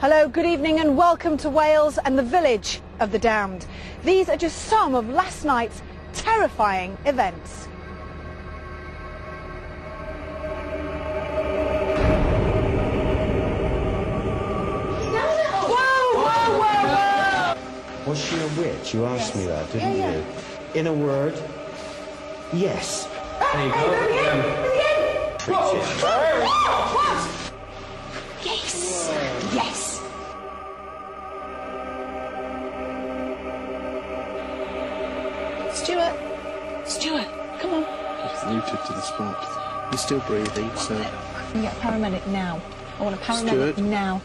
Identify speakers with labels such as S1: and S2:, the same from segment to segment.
S1: Hello, good evening and welcome to Wales and the village of the damned. These are just some of last night's terrifying events. Whoa, whoa, whoa, whoa!
S2: Was she a witch? You asked me that, didn't
S1: Yeah, yeah.
S2: you? In a word, yes.
S3: Ah, there you go.
S1: Yes,
S3: He's to the spot. He's still breathing, so
S1: You can get a paramedic now. I want a paramedic
S3: Stuart.
S1: now.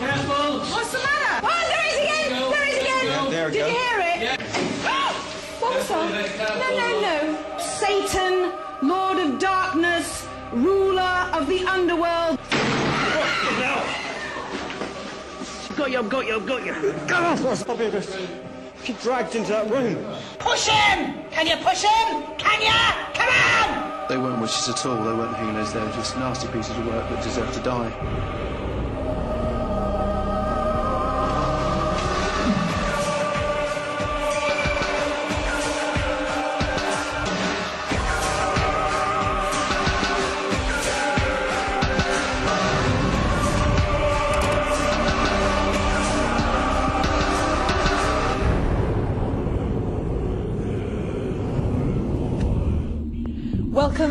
S3: Careful!
S1: What's the matter? Oh, there he is again! There he is again!
S2: there we
S1: Did
S2: go.
S1: you hear it? what was that? No, no, no. Satan, Lord of Darkness, ruler of the underworld.
S2: Got you, I've got you, I've got you. Come on, I'll be able to get dragged into that room.
S4: Push him! Can you push him? Can ya? Come on!
S3: They weren't witches at all. They weren't healers. They were just nasty pieces of work that deserved to die.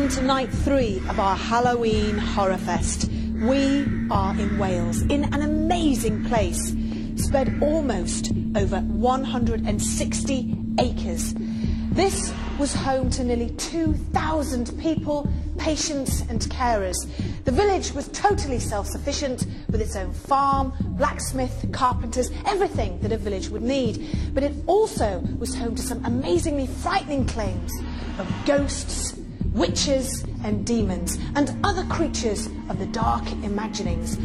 S1: Welcome to night three of our Halloween Horror Fest. We are in Wales, in an amazing place, spread almost over 160 acres. This was home to nearly 2,000 people, patients and carers. The village was totally self-sufficient with its own farm, blacksmith, carpenters, everything that a village would need. But it also was home to some amazingly frightening claims of ghosts, witches and demons and other creatures of the dark imaginings.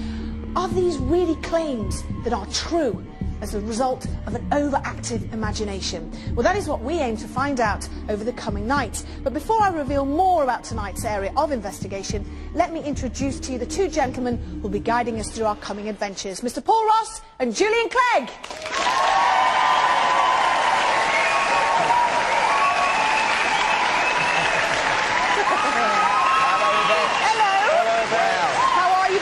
S1: Are these really claims that are true as a result of an overactive imagination? Well, that is what we aim to find out over the coming nights. But before I reveal more about tonight's area of investigation, let me introduce to you the two gentlemen who will be guiding us through our coming adventures, Mr. Paul Ross and Julian Clegg. Hello. How are you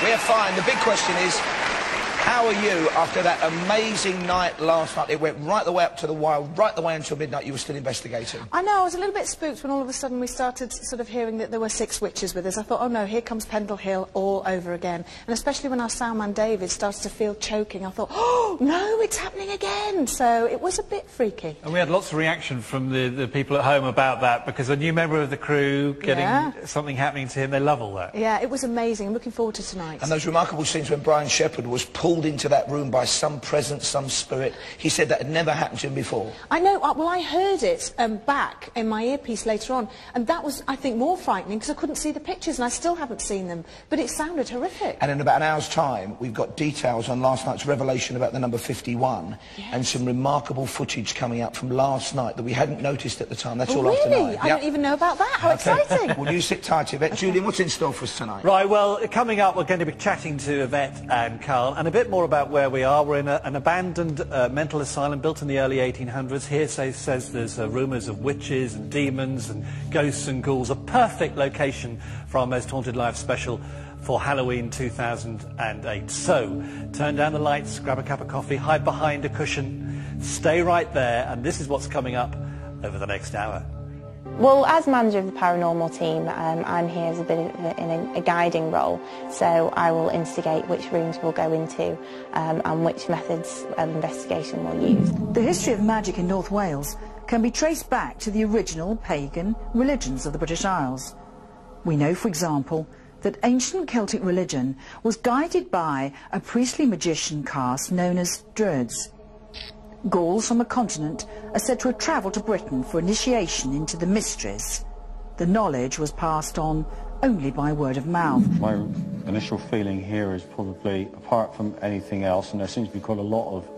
S1: both?
S4: We're fine. The big question is, how are you after that amazing night last night? It went right the way up to the wild, right the way until midnight. You were still investigating.
S1: I know, I was a little bit spooked when all of a sudden we started sort of hearing that there were six witches with us. I thought, oh no, here comes Pendle Hill all over again. And especially when our soundman David started to feel choking, I thought, oh no, it's happening again. So it was a bit freaky.
S5: And we had lots of reaction from the, the people at home about that because a new member of the crew getting
S1: Yeah.
S5: something happening to him, they love all that.
S1: Yeah, it was amazing. I'm looking forward to tonight.
S4: And those remarkable scenes when Brian Shepherd was pulled into that room by some presence, some spirit. He said that had never happened to him before.
S1: I know, uh, well, I heard it um, back in my earpiece later on, and that was, I think, more frightening because I couldn't see the pictures and I still haven't seen them. But it sounded horrific.
S4: And in about an hour's time, we've got details on last night's revelation about the number 51 and some remarkable footage coming out from last night that we hadn't noticed at the time. That's
S1: Oh,
S4: all after
S1: really?
S4: nine.
S1: I
S4: Yep.
S1: don't even know about that. How
S4: Okay.
S1: exciting.
S4: Well, you sit tight, Yvette. Julian, what's in store for us tonight?
S5: Right, well, coming up, we're going to be chatting to Yvette and Karl and a bit more about where we are. We're in a, an abandoned uh, mental asylum built in the early 1800s. Hearsay says there's uh, rumours of witches and demons and ghosts and ghouls. A perfect location for our Most Haunted Live special for Halloween 2008. So, turn down the lights, grab a cup of coffee, hide behind a cushion, stay right there, and this is what's coming up over the next hour.
S6: Well, as manager of the paranormal team, um, I'm here as a bit of a, in a, a guiding role. So I will instigate which rooms we'll go into um, and which methods of investigation we'll use.
S7: The history of magic in North Wales can be traced back to the original pagan religions of the British Isles. We know, for example, that ancient Celtic religion was guided by a priestly magician caste known as Druids. Gauls from the continent are said to have travelled to Britain for initiation into the mysteries. The knowledge was passed on only by word of mouth.
S8: My initial feeling here is probably, apart from anything else, and there seems to be quite a lot of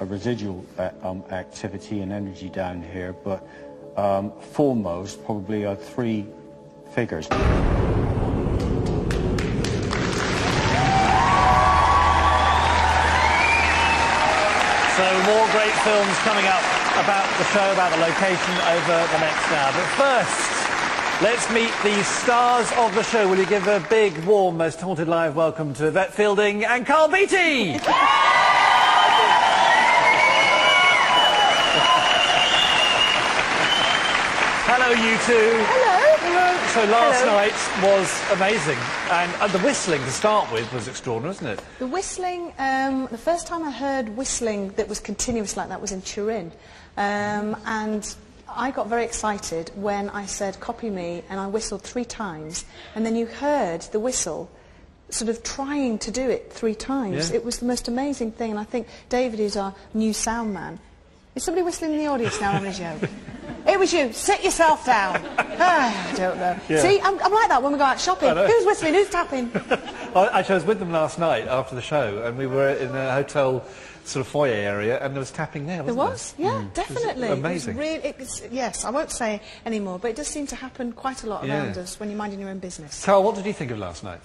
S8: uh, residual uh, um, activity and energy down here, but um, foremost probably are three figures.
S5: Great films coming up about the show, about the location over the next hour. But first, let's meet the stars of the show. Will you give a big, warm, most haunted live welcome to Yvette Fielding and Karl Beattie? Hello, you two.
S1: Hello.
S5: So last
S1: Hello.
S5: night was amazing, and, and the whistling to start with was extraordinary, wasn't it?
S1: The whistling, um, the first time I heard whistling that was continuous like that was in Turin. Um, and I got very excited when I said, copy me, and I whistled three times. And then you heard the whistle sort of trying to do it three times.
S5: Yeah.
S1: It was the most amazing thing. And I think David, is our new sound man, is somebody whistling in the audience now having a joke? It was you. Sit yourself down. Ah, I don't know.
S5: Yeah.
S1: See, I'm, I'm like that when we go out shopping. Who's whistling? Who's tapping?
S5: I, actually, I was with them last night after the show, and we were in a hotel sort of foyer area, and there was tapping there,
S1: There
S5: wasn't there?
S1: was, yeah, definitely.
S5: Mm. amazing.
S1: It was really, it's, yes, I won't say anymore, but it does seem to happen quite a lot
S5: Yeah.
S1: around us when you're minding your own business.
S5: Karl, what did you think of last night?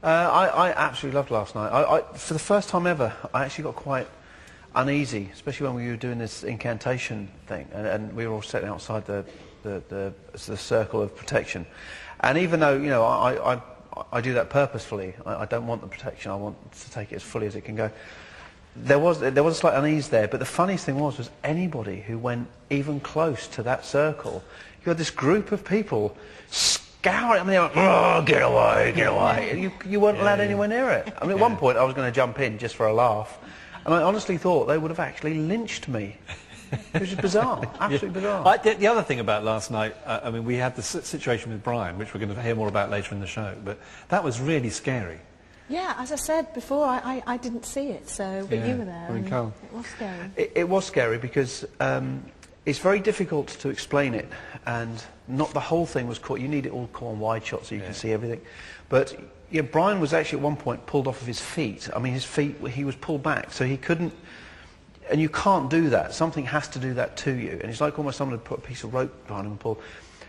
S3: Uh, I, I absolutely loved last night. I, I, for the first time ever, I actually got quite uneasy, especially when we were doing this incantation thing, and, and we were all sitting outside the, the, the, the circle of protection. And even though, you know, I, I, I do that purposefully, I, I don't want the protection, I want to take it as fully as it can go. There was, there was a slight unease there, but the funniest thing was, was anybody who went even close to that circle, you had this group of people scouring, I mean, they were, oh, get away, get away. And You, you weren't allowed anywhere near it. I mean, at one point I was going to jump in just for a laugh, and I honestly thought they would have actually lynched me. It was bizarre, absolutely bizarre.
S5: I, the, the other thing about last night, uh, I mean, we had the situation with Brian, which we're going to hear more about later in the show, but that was really scary.
S1: Yeah, as I said before, I, I, I didn't see it, so, but
S5: Yeah,
S1: you were there.
S5: I mean,
S1: and
S5: Karl.
S1: It was scary.
S3: It, it was scary because um, it's very difficult to explain it, and not the whole thing was caught. You need it all caught on wide shot so you can see everything. But yeah, Brian was actually at one point pulled off of his feet. I mean, his feet he was pulled back, so he couldn't. And you can't do that. Something has to do that to you. And it's like almost someone had put a piece of rope behind him and pulled.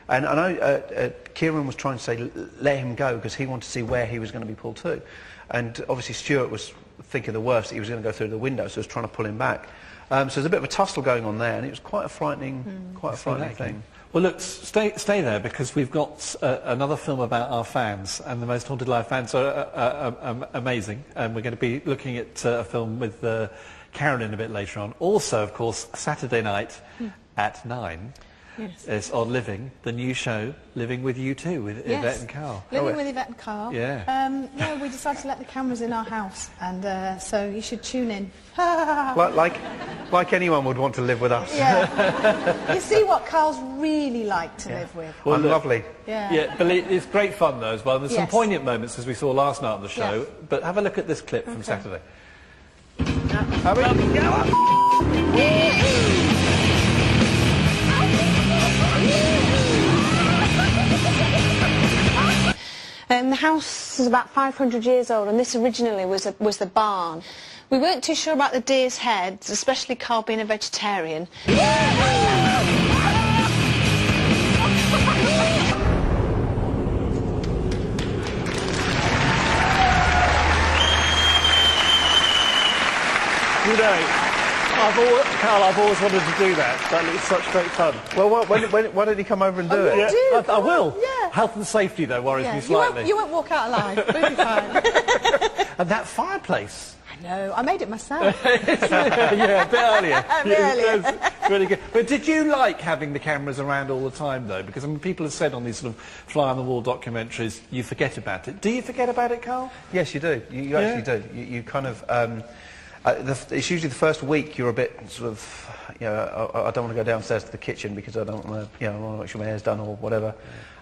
S3: And I know uh, uh, Kieran was trying to say, let him go, because he wanted to see where he was going to be pulled to. And obviously Stuart was thinking the worst, that he was going to go through the window, so he was trying to pull him back. Um, so there's a bit of a tussle going on there, and it was quite a frightening, quite a frightening thing.
S5: Well, look, stay, stay there because we've got uh, another film about our fans, and the Most Haunted Live fans are uh, uh, um, amazing. And we're going to be looking at uh, a film with uh, Carolyn a bit later on. Also, of course, Saturday night at nine.
S1: Yes.
S5: It's on Living, the new show, Living with You Too, with
S1: Yes.
S5: Yvette and Karl.
S1: Living
S3: Oh,
S1: with Yvette and Karl.
S5: Yeah.
S1: Um, no, we decided to let the cameras in our house, and uh, so you should tune in.
S3: Like, like, like anyone would want to live with us.
S1: Yeah. you see what Karl's really like to live with.
S3: I'm
S5: look-
S3: lovely.
S1: Yeah.
S5: Yeah, but it's great fun though as well. There's some poignant moments as we saw last night on the show.
S1: Yes.
S5: But have a look at this clip from
S1: Okay.
S5: Saturday.
S9: Um, the house is about 500 years old, and this originally was, a, was the barn. We weren't too sure about the deer's heads, especially Karl being a vegetarian.
S5: You know, I've always, Karl, I've always wanted to do that. That it's such great fun.
S3: Well, why, when, when, why don't you come over and do
S1: Oh,
S3: it?
S1: yeah. do,
S5: I, I will.
S1: yeah.
S5: Health and safety, though, worries
S1: Yeah,
S5: me
S1: you,
S5: slightly.
S1: won't, you won't walk out alive. We'll be fine.
S5: And that fireplace.
S1: I know. I made it myself.
S5: yeah, a bit earlier.
S1: A bit
S5: Yeah,
S1: earlier.
S5: that's really good. But did you like having the cameras around all the time, though? Because I mean, people have said on these sort of fly-on-the-wall documentaries, you forget about it. Do you forget about it, Karl?
S3: Yes, you do. You, you actually do. You, you kind of. Um, uh, the, it's usually the first week you're a bit sort of, you know, I, I don't want to go downstairs to the kitchen because I don't want to, you know, I want to make sure my hair's done or whatever.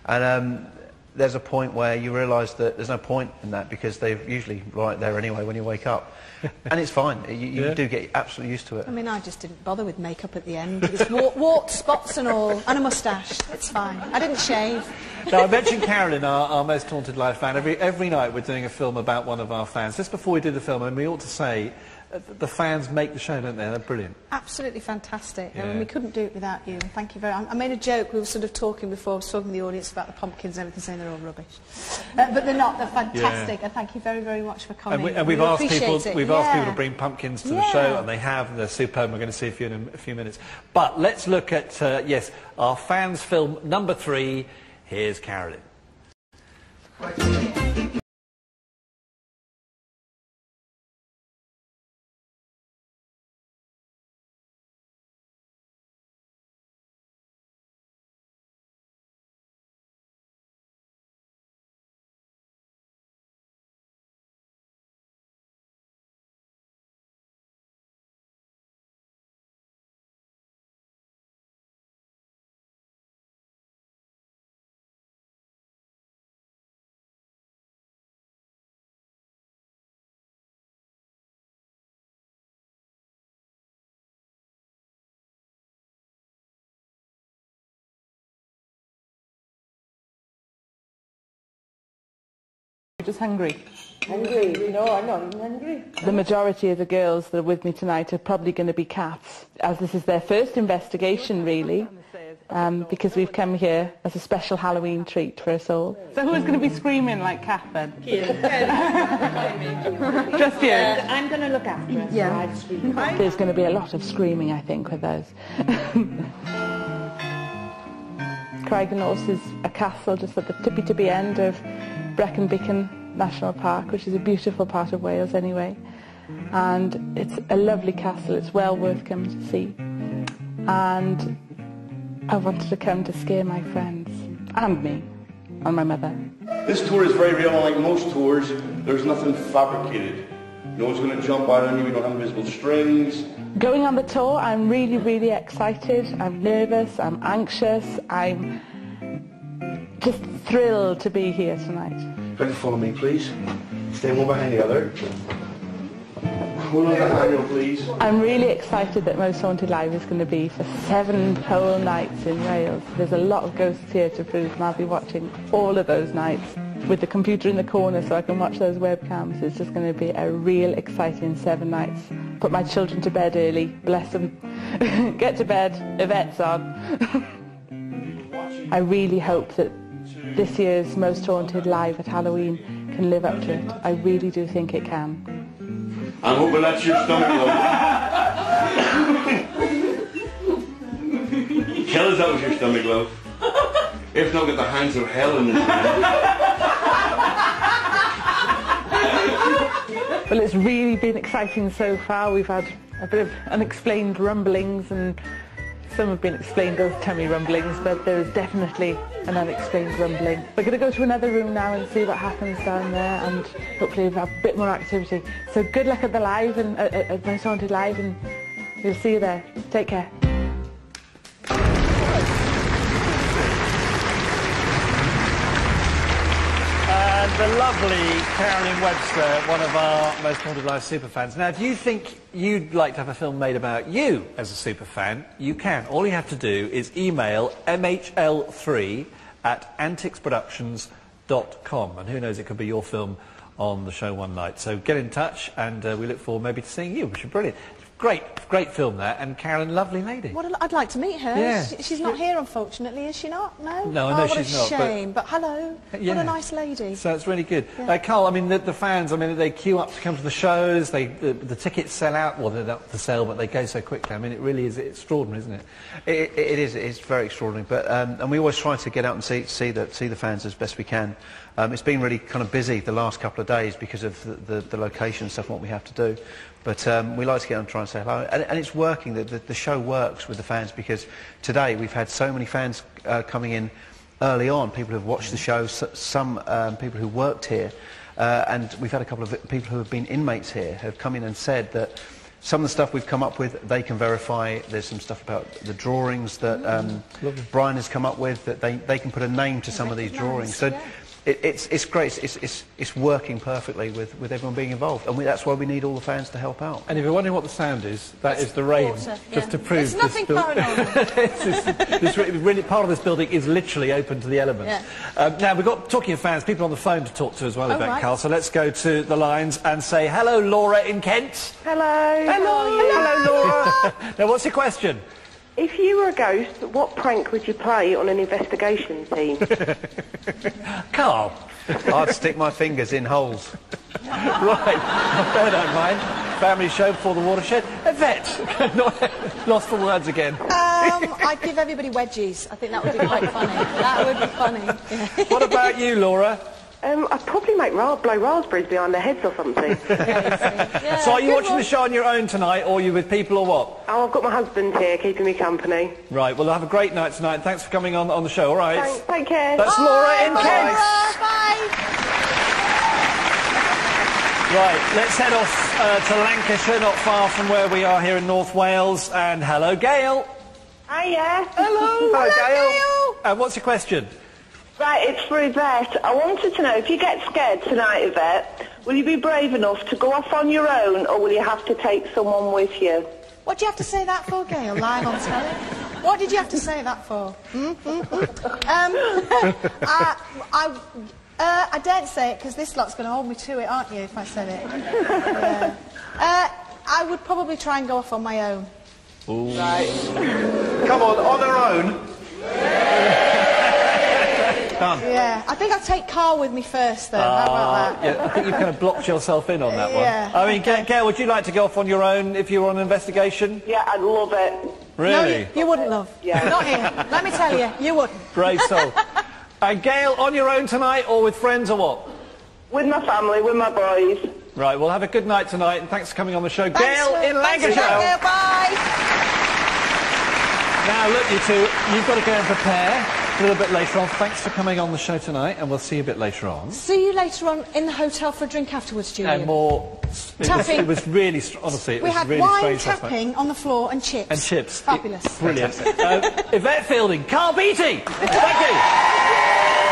S3: And um, there's a point where you realise that there's no point in that because they're usually right there anyway when you wake up. and it's fine. You, you
S5: Yeah.
S3: do get absolutely used to it.
S1: I mean, I just didn't bother with makeup at the end. It's wa- wart spots and all, and a moustache. It's fine. I didn't shave.
S5: Now, I mentioned Carolyn, our, our most haunted live fan. Every, every night we're doing a film about one of our fans. Just before we do the film, and we ought to say the fans make the show, don't they? They're brilliant.
S9: Absolutely fantastic. I mean, we couldn't do it without you. Thank you very much. I made a joke. We were sort of talking before. I was talking to the audience about the pumpkins and everything, saying they're all rubbish. Uh, but they're not. They're fantastic. And thank you very, very much for coming.
S5: And, we, and we've
S9: We
S5: asked people,
S9: it.
S5: we've asked people to bring pumpkins to the show, and they have. and They're superb. We're going to see a few in a few minutes. But let's look at uh, yes, our fans' film number three. Here's Carolyn.
S10: Just hungry. Hungry? No, I'm not even hungry. The majority of the girls that are with me tonight are probably going to be cats, as this is their first investigation, really, um, because we've come here as a special Halloween treat for us all. So who's going to be screaming like Cat then? Just you?
S11: I'm going to look after us.
S10: Yeah.
S11: so
S10: There's going to be a lot of screaming, I think, with us. Craig-y-Nos is a castle just at the tippy-tippy end of Brecon Beacon National Park, which is a beautiful part of Wales anyway. And it's a lovely castle. It's well worth coming to see. And I wanted to come to scare my friends and me and my mother.
S12: This tour is very real, like most tours. There's nothing fabricated. No one's going to jump out on you. We don't have invisible strings.
S10: Going on the tour, I'm really, really excited. I'm nervous. I'm anxious. I'm just thrilled to be here tonight.
S12: Try to follow me, please. Stay one behind the other. On the handle, please.
S10: I'm really excited that Most Haunted Live is going to be for seven whole nights in Wales. There's a lot of ghosts here to prove, and I'll be watching all of those nights with the computer in the corner so I can watch those webcams. It's just going to be a real exciting seven nights. Put my children to bed early, bless them. Get to bed, Yvette's on. I really hope that this year's Most Haunted Live at Halloween can live up to it. I really do think it can.
S12: I'm hoping that's your stomach, though. Tell us that was your stomach, love. If not, get the hands of hell in this
S10: Well, it's really been exciting so far. We've had a bit of unexplained rumblings and some have been explained as tummy rumblings, but there is definitely an unexplained rumbling. We're going to go to another room now and see what happens down there and hopefully we'll have a bit more activity. So good luck at the live and uh, at Most Haunted Live and we'll see you there. Take care.
S5: The lovely Carolyn Webster, one of our most haunted live superfans. Now, if you think you'd like to have a film made about you as a superfan, you can. All you have to do is email mhl3 at antixproductions.com. And who knows, it could be your film on the show one night. So get in touch, and uh, we look forward maybe to seeing you, which is brilliant. Great, great film there, and Carolyn, lovely lady.
S9: What a, I'd like to meet her.
S5: Yeah.
S9: She- she's not here, unfortunately, is she not? No.
S5: No, I know
S9: oh, what
S5: she's
S9: a
S5: not,
S9: shame. But, hello. Yeah. What
S5: Yeah.
S9: a nice lady.
S5: So it's really good.
S9: Yeah.
S5: Uh, Karl, I mean, the, the fans, I mean, they queue up to come to the shows, they, the, the tickets sell out, well, they're not for sale, but they go so quickly. I mean, it really is extraordinary, isn't it?
S3: It, it, it is. It's very extraordinary. But um, and we always try to get out and see see the see the fans as best we can. Um, it's been really kind of busy the last couple of days because of the, the, the location and stuff and what we have to do. But um, we like to get on and try and say hello. And, and it's working. The, the, the show works with the fans because today we've had so many fans uh, coming in early on. People who've watched the show. s some um, people who worked here. Uh, and we've had a couple of people who have been inmates here have come in and said that some of the stuff we've come up with, they can verify. There's some stuff about the drawings that um, Brian has come up with, that they, they can put a name to some of these drawings. So it, it's, it's great. It's, it's, it's working perfectly with, with everyone being involved. And we, that's why we need all the fans to help out.
S5: And if you're wondering what the sound is, that is the rain.
S1: water,
S5: Just to prove
S1: It's nothing
S5: this, buil-
S1: paranormal.
S5: This is- this really, really part of this building is literally open to the elements.
S1: Yeah.
S5: Um, now we've got talking of fans, people on the phone to talk to as well,
S1: Oh,
S5: Yvette
S1: right.
S5: Karl. So let's go to the lines and say hello, Laura in Kent.
S11: Hello.
S5: Hello.
S11: Hello, Laura.
S5: now, what's your question?
S11: If you were a ghost, what prank would you play on an investigation team?
S5: Karl.
S3: I'd stick my fingers in holes.
S5: right, I don't mind. Family show before the watershed. Yvette, Not- lost for words again.
S1: Um, I'd give everybody wedgies. I think that would be quite funny. That would be funny. Yeah.
S5: What about you, Laura?
S11: Um, I'd probably make ra- blow raspberries behind their heads or something.
S1: Yeah,
S5: so are you watching
S1: one.
S5: the show on your own tonight, or are you with people, or what?
S11: oh, I've got my husband here keeping me company.
S5: Right, well, have a great night tonight. Thanks for coming on, on the show, all right?
S11: Thanks, take care.
S5: That's Laura in
S1: Bye,
S5: Kent.
S1: Laura. Bye.
S5: Right, let's head off uh, to Lancashire, not far from where we are here in North Wales. And hello, Gail.
S11: Hiya.
S5: Hello.
S11: Hello,
S5: Gail. And what's your question?
S11: Right, it's for Yvette. I wanted to know, if you get scared tonight, Yvette, will you be brave enough to go off on your own or will you have to take someone with you?
S1: What do you have to say that for, Gail, live on telly? What did you have to say that for? Hmm? Hmm? Um, I, I, uh, I daren't say it because this lot's going to hold me to it, aren't you, if I said it? Yeah. Uh, I would probably try and go off on my own. Right.
S3: Come on, on our own. Done.
S1: Yeah. I think I'll take Karl with me first, though. How about ah, that?
S5: Yeah, I think you've kind of blocked yourself in on that one.
S1: Yeah,
S5: one. I mean, Ga- Gail, would you like to go off on your own if you were on an investigation?
S11: Yeah, I'd love it.
S5: Really?
S1: No, you, you wouldn't, love.
S11: Yeah.
S1: Not here. Let me tell you, you wouldn't.
S5: Brave soul. and Gail, on your own tonight, or with friends, or what?
S11: With my family, with my boys.
S5: Right, well, have a good night tonight, and thanks for coming on the show.
S1: Thanks
S5: Gail
S1: for-
S5: in
S1: thanks for
S5: Lancashire.
S1: that, Gail. Bye.
S5: Now, look, you two, you've got to go and prepare a little bit later on. Thanks for coming on the show tonight, and we'll see you a bit later on.
S1: See you later on in the hotel for a drink afterwards, Julian.
S5: And more. It was, it was really, honestly, it
S1: we
S5: was
S1: had
S5: really
S1: wine
S5: strange last night.
S1: tapping on the floor and chips.
S5: And chips.
S1: Fabulous.
S5: It- brilliant. uh, Yvette Fielding, Karl Beattie. Thank you.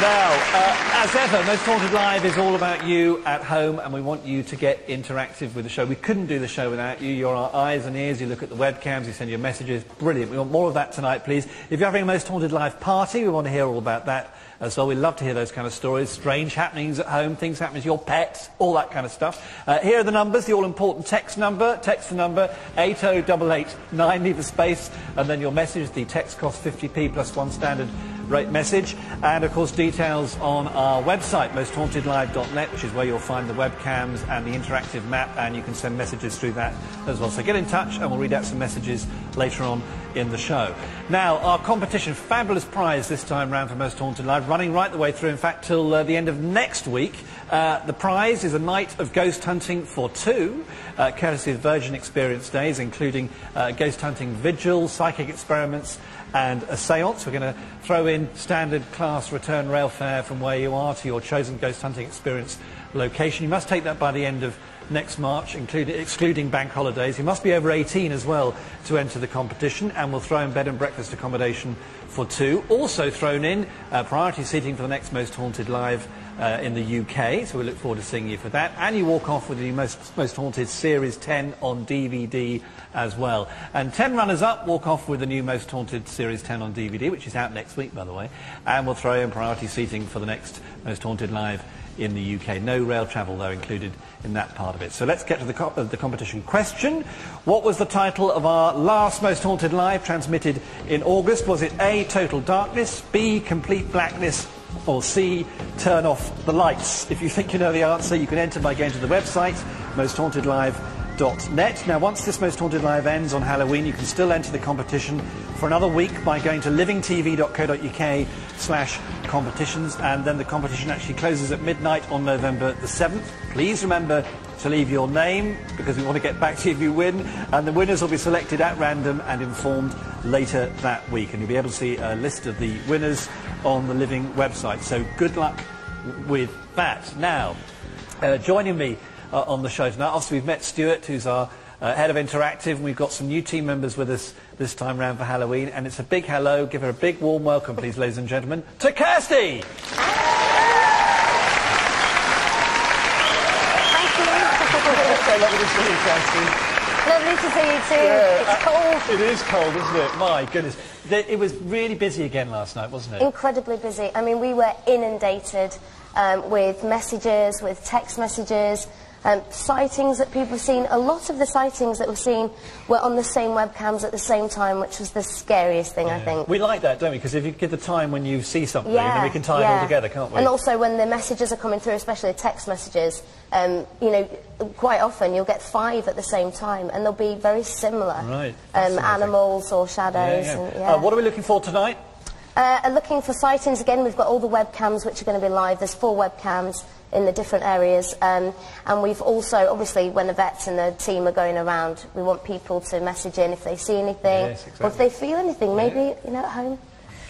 S5: Now, uh, as ever, Most Haunted Live is all about you at home, and we want you to get interactive with the show. We couldn't do the show without you. You're our eyes and ears. You look at the webcams. You send your messages. Brilliant. We want more of that tonight, please. If you're having a Most Haunted Live party, we want to hear all about that as well. We love to hear those kind of stories, strange happenings at home, things happening to your pets, all that kind of stuff. Uh, here are the numbers, the all-important text number. Text the number 80889, leave a space, and then your message. The text costs 50p plus one standard rate message. And, of course, details on our website, mosthauntedlive.net, which is where you'll find the webcams and the interactive map, and you can send messages through that as well. So get in touch, and we'll read out some messages later on in the show. Now, our competition, fabulous prize this time round for Most Haunted Live, running right the way through, in fact, till uh, the end of next week. Uh, the prize is a night of ghost hunting for two, uh, courtesy of Virgin Experience Days, including uh, ghost hunting vigils, psychic experiments, and a seance. We're going to throw in standard class return rail fare from where you are to your chosen ghost hunting experience location. You must take that by the end of next March, excluding bank holidays. You must be over 18 as well to enter the competition, and we'll throw in bed and breakfast accommodation for two. Also thrown in uh, priority seating for the next Most Haunted Live uh, in the UK, so we look forward to seeing you for that. And you walk off with the Most, Most Haunted Series 10 on DVD as well. And 10 runners-up walk off with the new Most Haunted Series 10 on DVD, which is out next week, by the way. And we'll throw in priority seating for the next Most Haunted Live in the UK. No rail travel, though, included in that part of it. So let's get to the, co- uh, the competition question. What was the title of our last Most Haunted Live transmitted in August? Was it A, Total Darkness, B, Complete Blackness, or C, Turn Off the Lights? If you think you know the answer, you can enter by going to the website, mosthauntedlive.net. Now, once this Most Haunted Live ends on Halloween, you can still enter the competition for another week by going to livingtv.co.uk slash competitions, and then the competition actually closes at midnight on November the 7th. Please remember to leave your name because we want to get back to you if you win, and the winners will be selected at random and informed later that week. And you'll be able to see a list of the winners on the Living website. So good luck with that. Now, uh, joining me uh, on the show tonight, obviously we've met Stuart, who's our uh, head of interactive, and we've got some new team members with us this time round for Halloween. And it's a big hello. Give her a big warm welcome, please, ladies and gentlemen, to Kirsty! Thank you.
S13: so lovely to see you, Kirsty.
S14: Lovely to see you too.
S5: Yeah,
S14: it's cold.
S5: It is cold, isn't it? My goodness. It was really busy again last night, wasn't it?
S14: Incredibly busy. I mean, we were inundated um, with messages, with text messages, um, sightings that people have seen. A lot of the sightings that we've seen were on the same webcams at the same time, which was the scariest thing, I think.
S5: We like that, don't we? Because if you give the time when you see something, then we can tie it all together, can't we?
S14: And also when the messages are coming through, especially text messages, um, you know, quite often you'll get five at the same time, and they'll be very similar.
S5: Right.
S14: Um, animals or shadows.
S5: yeah.
S14: And, yeah.
S5: Uh, what are we looking for tonight?
S14: Uh, looking for sightings again. We've got all the webcams which are going to be live. There's four webcams in the different areas, um, and we've also, obviously, when the vets and the team are going around, we want people to message in if they see anything
S5: Yes,
S14: or if they feel anything. Maybe you know at home.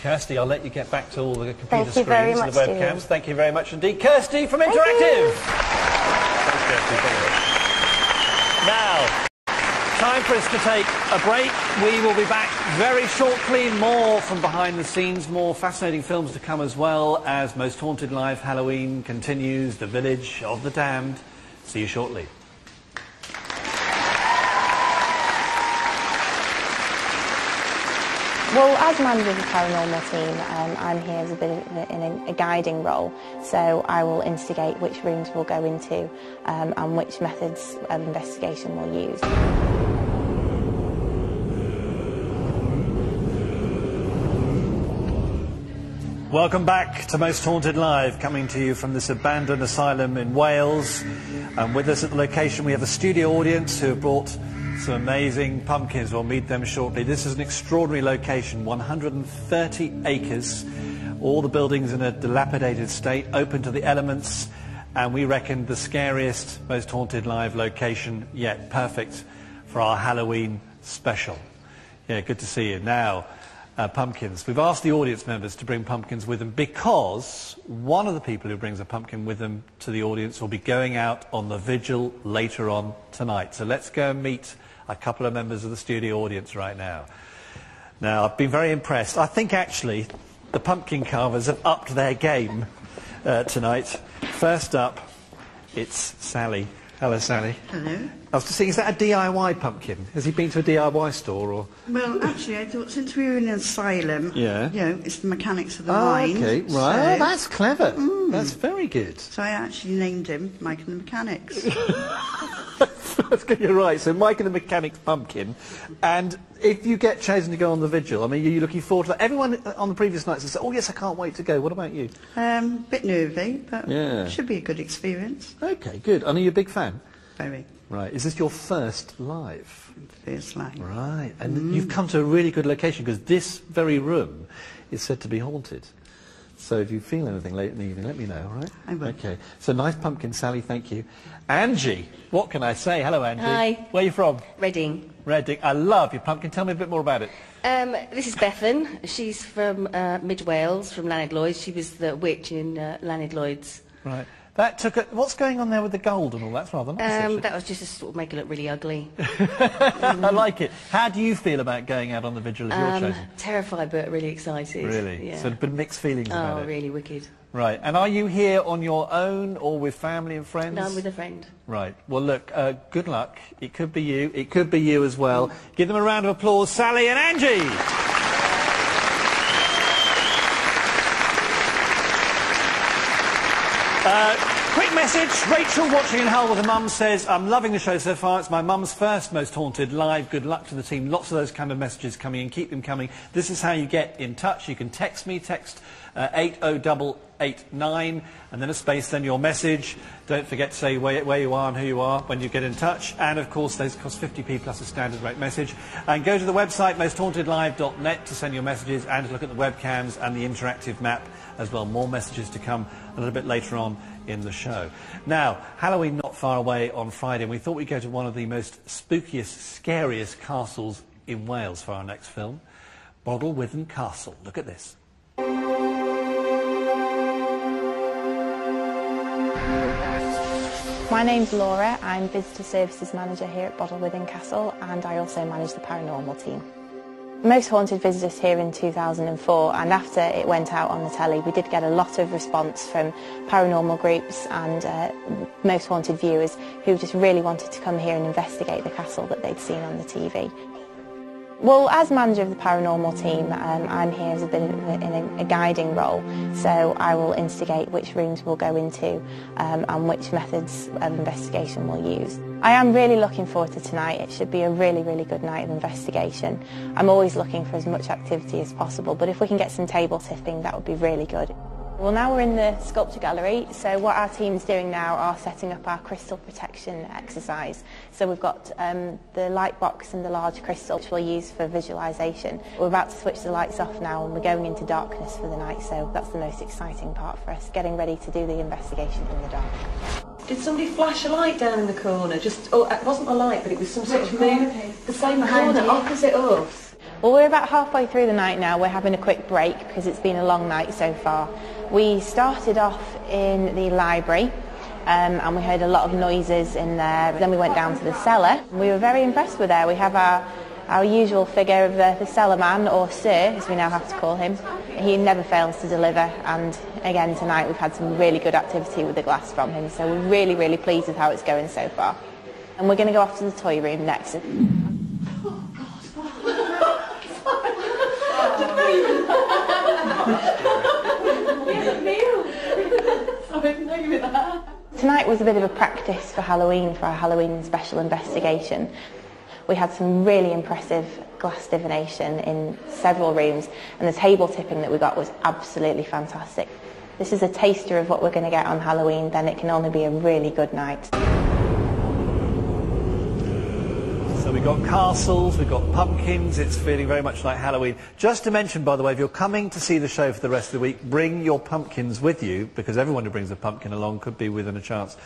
S5: Kirsty, I'll let you get back to all the computer
S14: Thank you
S5: screens
S14: very
S5: and
S14: much,
S5: the webcams. Thank you very much indeed. Kirsty from
S14: Thank
S5: Interactive.
S14: you.
S5: Thanks, Kirsty. Now, time for us to take a break. We will be back very shortly. More from behind the scenes, more fascinating films to come as well as Most Haunted Live Halloween continues, The Village of the Damned. See you shortly.
S6: Well, as manager of the paranormal team, um, I'm here as a bit in a, a guiding role. So I will instigate which rooms we'll go into um, and which methods of investigation we'll use.
S5: Welcome back to Most Haunted Live, coming to you from this abandoned asylum in Wales. And with us at the location, we have a studio audience who have brought some amazing pumpkins. We'll meet them shortly. This is an extraordinary location, 130 acres, all the buildings in a dilapidated state, open to the elements, and we reckon the scariest, most haunted live location yet. Perfect for our Halloween special. Yeah, good to see you. Now, uh, pumpkins. We've asked the audience members to bring pumpkins with them because one of the people who brings a pumpkin with them to the audience will be going out on the vigil later on tonight. So let's go and meet a couple of members of the studio audience right now. Now, I've been very impressed. I think actually the pumpkin carvers have upped their game uh, tonight. First up, it's Sally. Hello, Sally.
S15: Hello.
S5: I was just thinking, is that a DIY pumpkin? Has he been to a DIY store or?
S15: Well, actually, I thought since we were in an asylum,
S5: Yeah.
S15: you know, it's the mechanics of the
S5: Oh,
S15: mind.
S5: okay, right.
S15: so-
S5: Oh, that's clever. Mm. That's very good.
S15: So I actually named him Mike and the Mechanics.
S5: That's good, You're right. So Mike and the Mechanic's pumpkin. And if you get chosen to go on the vigil, I mean, are you looking forward to that? Everyone on the previous nights has said, oh yes, I can't wait to go. What about you?
S15: um, bit nervy, but
S5: Yeah.
S15: should be a good experience.
S5: Okay, good. And are you a big fan?
S15: Very.
S5: Right. Is this your first live?
S15: First live.
S5: Right. And you've come to a really good location because this very room is said to be haunted. So if you feel anything late in the evening, let me know, all right?
S15: I will.
S5: Okay. So nice pumpkin, Sally, thank you. Angie, what can I say? Hello, Angie.
S16: Hi.
S5: Where are you from?
S16: Reading.
S5: Reading. I love your pumpkin. Tell me a bit more about it.
S16: Um, this is Bethan. She's from uh, Mid Wales, from Llanidloes. She was the witch in uh, Llanidloes.
S5: Right. That took a... What's going on there with the gold and all? That's rather nice,
S16: Um, that was just to sort of make it look really ugly.
S5: I like it. How do you feel about going out on the vigil if you're
S16: Um,
S5: chosen?
S16: terrified but really excited.
S5: Really?
S16: Yeah.
S5: So a bit of mixed feelings about
S16: oh,
S5: it.
S16: really wicked.
S5: Right. And are you here on your own or with family and friends?
S16: No, I'm with a friend.
S5: Right. Well, look, uh, good luck. It could be you. It could be you as well. Give them a round of applause, Sally and Angie. Uh, quick message. Rachel, watching in Hull with her mum, says, I'm loving the show so far. It's my mum's first Most Haunted live. Good luck to the team. Lots of those kind of messages coming in. Keep them coming. This is how you get in touch. You can text me, text uh, 80889, and then a space, then your message. Don't forget to say where, where you are and who you are when you get in touch. And, of course, those cost 50p plus a standard rate message. And go to the website, mosthauntedlive.net, to send your messages and to look at the webcams and the interactive map as well. More messages to come a little bit later on in the show. Now, Halloween not far away on Friday, and we thought we'd go to one of the most spookiest, scariest castles in Wales for our next film, Bodelwyddan Castle. Look at this.
S6: My name's Laura. I'm Visitor Services Manager here at Bodelwyddan Castle and I also manage the paranormal team. Most Haunted visited us here in 2004 and after it went out on the telly we did get a lot of response from paranormal groups and uh, Most Haunted viewers who just really wanted to come here and investigate the castle that they'd seen on the TV. Well, as manager of the paranormal team, um, I'm here as a bit of a, in a, a, guiding role, so I will instigate which rooms we'll go into um, and which methods of investigation we'll use. I am really looking forward to tonight. It should be a really, really good night of investigation. I'm always looking for as much activity as possible, but if we can get some table tipping, that would be really good. Well, now we're in the sculpture gallery, so what our team's doing now are setting up our crystal protection exercise. So we've got um, the light box and the large crystal, which we'll use for visualisation. We're about to switch the lights off now and we're going into darkness for the night, so that's the most exciting part for us, getting ready to do the investigation in the dark.
S17: Did somebody flash a light down in the corner? Just, oh, it wasn't a light, but it was some sort of moon. The same corner, opposite us.
S6: Well, we're about halfway through the night now. We're having a quick break because it's been a long night so far. We started off in the library um, and we heard a lot of noises in there. Then we went down to the cellar. We were very impressed with there. We have our, our usual figure of the, the cellar man, or Sir, as we now have to call him. He never fails to deliver and again tonight we've had some really good activity with the glass from him. So we're really, really pleased with how it's going so far. And we're going to go off to the toy room next. Tonight was a bit of a practice for Halloween, for our Halloween special investigation. We had some really impressive glass divination in several rooms and the table tipping that we got was absolutely fantastic. This is a taster of what we're going to get on Halloween, then it can only be a really good night.
S5: We've got castles, we've got pumpkins, it's feeling very much like Halloween. Just to mention, by the way, if you're coming to see the show for the rest of the week, bring your pumpkins with you, because everyone who brings a pumpkin along could be within a chance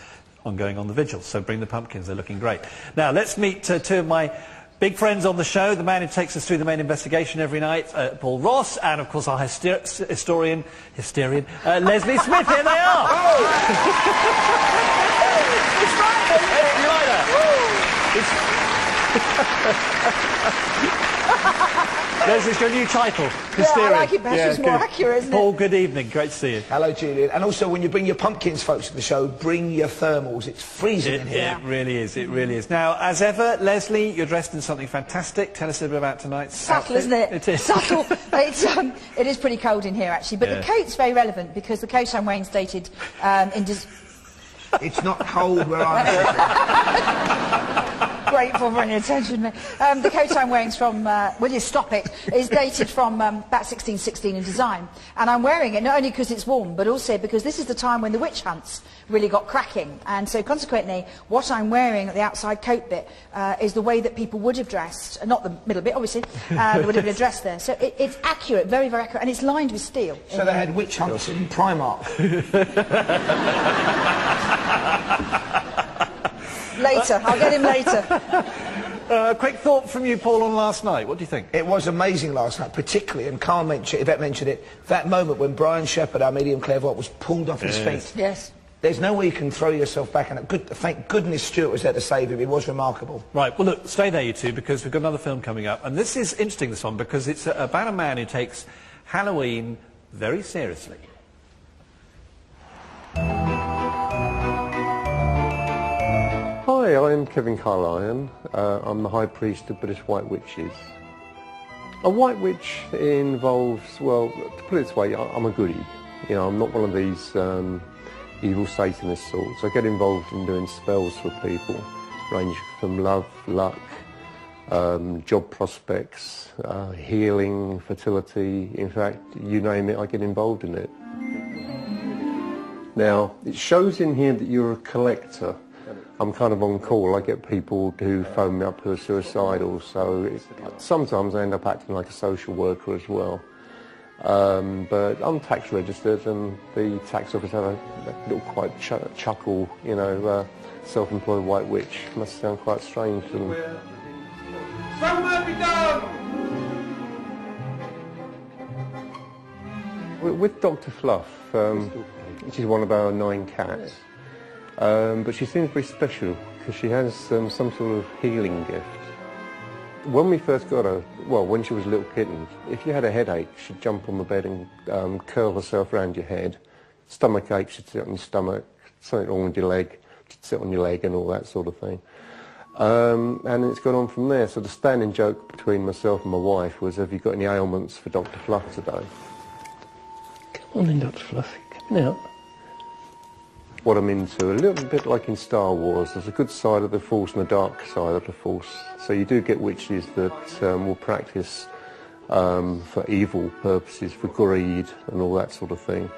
S5: on going on the vigil. So bring the pumpkins, they're looking great. Now, let's meet uh, two of my big friends on the show, the man who takes us through the main investigation every night, uh, Paul Ross, and of course our hyster historian, hysterian, uh, Leslie Smith. Here they are! it's right! There's it's your new title, Hysterian.
S18: Yeah, I like it better. Yeah, it's more
S5: good.
S18: accurate, isn't
S5: Paul,
S18: it?
S5: good evening. Great to see you.
S4: Hello, Julian. And also, when you bring your pumpkins, folks, to the show, bring your thermals. It's freezing
S5: it,
S4: in here.
S5: It really is. It really is. Now, as ever, Leslie, you're dressed in something fantastic. Tell us a bit about tonight's
S18: Subtle,
S5: outfit.
S18: isn't it?
S5: It is.
S18: Subtle. it's, um, it is pretty cold in here, actually. But
S5: Yeah.
S18: the coat's very relevant because the coat I'm wearing is dated um, in... Des-
S4: It's not cold where I'm
S18: Grateful for any attention. Um, the coat I'm wearing is from, uh, will you stop it, is dated from um, about 1616 in design. And I'm wearing it not only because it's warm, but also because this is the time when the witch hunts really got cracking. And so consequently, what I'm wearing at the outside coat bit uh, is the way that people would have dressed, uh, not the middle bit, obviously, uh, would have been dressed there. So it, it's accurate, very, very accurate, and it's lined with steel.
S4: So they had witch hunts in Primark.
S18: Later, I'll get him later.
S5: Uh, quick thought from you, Paul, on last night. What do you think?
S4: It was amazing last night, particularly, and Karl mentioned, Yvette mentioned it, that moment when Brian Shepherd, our medium clairvoyant, was pulled off his
S5: Yes.
S4: feet.
S18: Yes.
S4: There's no way you can throw yourself back on it. Good, thank goodness Stuart was there to save him. It was remarkable.
S5: Right, well, look, stay there, you two, because we've got another film coming up. And this is interesting, this one, because it's uh, about a man who takes Halloween very seriously.
S19: Hi, I'm Kevin Carlyon. Uh, I'm the High Priest of British White Witches. A White Witch involves, well, to put it this way, I'm a goodie. You know, I'm not one of these um, evil Satanist sorts. I get involved in doing spells for people, range from love, luck, um, job prospects, uh, healing, fertility. In fact, you name it, I get involved in it. Now, it shows in here that you're a collector. I'm kind of on call. I get people who phone me up who are suicidal, so sometimes I end up acting like a social worker as well. Um, but I'm tax registered, and the tax office have a, a little quite ch- chuckle, you know, uh, self-employed white witch. Must sound quite strange to them.
S13: Some work be done!
S19: With- With Dr. Fluff, um, which is one of our nine cats, um, but she seems very special because she has um, some sort of healing gift. when we first got her, well, when she was a little kitten, if you had a headache, she'd jump on the bed and um, curl herself around your head. Stomach ache, she'd sit on your stomach. Something wrong with your leg, she'd sit on your leg and all that sort of thing. Um, and it's gone on from there. So the standing joke between myself and my wife was, have you got any ailments for Dr. Fluff today?
S2: Come on in, Dr. Fluffy. Come out.
S19: What I'm into. A little bit like in Star Wars, there's a good side of the Force and a dark side of the Force. So you do get witches that um, will practice um, for evil purposes, for greed and all that sort of thing.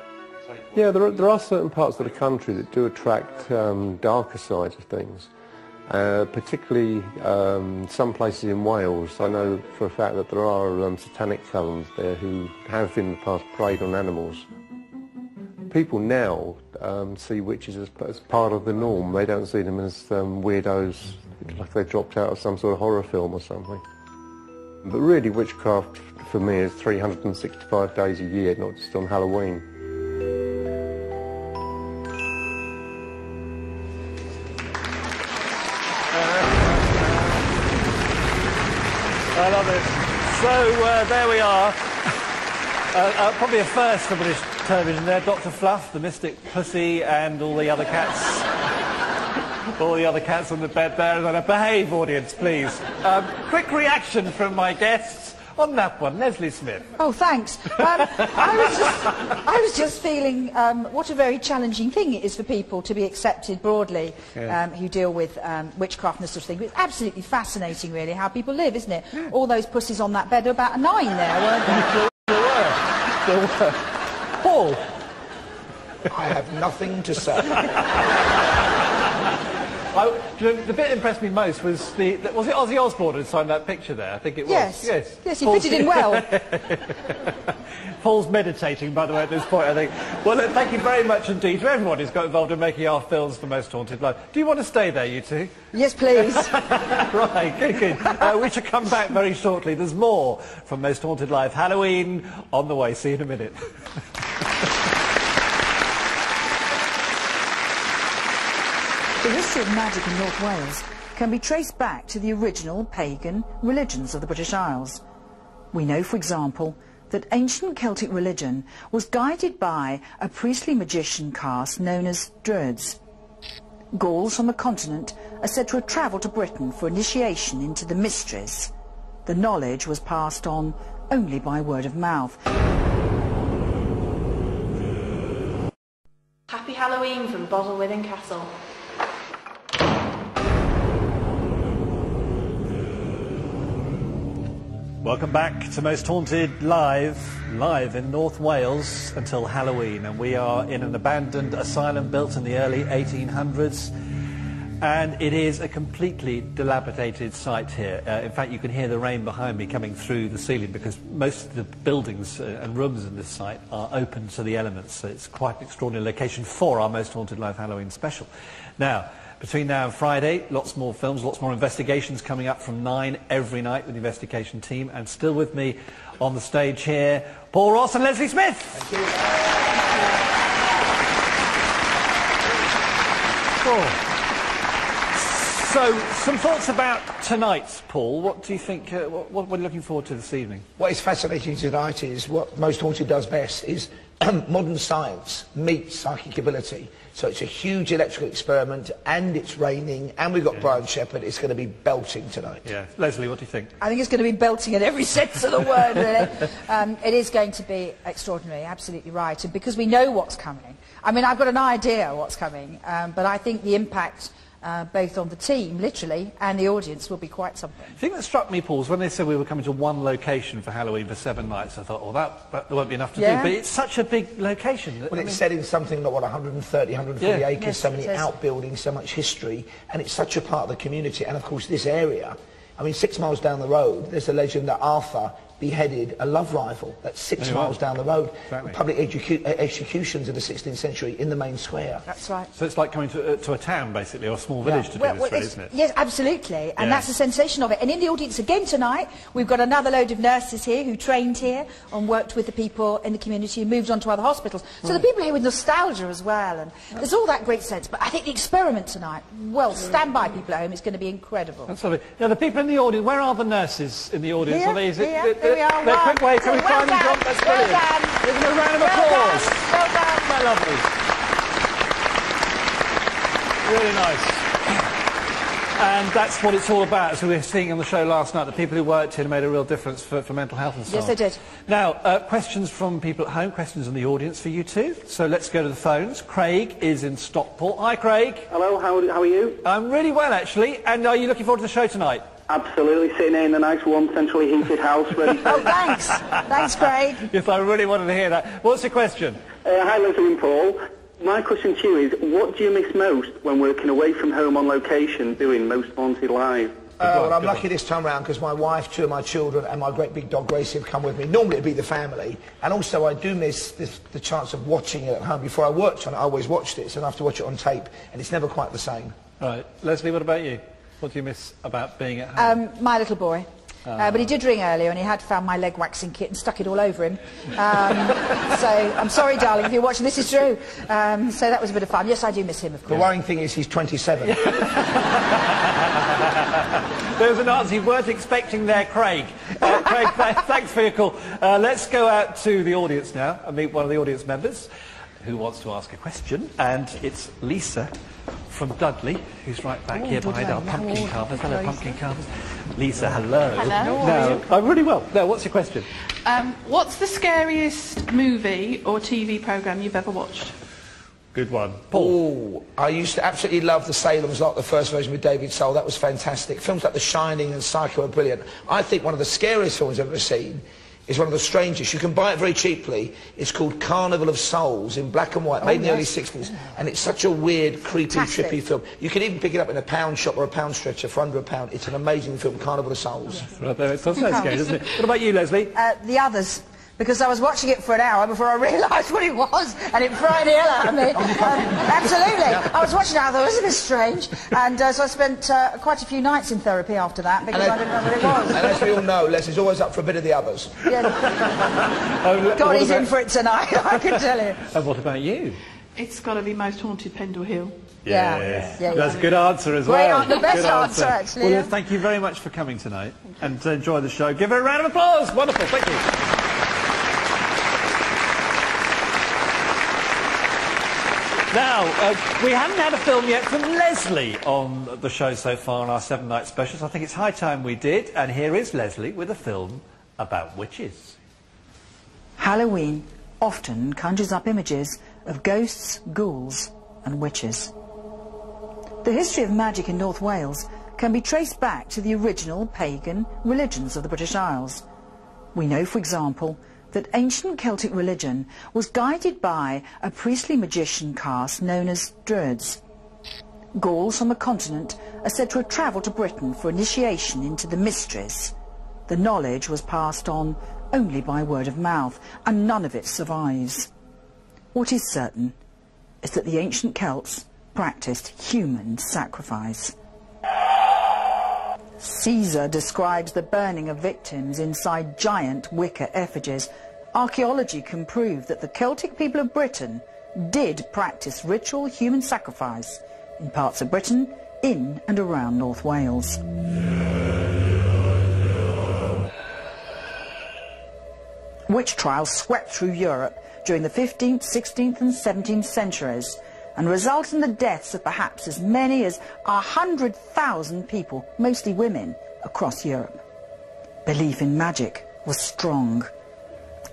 S19: Yeah, there are, there are certain parts of the country that do attract um, darker sides of things. Uh, particularly um, some places in Wales. I know for a fact that there are um, satanic felons there who have in the past preyed on animals people now um, see witches as, as part of the norm. They don't see them as um, weirdos, like they dropped out of some sort of horror film or something. But really, witchcraft for me is 365 days a year, not just on Halloween.
S5: I love it. So uh, there we are. Uh, uh, probably a first for British television there. Dr. Fluff, the Mystic Pussy, and all the other cats. all the other cats on the bed there. And behave, audience, please. Um, quick reaction from my guests on that one. Leslie Smith.
S18: Oh, thanks. Um, I, was just, I was just feeling um, what a very challenging thing it is for people to be accepted broadly
S20: Yeah.
S18: um, who deal with um, witchcraft and this sort of thing. It's absolutely fascinating, really, how people live, isn't it? All those pussies on that bed are about a nine there, weren't they?
S5: There were. There were. Paul.
S4: I have nothing to say.
S5: I, the bit that impressed me most was the, the- was it Ozzy Osbourne who signed that picture there? I think it was.
S18: Yes.
S5: Yes.
S18: Yes, he
S5: Paul's-
S18: fitted in well.
S5: Paul's meditating, by the way, at this point, I think. Well, look, thank you very much indeed to everyone who's got involved in making our films for Most Haunted Live. Do you want to stay there, you two?
S18: Yes, please.
S5: right, good, good. Uh, we shall come back very shortly. There's more from Most Haunted Live. Halloween on the way. See you in a minute.
S7: The history of magic in North Wales can be traced back to the original pagan religions of the British Isles. We know, for example, that ancient Celtic religion was guided by a priestly magician caste known as Druids. Gauls from the continent are said to have travelled to Britain for initiation into the mysteries. The knowledge was passed on only by word of mouth.
S10: Happy Halloween from Bodelwyddan Castle.
S5: Welcome back to Most Haunted Live, live in North Wales until Halloween. And we are in an abandoned asylum built in the early 1800s. And it is a completely dilapidated site here. Uh, in fact, you can hear the rain behind me coming through the ceiling because most of the buildings uh, and rooms in this site are open to the elements. So it's quite an extraordinary location for our Most Haunted Live Halloween special. Now, between now and Friday, lots more films, lots more investigations coming up from 9 every night with the investigation team. And still with me on the stage here, Paul Ross and Leslie Smith. Cool. So, some thoughts about tonight, Paul. What do you think, uh, what, what are you looking forward to this evening?
S4: What is fascinating tonight is what Most Haunted does best is modern science meets psychic ability. So it's a huge electrical experiment and it's raining and we've got Brian Sheppard. It's going to be belting tonight.
S5: Yeah. Leslie, what do you think?
S18: I think it's going to be belting in every sense of the word, really. Um, it is going to be extraordinary, absolutely right. And because we know what's coming, I mean, I've got an idea what's coming, um, but I think the impact, uh, both on the team, literally, and the audience will be quite something.
S5: The thing that struck me, Paul, is when they said we were coming to one location for Halloween for seven nights, I thought, well, that, that there won't be enough to
S4: Yeah.
S5: do. But it's such a big location. that-
S4: Well,
S5: I
S4: it's
S5: mean-
S4: set in something like, what, 130, 140
S5: Yeah.
S4: acres,
S5: Yes,
S4: so many
S5: is.
S4: outbuildings, so much history, and it's such a part of the community. And of course, this area, I mean, six miles down the road, there's a legend that Arthur beheaded a love rival that's six
S5: There
S4: miles down the road.
S5: Exactly.
S4: Public execu- uh, executions in the 16th century in the main square.
S18: That's right.
S5: So it's like coming to, uh, to a town, basically, or a small village to do this,
S18: well,
S5: really, isn't it?
S18: Yes, absolutely. And
S5: Yeah.
S18: that's the sensation of it. And in the audience again tonight, we've got another load of nurses here who trained here and worked with the people in the community and moved on to other hospitals. So the people here with nostalgia as well. And there's all that great sense. But I think the experiment tonight, well, stand by people at home, it's going to be incredible.
S5: That's lovely. Now, the people in the audience, where are the nurses in the audience?
S18: Here,
S5: are they, is it,
S18: here,
S5: they're,
S18: here we are.
S5: they're quick way, can we
S18: well
S5: find them,
S18: done,
S5: That's
S18: well
S5: brilliant.
S18: done.
S5: Give them a round of
S18: Well
S5: applause.
S18: done, well done.
S5: They're lovely. Really nice. And that's what it's all about, as we were seeing on the show last night. The people who worked here made a real difference for, for mental health and so
S18: Yes,
S5: on.
S18: they did.
S5: Now, uh, questions from people at home, questions in the audience for you too. So let's go to the phones. Craig is in Stockport. Hi, Craig.
S20: Hello, how, how are you?
S5: I'm really well, actually. And are you looking forward to the show tonight?
S20: Absolutely, sitting here in a nice, warm, centrally heated house, ready for...
S18: Oh, thanks. thanks, Craig.
S5: Yes, I really wanted to hear that. What's your question?
S20: Uh, hi, Leslie and Paul. My question to you is, what do you miss most when working away from home on location, doing Most Wanted Live?
S4: Uh, well, I'm lucky this time round because my wife, two of my children, and my great big dog Gracie have come with me. Normally it'd be the family, and also I do miss this, the chance of watching it at home. Before I worked on it, I always watched it, so I have to watch it on tape, and it's never quite the same.
S5: Right. Leslie, what about you? What do you miss about being at home?
S18: Um, my little boy.
S5: Ah.
S18: Uh, but he did ring earlier and he had found my leg waxing kit and stuck it all over him. Um, so I'm sorry, darling, if you're watching. This is true. Um, so that was a bit of fun. Yes, I do miss him, of course.
S4: The worrying thing is he's 27.
S5: There's an answer you weren't expecting there, Craig. Uh, Craig, th- thanks for your call. Uh, let's go out to the audience now and meet one of the audience members who wants to ask a question. And it's Lisa from Dudley, who's right back
S21: Oh,
S5: here behind our pumpkin
S21: Hello.
S5: carvers. Hello,
S21: Hello.
S5: pumpkin carvers. Lisa, hello.
S21: Hello. How are
S5: Now,
S21: you?
S5: I'm really well. Now, what's your question?
S21: Um, what's the scariest movie or TV programme you've ever watched?
S5: Good one.
S4: Paul. I used to absolutely love The Salem's Lot, the first version with David Soul. That was fantastic. Films like The Shining and Psycho are brilliant. I think one of the scariest films I've ever seen is one of the strangest. You can buy it very cheaply. It's called Carnival of Souls in black and white,
S21: Oh,
S4: made in the early 60s. And it's such a weird, creepy,
S21: Fantastic.
S4: trippy film. You can even pick it up in a pound shop or a pound stretcher for under a pound. It's an amazing film, Carnival of Souls.
S5: Right there, it sounds scary, doesn't it? What about you, Leslie?
S18: Uh, the others. Because I was watching it for an hour before I realised what it was, and it frightened the hell out of me. Um, absolutely. I was watching it, I thought it was a bit strange, and uh, so I spent uh, quite a few nights in therapy after that because
S4: And
S18: I didn't know what it was.
S4: And as we all know, Leslie's always up for a bit of the others.
S18: Yeah.
S5: Oh,
S18: God,
S5: what
S18: he's
S5: about-
S18: in for it tonight, I can tell you.
S5: And what about you?
S21: It's got to be Most Haunted Pendle Hill.
S18: Yeah.
S5: Yes.
S18: Yeah,
S5: That's a good answer as
S18: Great
S5: well.
S18: an- the best
S5: Good
S18: answer, actually,
S5: Well,
S18: yeah.
S5: thank you very much for coming tonight and uh, enjoy the show. Give her a round of applause. Wonderful. Thank you. Now, uh, we haven't had a film yet from Leslie on the show so far on our seven night specials. I think it's high time we did. And here is Leslie with a film about witches.
S7: Halloween often conjures up images of ghosts, ghouls and witches. The history of magic in North Wales can be traced back to the original pagan religions of the British Isles. We know, for example, that ancient Celtic religion was guided by a priestly magician caste known as Druids. Gauls on the continent are said to have travelled to Britain for initiation into the mysteries. The knowledge was passed on only by word of mouth, and none of it survives. What is certain is that the ancient Celts practiced human sacrifice. Caesar describes the burning of victims inside giant wicker effigies. Archaeology can prove that the Celtic people of Britain did practice ritual human sacrifice in parts of Britain, in and around North Wales. Witch trials swept through Europe during the 15th, 16th and 17th centuries and result in the deaths of perhaps as many as 100,000 people, mostly women, across Europe. Belief in magic was strong.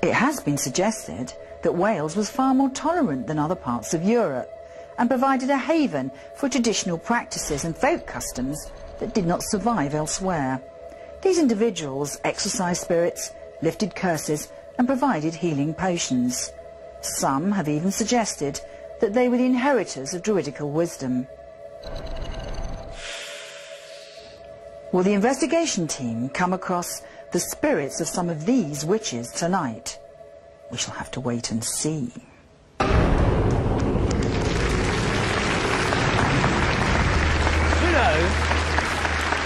S7: It has been suggested that Wales was far more tolerant than other parts of Europe and provided a haven for traditional practices and folk customs that did not survive elsewhere. These individuals exorcised spirits, lifted curses and provided healing potions. Some have even suggested that they were the inheritors of druidical wisdom. Will the investigation team come across the spirits of some of these witches tonight? We shall have to wait and see.
S5: You know,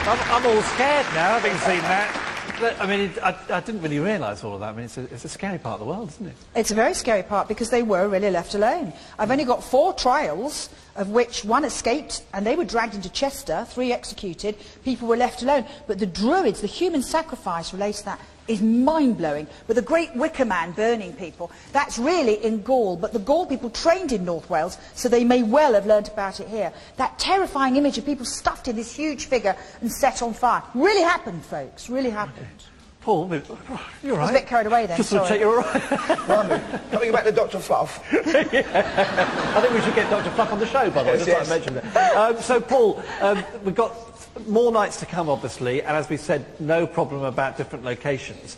S5: I'm, I'm all scared now, having seen that. I mean, it, I, I didn't really realise all of that. I mean, it's a, it's a scary part of the world, isn't it?
S18: It's a very scary part because they were really left alone. I've only got four trials, of which one escaped, and they were dragged into Chester, three executed, people were left alone. But the Druids, the human sacrifice relates to that, is mind-blowing. With the great Wicker Man burning people, that's really in Gaul, but the Gaul people trained in North Wales, so they may well have learnt about it here. That terrifying image of people stuffed in this huge figure and set on fire. Really happened, folks, really happened.
S5: Paul, you're
S18: I was
S5: right.
S18: a bit carried away then,
S5: Just to
S18: sorry.
S5: check you're all right.
S4: Blimey, coming back to Dr. Fluff.
S5: I think we should get Dr. Fluff on the show, by the way,
S4: Yes,
S5: just like I mentioned it. Um, so, Paul, um, we've got more nights to come, obviously, and as we said, no problem about different locations.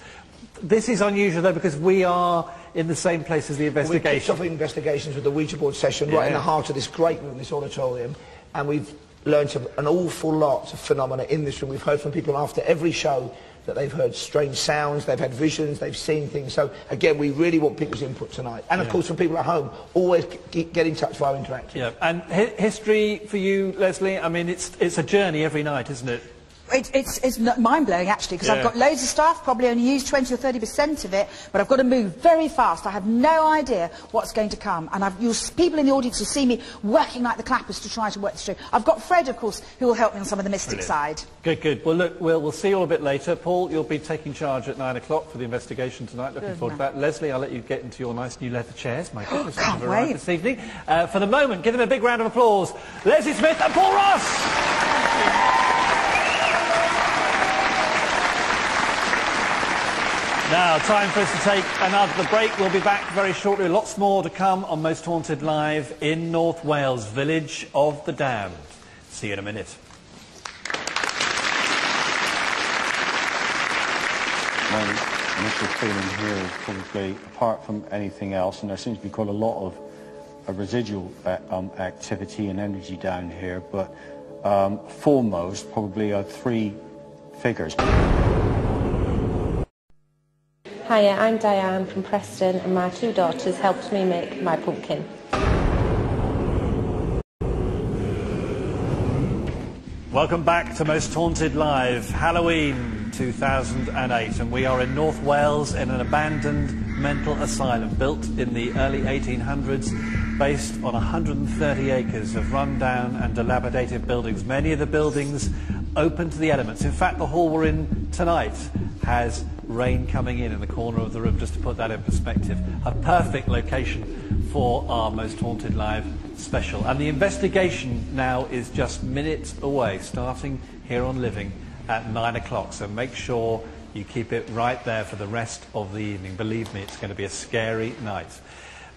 S5: This is unusual, though, because we are in the same place as the
S4: We kicked
S5: investigation.
S4: off investigations with the Ouija board session right in the heart of this great room, this auditorium, and we've learned an awful lot of phenomena in this room. We've heard from people after every show that they've heard strange sounds, they've had visions, they've seen things. So again, we really want people's input tonight. And of
S5: Yeah.
S4: course for people at home, always g- get in touch via Interactive.
S5: Yeah, and hi- history for you, Leslie, I mean, it's, it's a journey every night, isn't it?
S18: It, it's it's mind-blowing actually because
S5: Yeah.
S18: I've got loads of staff, probably only use 20 or 30% of it, but I've got to move very fast. I have no idea what's going to come, and I've, you'll, people in the audience will see me working like the clappers to try to work this through. I've got Fred, of course, who will help me on some of the mystic
S5: Brilliant.
S18: side.
S5: Good, good. Well, look, we'll, we'll see you all a bit later. Paul, you'll be taking charge at nine o'clock for the investigation tonight. Looking
S18: Good
S5: forward to that. Leslie, I'll let you get into your nice new leather chairs. My goodness,
S18: can't
S5: you've arrived
S18: wait.
S5: this evening. Uh, for the moment, give them a big round of applause. Leslie Smith and Paul Ross! Now, time for us to take another break. We'll be back very shortly. Lots more to come on Most Haunted Live in North Wales, Village of the Damned. See you in a minute.
S22: My initial feeling here is probably, apart from anything else, and there seems to be quite a lot of uh, residual uh, um, activity and energy down here, but um, foremost probably are three figures.
S6: Hiya, I'm Diane from Preston and my two daughters helped me make my pumpkin.
S5: Welcome back to Most Haunted Live, Halloween 2008, and we are in North Wales in an abandoned mental asylum built in the early 1800s, based on 130 acres of rundown and dilapidated buildings. Many of the buildings open to the elements. In fact, the hall we're in tonight has rain coming in in the corner of the room, just to put that in perspective. A perfect location for our Most Haunted Live special. And the investigation now is just minutes away, starting here on Living at 9 o'clock. So make sure you keep it right there for the rest of the evening. Believe me, it's going to be a scary night.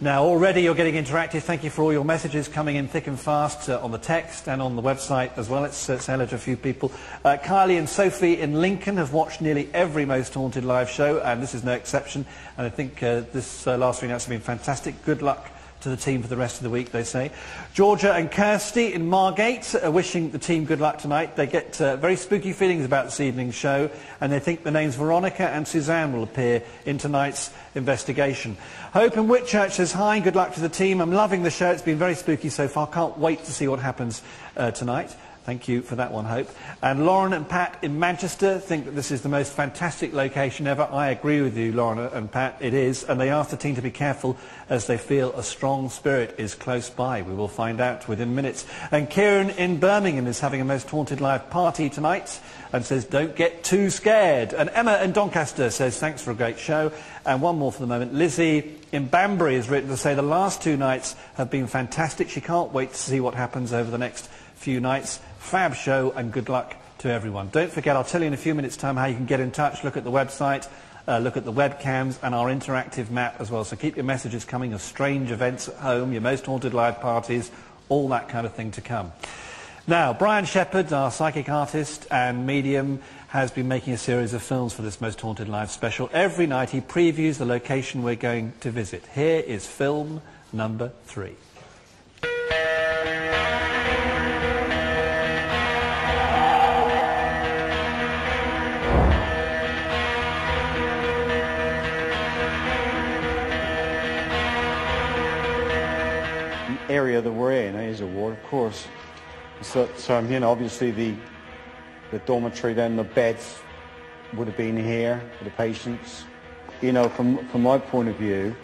S5: Now, already you're getting interactive. Thank you for all your messages coming in thick and fast uh, on the text and on the website as well. Let's uh, say hello to a few people. Uh, Kylie and Sophie in Lincoln have watched nearly every Most Haunted live show, and this is no exception. And I think uh, this uh, last three nights have been fantastic. Good luck to the team for the rest of the week, they say. Georgia and Kirsty in Margate are wishing the team good luck tonight. They get uh, very spooky feelings about this evening's show, and they think the names Veronica and Suzanne will appear in tonight's investigation. Hope in Whitchurch says hi, and good luck to the team. I'm loving the show. It's been very spooky so far. Can't wait to see what happens uh, tonight. Thank you for that one, Hope. And Lauren and Pat in Manchester think that this is the most fantastic location ever. I agree with you, Lauren and Pat, it is. And they ask the team to be careful as they feel a strong spirit is close by. We will find out within minutes. And Kieran in Birmingham is having a most haunted live party tonight and says, don't get too scared. And Emma in Doncaster says, thanks for a great show. And one more for the moment. Lizzie in Banbury has written to say the last two nights have been fantastic. She can't wait to see what happens over the next few nights. Fab show and good luck to everyone. Don't forget, I'll tell you in a few minutes' time how you can get in touch. Look at the website, uh, look at the webcams and our interactive map as well. So keep your messages coming of strange events at home, your most haunted live parties, all that kind of thing to come. Now, Brian Sheppard, our psychic artist and medium, has been making a series of films for this Most Haunted Live special. Every night he previews the location we're going to visit. Here is film number three.
S22: Area that we're in is a ward, of course. So, so you know, obviously the the dormitory, then the beds would have been here for the patients. You know, from from my point of view,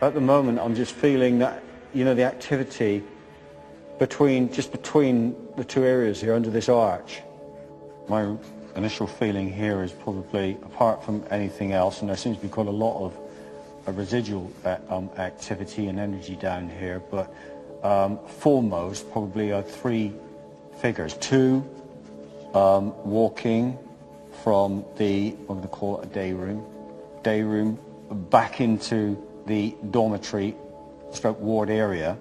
S22: at the moment, I'm just feeling that you know the activity between just between the two areas here under this arch. My initial feeling here is probably, apart from anything else, and there seems to be quite a lot of a residual uh, um, activity and energy down here, but um, foremost probably are three figures. Two um, walking from the, I'm going to call it, a day room, day room back into the dormitory stroke ward area,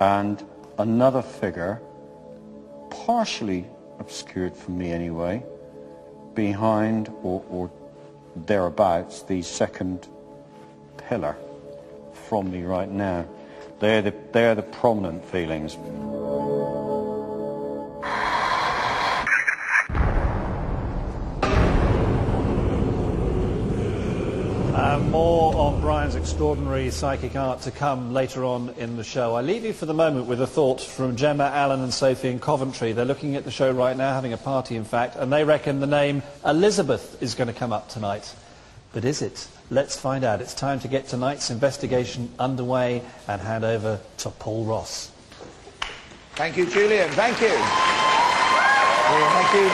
S22: and another figure, partially obscured from me anyway, behind or, or thereabouts the second pillar from me right now. They're the, they're the prominent feelings.
S5: And more on Brian's extraordinary psychic art to come later on in the show. I leave you for the moment with a thought from Gemma, Alan and Sophie in Coventry. They're looking at the show right now, having a party in fact, and they reckon the name Elizabeth is going to come up tonight. But is it? Let's find out. It's time to get tonight's investigation underway and hand over to Paul Ross.
S4: Thank you, Julian. Thank you. Thank you.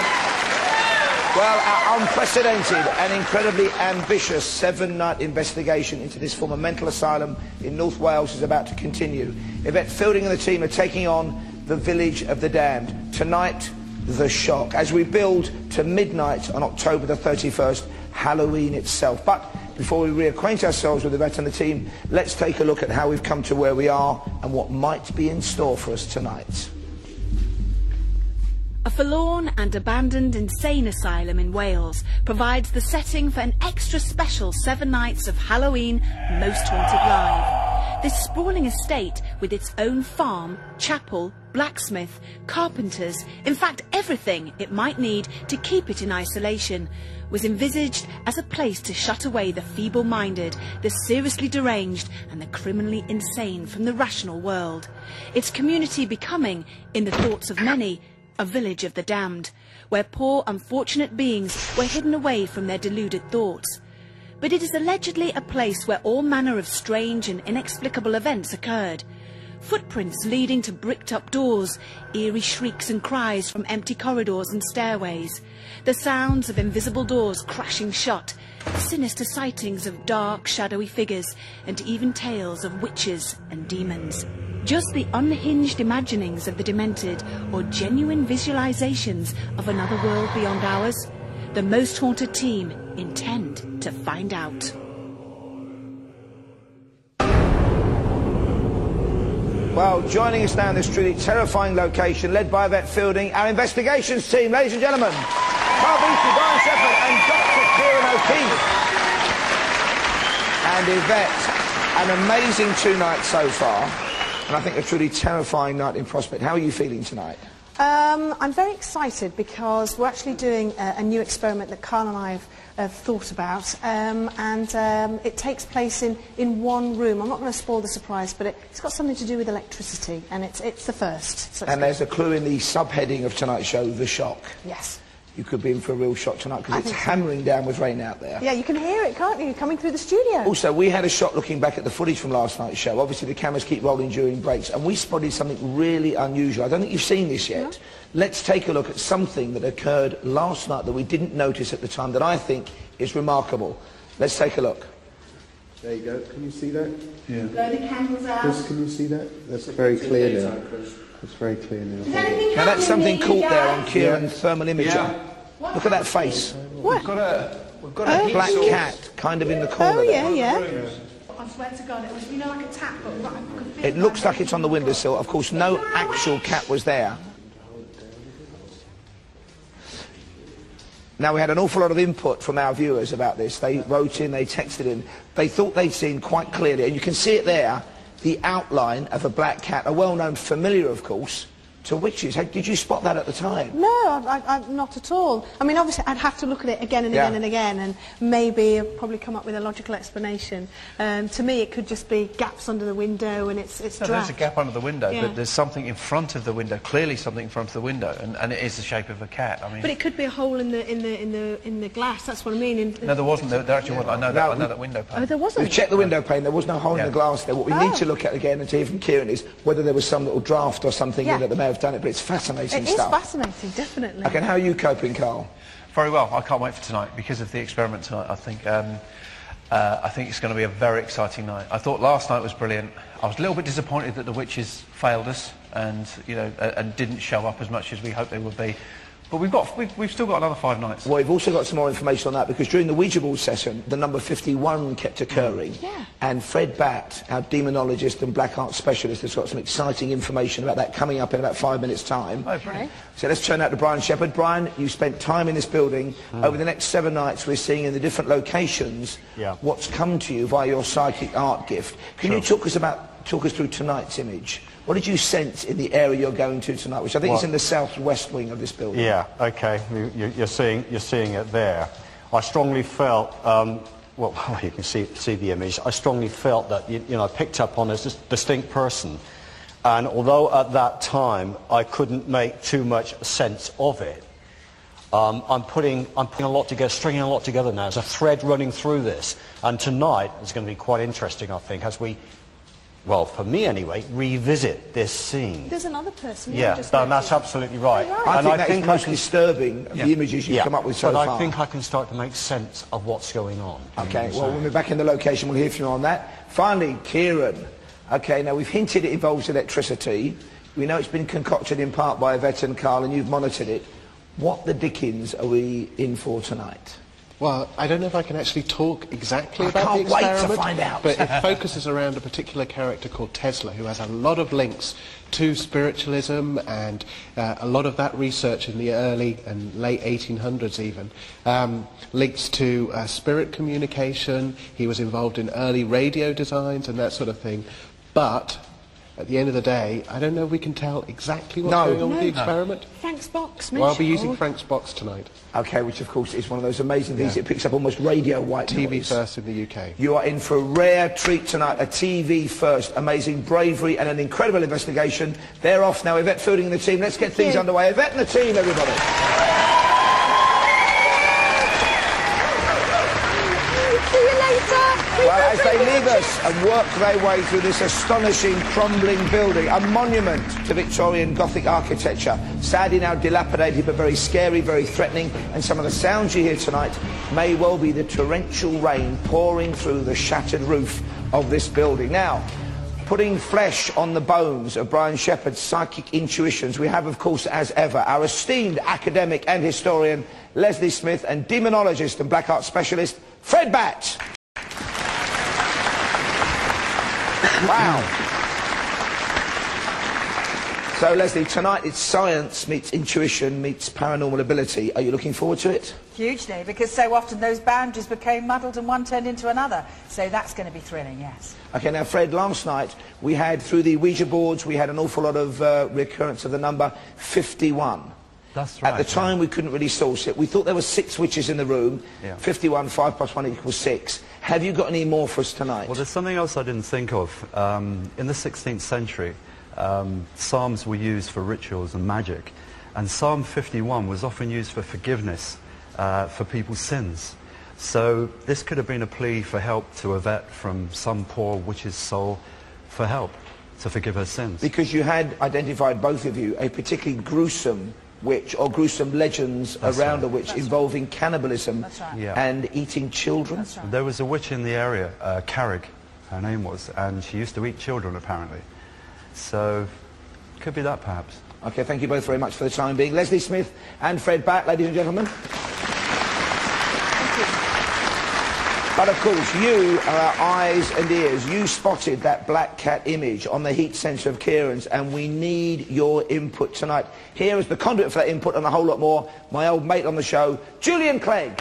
S4: Well, our unprecedented and incredibly ambitious seven-night investigation into this former mental asylum in North Wales is about to continue. Yvette Fielding and the team are taking on the village of the damned. Tonight, the shock, as we build to midnight on October the 31st, Halloween itself. But before we reacquaint ourselves with Yvette and the team, let's take a look at how we've come to where we are and what might be in store for us tonight.
S1: A forlorn and abandoned insane asylum in Wales provides the setting for an extra special seven nights of Halloween Most Haunted Live. This sprawling estate with its own farm, chapel, blacksmith, carpenters, in fact everything it might need to keep it in isolation, was envisaged as a place to shut away the feeble-minded, the seriously deranged and the criminally insane from the rational world. Its community becoming, in the thoughts of many, a village of the damned, where poor unfortunate beings were hidden away from their deluded thoughts. But it is allegedly a place where all manner of strange and inexplicable events occurred. Footprints leading to bricked up doors, eerie shrieks and cries from empty corridors and stairways, the sounds of invisible doors crashing shut, sinister sightings of dark, shadowy figures, and even tales of witches and demons. Just the unhinged imaginings of the demented or genuine visualizations of another world beyond ours? The Most Haunted team intend to find out.
S4: Well, joining us now in this truly terrifying location, led by Yvette Fielding, our investigations team, ladies and gentlemen, Karl Beattie, Brian Sheppard, and O'Keefe. And Yvette, an amazing two nights so far, and I think a truly terrifying night in prospect. How are you feeling tonight?
S1: Um, I'm very excited because we're actually doing a, a new experiment that Karl and I have, have thought about, um, and um, it takes place in, in one room. I'm not going to spoil the surprise, but it, it's got something to do with electricity, and it's, it's the first. So
S4: And
S1: good.
S4: there's a clue in the subheading of tonight's show, The Shock.
S1: Yes.
S4: You could be in for a real shock tonight because it's
S1: think so.
S4: hammering down with rain out there.
S1: Yeah, you can hear it, can't you, coming through the studio?
S4: Also, we had a shot looking back at the footage from last night's show. Obviously, the cameras keep rolling during breaks, and we spotted something really unusual. I don't think you've seen this yet. Let's take a look at something that occurred last night that we didn't notice at the time that I think is remarkable. Let's take a look.
S23: There you go. Can you see that? Yeah.
S1: Blow the candles out.
S23: Chris, can you see that? That's very clear now. It's very clear now.
S4: Now, that's something caught there on Kieran's
S23: Yeah.
S4: thermal imager.
S23: Yeah.
S4: Look at that face.
S1: What?
S4: We've got a, we've got
S1: Oh.
S4: a black cat kind of in the corner
S1: Oh,
S4: there.
S1: yeah, yeah.
S21: I swear to God, it was, you know, like a tap, but right, I could feel
S4: It looks like it's on the windowsill. Of course, no actual cat was there. Now, we had an awful lot of input from our viewers about this. They wrote in, they texted in. They thought they'd seen quite clearly, and you can see it there, the outline of a black cat, a well-known familiar, of course, to witches. Had- Did you spot that at the time?
S1: No, I, I, I, not at all. I mean, obviously, I'd have to look at it again and
S4: Yeah.
S1: again and again, and maybe I'll probably come up with a logical explanation. Um, to me, it could just be gaps under the window, and it's it's
S3: No, there's a gap under the window,
S1: Yeah.
S3: but there's something in front of the window, clearly something in front of the window, and, and it is the shape of a cat. I mean,
S1: But it could be a hole in the in the in the in the glass. That's what I mean. In,
S3: no, there wasn't. There, there actually wasn't. I know that. I know that window pane.
S1: Oh, there
S4: We've
S1: wasn't.
S4: checked the window pane, there was no hole in the glass there. What we
S1: Oh.
S4: need to look at again and to hear from Kieran is whether there was some little draft or something
S1: Yeah.
S4: in at the may have done it, but it's fascinating
S1: It is
S4: stuff.
S1: It is fascinating, definitely.
S4: Okay, how are you coping, Karl?
S3: Very well. I can't wait for tonight because of the experiment tonight. I think. Um, uh, I think it's going to be a very exciting night. I thought last night was brilliant. I was a little bit disappointed that the witches failed us and you know uh, and didn't show up as much as we hoped they would be. But we've got we've, we've still got another five nights.
S4: Well, we've also got some more information on that because during the Ouija board session, the number 51 kept occurring.
S1: Mm, yeah.
S4: And Fred Batt, our demonologist and black art specialist, has got some exciting information about that coming up in about five minutes' time.
S3: Oh, brilliant.
S4: So let's turn out to Brian Sheppard. Brian, you spent time in this building. Mm. Over the next seven nights, we're seeing in the different locations
S22: Yeah.
S4: what's come to you via your psychic art gift. Can you talk us about talk us through tonight's image? What did you sense in the area you're going to tonight, which I think is in the southwest wing of this building?
S22: Yeah, okay, you, you're, seeing, you're seeing it there. I strongly felt, um, well, you can see, see the image, I strongly felt that, you, you know, I picked up on a distinct person. And although at that time I couldn't make too much sense of it, um, I'm, putting, I'm putting a lot together, stringing a lot together now. There's a thread running through this. And tonight is going to be quite interesting, I think, as we, well, for me anyway, revisit this scene.
S1: There's another person.
S22: Yeah,
S1: you just
S22: that- that's absolutely right.
S1: Right.
S4: I
S22: And
S4: think
S22: I
S4: that
S22: think
S4: is
S22: I
S4: most
S22: can-
S4: disturbing
S22: Yeah.
S4: the images you've
S22: Yeah,
S4: come up with so far.
S22: but
S4: far.
S22: I think I can start to make sense of what's going on.
S4: Okay, well, when we're back in the location, we'll hear from you on that. Finally, Kieran. Okay, now we've hinted it involves electricity. We know it's been concocted in part by Yvette and Karl, and you've monitored it. What the dickens are we in for tonight?
S23: Well, I don't know if I can actually talk exactly
S4: I
S23: about
S4: can't
S23: the
S4: wait to
S23: experiment,
S4: find out.
S23: but it focuses around a particular character called Tesla, who has a lot of links to spiritualism and uh, a lot of that research in the early and late 1800s even um, links to uh, spirit communication. He was involved in early radio designs and that sort of thing, but. At the end of the day, I don't know if we can tell exactly what's
S4: No.
S23: going on with the experiment.
S1: No.
S23: experiment.
S1: Frank's box.
S23: Well, I'll be using Frank's box tonight.
S4: Okay, which of course is one of those amazing things. It picks up almost radio white
S23: TV
S4: noise.
S23: first in the UK.
S4: You are in for a rare treat tonight, a TV first. Amazing bravery and an incredible investigation. They're off now. Yvette Fielding and the team. Let's get things
S1: you.
S4: underway. Yvette and the team, everybody.
S1: See you later.
S4: Well, as they leave us and work their way through this astonishing crumbling building, a monument to Victorian Gothic architecture, sadly now dilapidated but very scary, very threatening, and some of the sounds you hear tonight may well be the torrential rain pouring through the shattered roof of this building. Now, putting flesh on the bones of Brian Sheppard's psychic intuitions, we have, of course, as ever, our esteemed academic and historian, Leslie Smith, and demonologist and black art specialist, Fred Batt. Wow. So, Leslie, tonight it's science meets intuition meets paranormal ability. Are you looking forward to it?
S7: Hugely, because so often those boundaries became muddled and one turned into another. So that's going to be thrilling, yes.
S4: Okay, now, Fred, last night we had, through the Ouija boards, we had an awful lot of uh, recurrence of the number 51.
S3: That's right.
S4: At the time, we couldn't really source it. We thought there were six witches in the room.
S3: Yeah.
S4: 51, 5 plus 1 equals 6. Have you got any more for us tonight?
S24: Well, there's something else I didn't think of. Um, in the 16th century, um, psalms were used for rituals and magic, and Psalm 51 was often used for forgiveness uh, for people's sins. So this could have been a plea for help to Yvette from some poor witch's soul for help to forgive her sins.
S4: Because you had identified, both of you, a particularly gruesome witch or gruesome legends
S24: That's
S4: around
S24: right.
S4: a witch involving cannibalism
S24: Yeah.
S4: and eating children.
S24: There was a witch in the area, uh, Carrig, her name was, and she used to eat children apparently. So, could be that perhaps.
S4: Okay, thank you both very much for the time being. Leslie Smith and Fred Batt, ladies and gentlemen. But of course, you are our eyes and ears. You spotted that black cat image on the heat sensor of Kieran's, and we need your input tonight. Here is the conduit for that input and a whole lot more, my old mate on the show, Julian Clegg.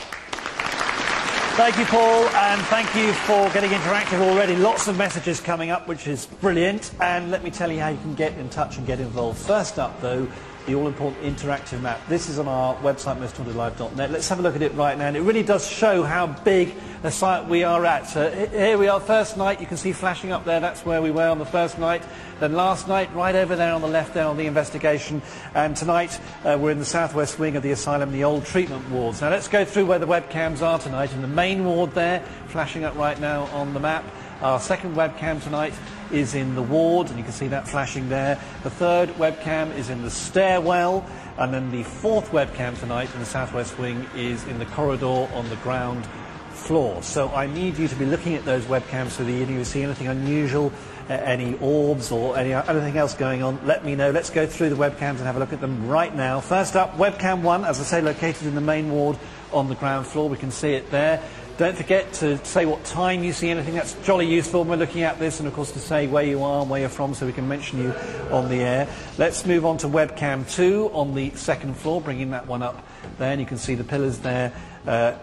S5: Thank you, Paul, and thank you for getting interactive already. Lots of messages coming up, which is brilliant. And let me tell you how you can get in touch and get involved. First up, though, the all-important interactive map. This is on our website, mosthauntedlive.net. Let's have a look at it right now. And it really does show how big a site we are at. So here we are, first night. You can see flashing up there. That's where we were on the first night. Then last night, right over there on the left there on the investigation. And tonight, uh, we're in the southwest wing of the asylum, the old treatment wards. Now let's go through where the webcams are tonight. In the main ward there, flashing up right now on the map. Our second webcam tonight is in the ward, and you can see that flashing there. The third webcam is in the stairwell, and then the fourth webcam tonight in the southwest wing is in the corridor on the ground floor. So I need you to be looking at those webcams so that if you see anything unusual, uh, any orbs or any, anything else going on, let me know. Let's go through the webcams and have a look at them right now. First up, webcam one, as I say, located in the main ward on the ground floor. We can see it there. Don't forget to say what time you see anything. That's jolly useful when we're looking at this, and of course to say where you are and where you're from so we can mention you on the air. Let's move on to webcam 2 on the second floor, bringing that one up there, and you can see the pillars there uh,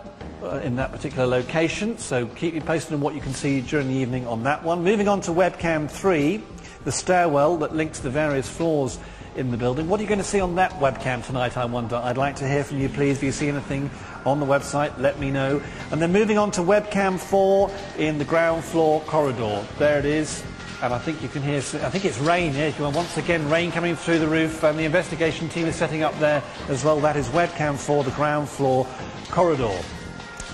S5: in that particular location. So keep me posted on what you can see during the evening on that one. Moving on to webcam 3, the stairwell that links the various floors in the building. What are you going to see on that webcam tonight, I wonder? I'd like to hear from you, please. If you see anything on the website, let me know. And then moving on to webcam 4 in the ground floor corridor. There it is. And I think you can hear, I think it's rain here. Once again, rain coming through the roof. And the investigation team is setting up there as well. That is webcam 4, the ground floor corridor.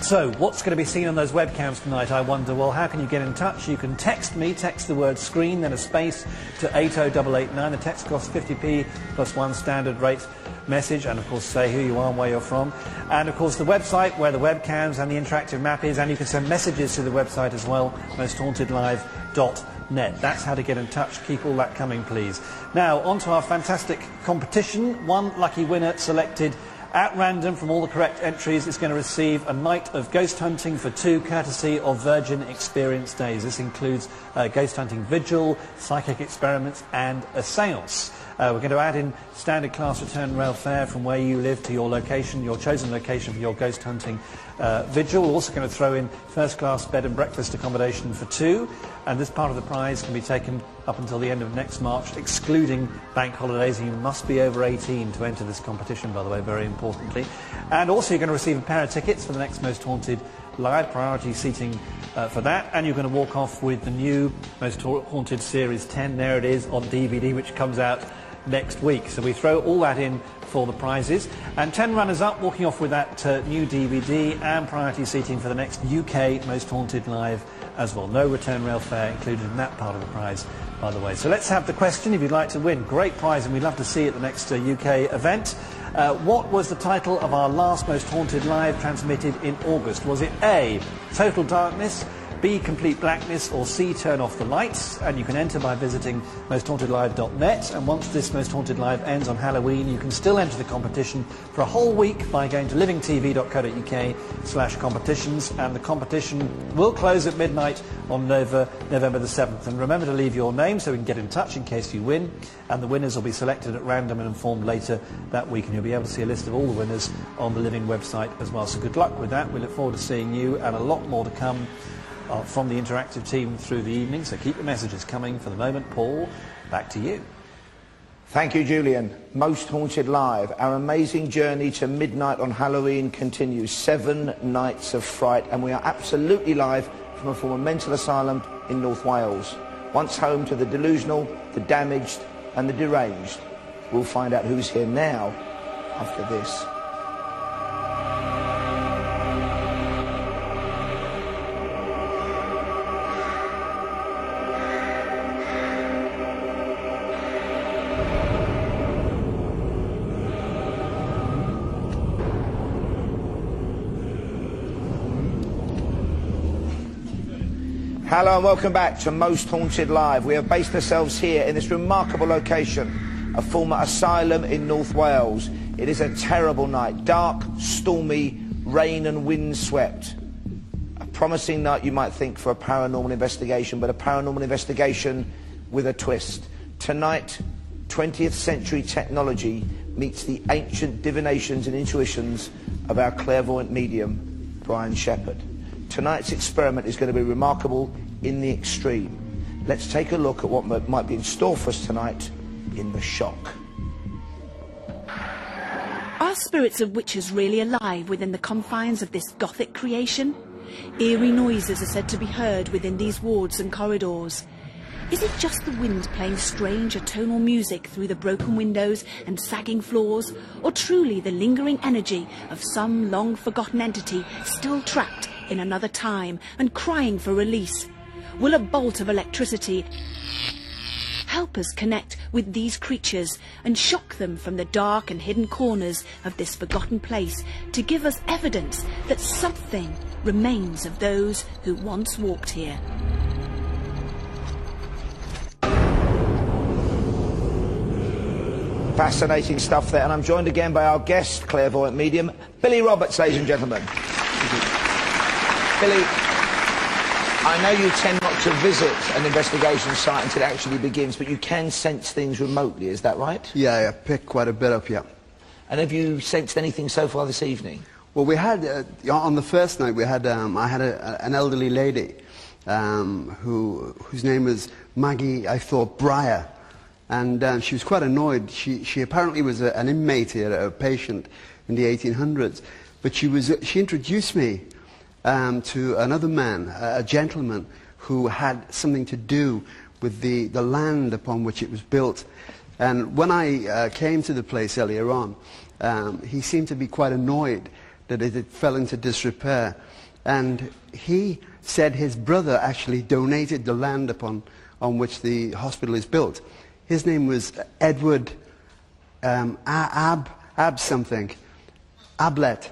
S5: So, what's going to be seen on those webcams tonight, I wonder? Well, how can you get in touch? You can text me, text the word screen, then a space to 80889. The text costs 50p plus one standard rate message, and of course say who you are and where you're from. And of course the website where the webcams and the interactive map is, and you can send messages to the website as well, mosthauntedlive.net. That's how to get in touch. Keep all that coming, please. Now, on to our fantastic competition. One lucky winner selected at random from all the correct entries is going to receive a night of ghost hunting for two courtesy of Virgin Experience Days. This includes uh, ghost hunting vigil, psychic experiments and a seance. Uh, we're going to add in standard class return rail fare from where you live to your location, your chosen location for your ghost hunting uh, vigil. We're also going to throw in first class bed and breakfast accommodation for two. And this part of the prize can be taken up until the end of next March, excluding bank holidays. You must be over 18 to enter this competition, by the way, very importantly. And also you're going to receive a pair of tickets for the next Most Haunted live priority seating uh, for that and you're going to walk off with the new Most Haunted Series 10 there it is on DVD which comes out next week. So we throw all that in for the prizes. And 10 runners-up walking off with that uh, new DVD and priority seating for the next UK Most Haunted Live as well. No return rail fare included in that part of the prize, by the way. So let's have the question if you'd like to win. Great prize and we'd love to see it at the next uh, UK event. Uh, what was the title of our last Most Haunted Live transmitted in August? Was it A, Total Darkness, B, complete blackness, or C, turn off the lights. And you can enter by visiting mosthauntedlive.net. And once this Most Haunted Live ends on Halloween, you can still enter the competition for a whole week by going to livingtv.co.uk slash competitions. And the competition will close at midnight on Nova, November the 7th. And remember to leave your name so we can get in touch in case you win. And the winners will be selected at random and informed later that week. And you'll be able to see a list of all the winners on the Living website as well. So good luck with that. We look forward to seeing you and a lot more to come uh, from the interactive team through the evening. So keep your messages coming for the moment. Paul, back to you.
S4: Thank you, Julian. Most Haunted Live. Our amazing journey to midnight on Halloween continues. Seven nights of fright, and we are absolutely live from a former mental asylum in North Wales. Once home to the delusional, the damaged, and the deranged. We'll find out who's here now after this. Hello and welcome back to Most Haunted Live. We have based ourselves here in this remarkable location, a former asylum in North Wales. It is a terrible night, dark, stormy, rain and wind swept. A promising night you might think for a paranormal investigation, but a paranormal investigation with a twist. Tonight, 20th century technology meets the ancient divinations and intuitions of our clairvoyant medium, Brian Sheppard. Tonight's experiment is going to be remarkable in the extreme. Let's take a look at what might be in store for us tonight in The Shock.
S1: Are spirits of witches really alive within the confines of this Gothic creation? Eerie noises are said to be heard within these wards and corridors. Is it just the wind playing strange atonal music through the broken windows and sagging floors, or truly the lingering energy of some long forgotten entity still trapped in another time and crying for release? Will a bolt of electricity help us connect with these creatures and shock them from the dark and hidden corners of this forgotten place to give us evidence that something remains of those who once walked here.
S4: Fascinating stuff there, and I'm joined again by our guest, clairvoyant medium, Billy Roberts, ladies and gentlemen. Billy, I know you tend not to visit an investigation site until it actually begins, but you can sense things remotely, is that right?
S25: Yeah, I picked quite a bit up, yeah.
S4: And have you sensed anything so far this evening?
S25: Well, we had, uh, on the first night, we had, um, I had a, an elderly lady um, who, whose name was Maggie, I thought, Breyer. And um, she was quite annoyed. She, she apparently was a, an inmate here, a patient in the 1800s. But she, was, she introduced me um, to another man, a, gentleman, who had something to do with the, the land upon which it was built. And when I uh, came to the place earlier on, um, he seemed to be quite annoyed that it had fell into disrepair. And he said his brother actually donated the land upon on which the hospital is built. His name was Edward um, Ab, Ab something, Ablett.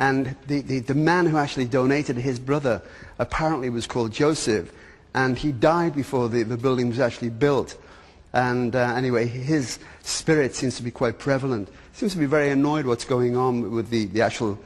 S25: And the, the, the man who actually donated his brother apparently was called Joseph. And he died before the, the building was actually built. And uh, anyway, his spirit seems to be quite prevalent. Seems to be very annoyed what's going on with the, the actual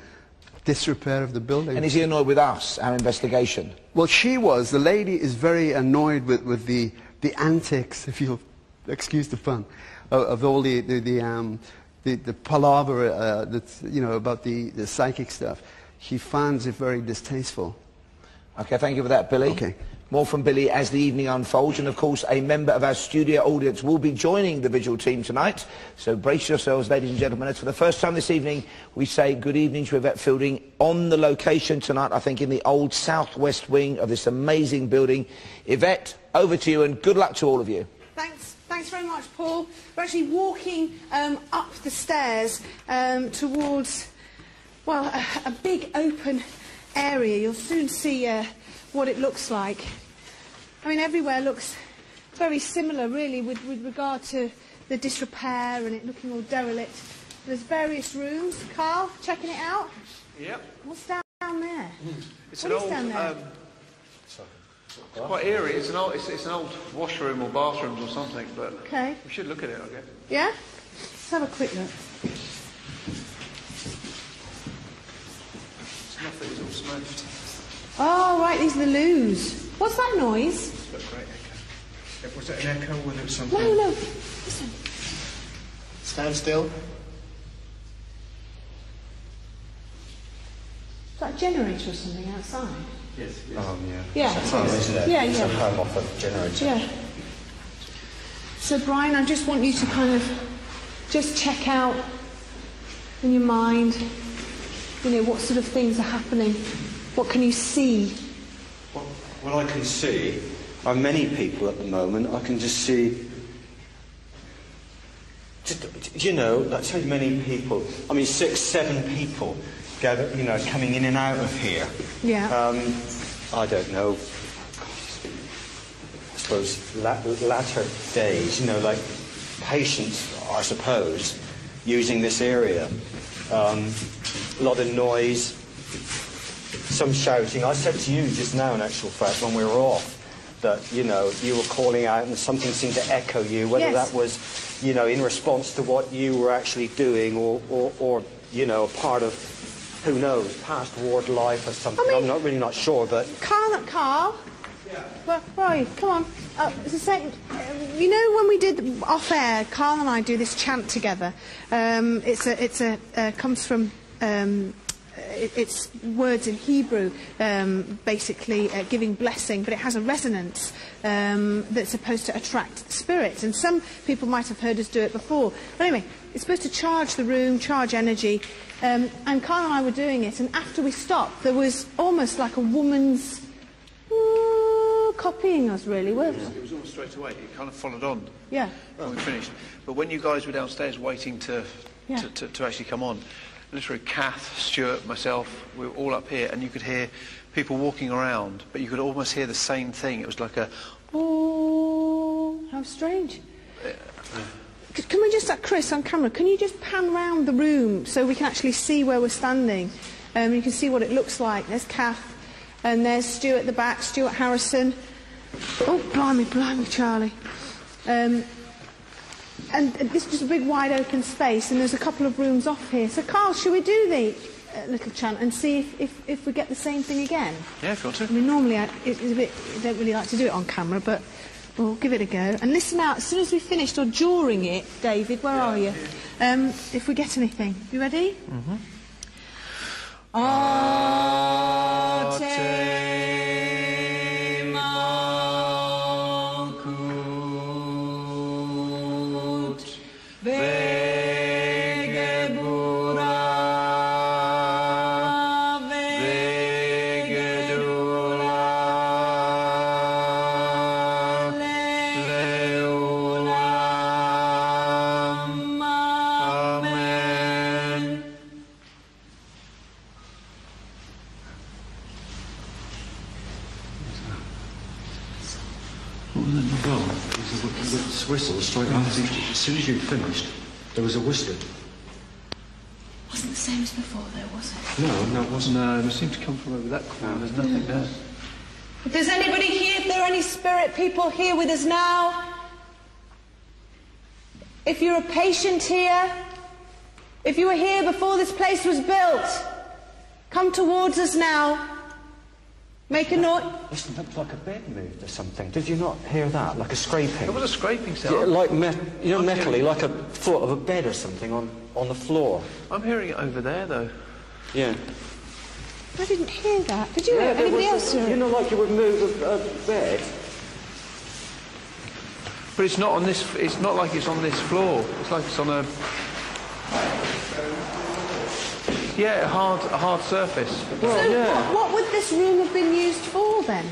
S25: disrepair of the building.
S4: And is he annoyed with us, our investigation?
S25: Well, she was. The lady is very annoyed with, with the, the antics, if you'll excuse the pun, of, of all the, the, the, um, the, the palaver uh, that's, you know, about the, the psychic stuff. She finds it very distasteful.
S4: Okay, thank you for that, Billy.
S25: Okay.
S4: More from Billy as the evening unfolds, and of course, a member of our studio audience will be joining the visual team tonight. So brace yourselves, ladies and gentlemen. As for the first time this evening, we say good evening to Yvette Fielding on the location tonight, I think in the old southwest wing of this amazing building. Yvette, over to you, and good luck to all of you.
S1: Thanks, thanks very much, Paul. We're actually walking um, up the stairs um, towards, well, a, a big open area. You'll soon see uh, what it looks like. I mean, everywhere looks very similar, really, with, with regard to the disrepair and it looking all derelict. There's various rooms. Karl, checking it out?
S3: Yep.
S1: What's down there?
S3: It's
S1: What
S3: an
S1: is
S3: old.
S1: down there?
S3: Um, it's quite eerie. It's an old. It's, it's an old washroom or bathrooms or something. But
S1: Okay.
S3: we should look at it. I guess.
S1: Yeah? Let's have a quick look.
S3: It's nothing. It's all smashed.
S1: Oh, right, these are the loos. What's that noise?
S3: It's got a great echo. Was it an echo? Was it something?
S1: No, no. Listen.
S23: Stand still.
S1: Is that a generator or something outside?
S3: Yes.
S25: Oh, yeah.
S1: Yeah.
S25: It's home, isn't it?
S1: Yeah,
S25: It's
S1: yeah.
S25: a home off a generator.
S1: Yeah. So, Brian, I just want you to kind of just check out in your mind, you know, what sort of things are happening. What can you see?
S26: What I can see are many people at the moment. I can just see, just, you know, like so many people. I mean, six, seven people gather, you know, coming in and out of here.
S1: Yeah.
S26: Um, I don't know. I suppose la- latter days, you know, like patients, I suppose, using this area. Um, a lot of noise, some shouting. I said to you just now, in actual fact, when we were off, that you know you were calling out and something seemed to echo you. Whether
S1: Yes.
S26: that was, you know, in response to what you were actually doing, or, or, or you know, a part of, who knows, past ward life or something. I'm not really not sure, but
S1: Karl, Karl? Yeah. Well, Roy, come on. Uh, it's a second. Uh, you know when we did off air, Karl and I do this chant together. Um, it's a, it's a, uh, comes from um, it, it's words in Hebrew, um, basically uh, giving blessing, but it has a resonance um, that's supposed to attract spirits. And some people might have heard us do it before. But anyway, it's supposed to charge the room, charge energy. Um, and Karl and I were doing it, and after we stopped, there was almost like a woman's copying us, really, weren't
S3: It was almost straight away. It kind of followed on
S1: Yeah.
S3: when we finished. But when you guys were downstairs waiting to,
S1: Yeah.
S3: to, to, to actually come on, literally Kath, Stuart, myself, we were all up here, and you could hear people walking around, but you could almost hear the same thing. It was like a.
S1: Oh, how strange. Can we just, uh, Chris, on camera, can you just pan round the room so we can actually see where we're standing? Um, you can see what it looks like. There's Kath, and there's Stuart at the back, Stuart Harrison. Oh, blimey, blimey, Charlie. Um, and and this is just a big wide open space, and there's a couple of rooms off here. So, Karl, should we do the uh, little chant and see if, if, if we get the same thing again?
S3: Yeah, if you want to.
S1: I mean, normally I, it, it's a bit, I don't really like to do it on camera, but we'll give it a go. And listen out, as soon as we've finished, or during it, David, where are you? Um, if we get anything. You ready?
S3: Mm-hmm.
S26: What soon as you finished, there was a whistling.
S17: Wasn't the same as before, though, was it?
S26: No, no, it wasn't.
S3: No, it seemed to come from over that corner. There's nothing hmm. there.
S1: If there's anybody here, if there are any spirit people here with us now, if you're a patient here, if you were here before this place was built, come towards us now. Make a noise.
S26: Listen, looked like a bed moved or something. Did you not hear that? Like a scraping?
S3: It was a scraping
S26: Yeah,
S3: sound.
S26: like me- you know,
S3: I'm
S26: metally, like a foot of a bed or something on, on the floor.
S3: I'm hearing it over there, though.
S26: Yeah.
S1: I didn't hear that. Did you?
S26: Yeah,
S1: hear?
S26: there
S1: Anybody else
S26: a-
S1: hear
S26: You
S1: it?
S26: know, like you would move a, a bed.
S3: But it's not on this. It's not like it's on this floor. It's like it's on a. Yeah, a hard, a hard surface.
S1: so what, what would this room have been used for then?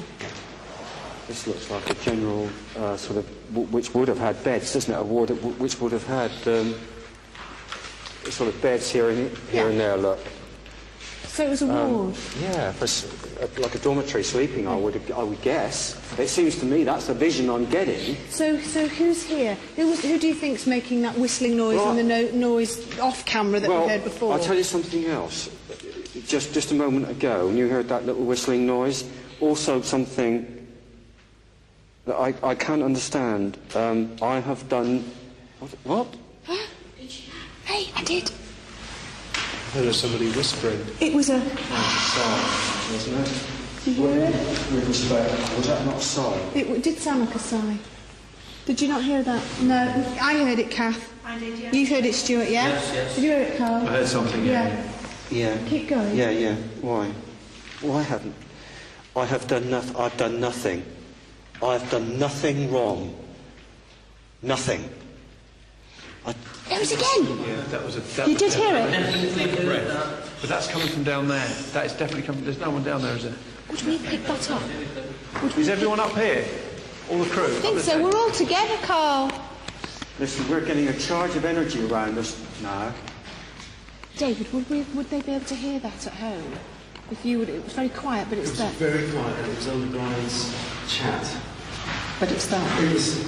S26: This looks like a general uh, sort of, w- which would have had beds, doesn't it? A ward w- which would have had um, sort of beds here and here and there. Look.
S1: So it was a
S26: Um,
S1: ward.
S26: Yeah, for s- like a dormitory sleeping, I would, I would guess. It seems to me that's the vision I'm getting.
S1: So, so who's here? Who, was, who do you think's making that whistling noise
S26: Well,
S1: and the no, noise off camera that
S26: well,
S1: we heard before?
S26: I'll tell you something else. Just, just a moment ago, when you heard that little whistling noise, also something that I, I can't understand. Um, I have done... What? what?
S1: Hey, I did.
S23: There was somebody whispering.
S1: It was a.
S26: Sigh, wasn't it?
S1: Did you hear it?
S26: With respect, was that not a sigh?
S1: It did sound like a sigh. Did you not hear that? No, I heard it, Kath.
S17: I did, yeah.
S1: You heard it, Stuart, yeah?
S26: Yes, yes.
S1: Did you hear it, Karl?
S26: I heard something, yeah. Yeah.
S1: Keep going.
S26: Yeah, yeah. Why? Why haven't I have done nothing? I've done nothing. I've done nothing wrong. Nothing. I,
S1: There it again.
S3: Yeah, that was a. That
S1: You
S3: was
S1: did hear it?
S3: a breath. But that's coming from down there. That is definitely coming. There's no one down there, is there?
S1: Would we pick that up?
S3: Is everyone up here? All the crew?
S1: I think so. We're all together, Karl.
S26: listen, we're getting a charge of energy around us now.
S1: David, would, we, would they be able to hear that at home? If you would, it was very quiet, but it's there.
S27: Very quiet, and it was under Brian's chat.
S1: But it's there.
S27: It was.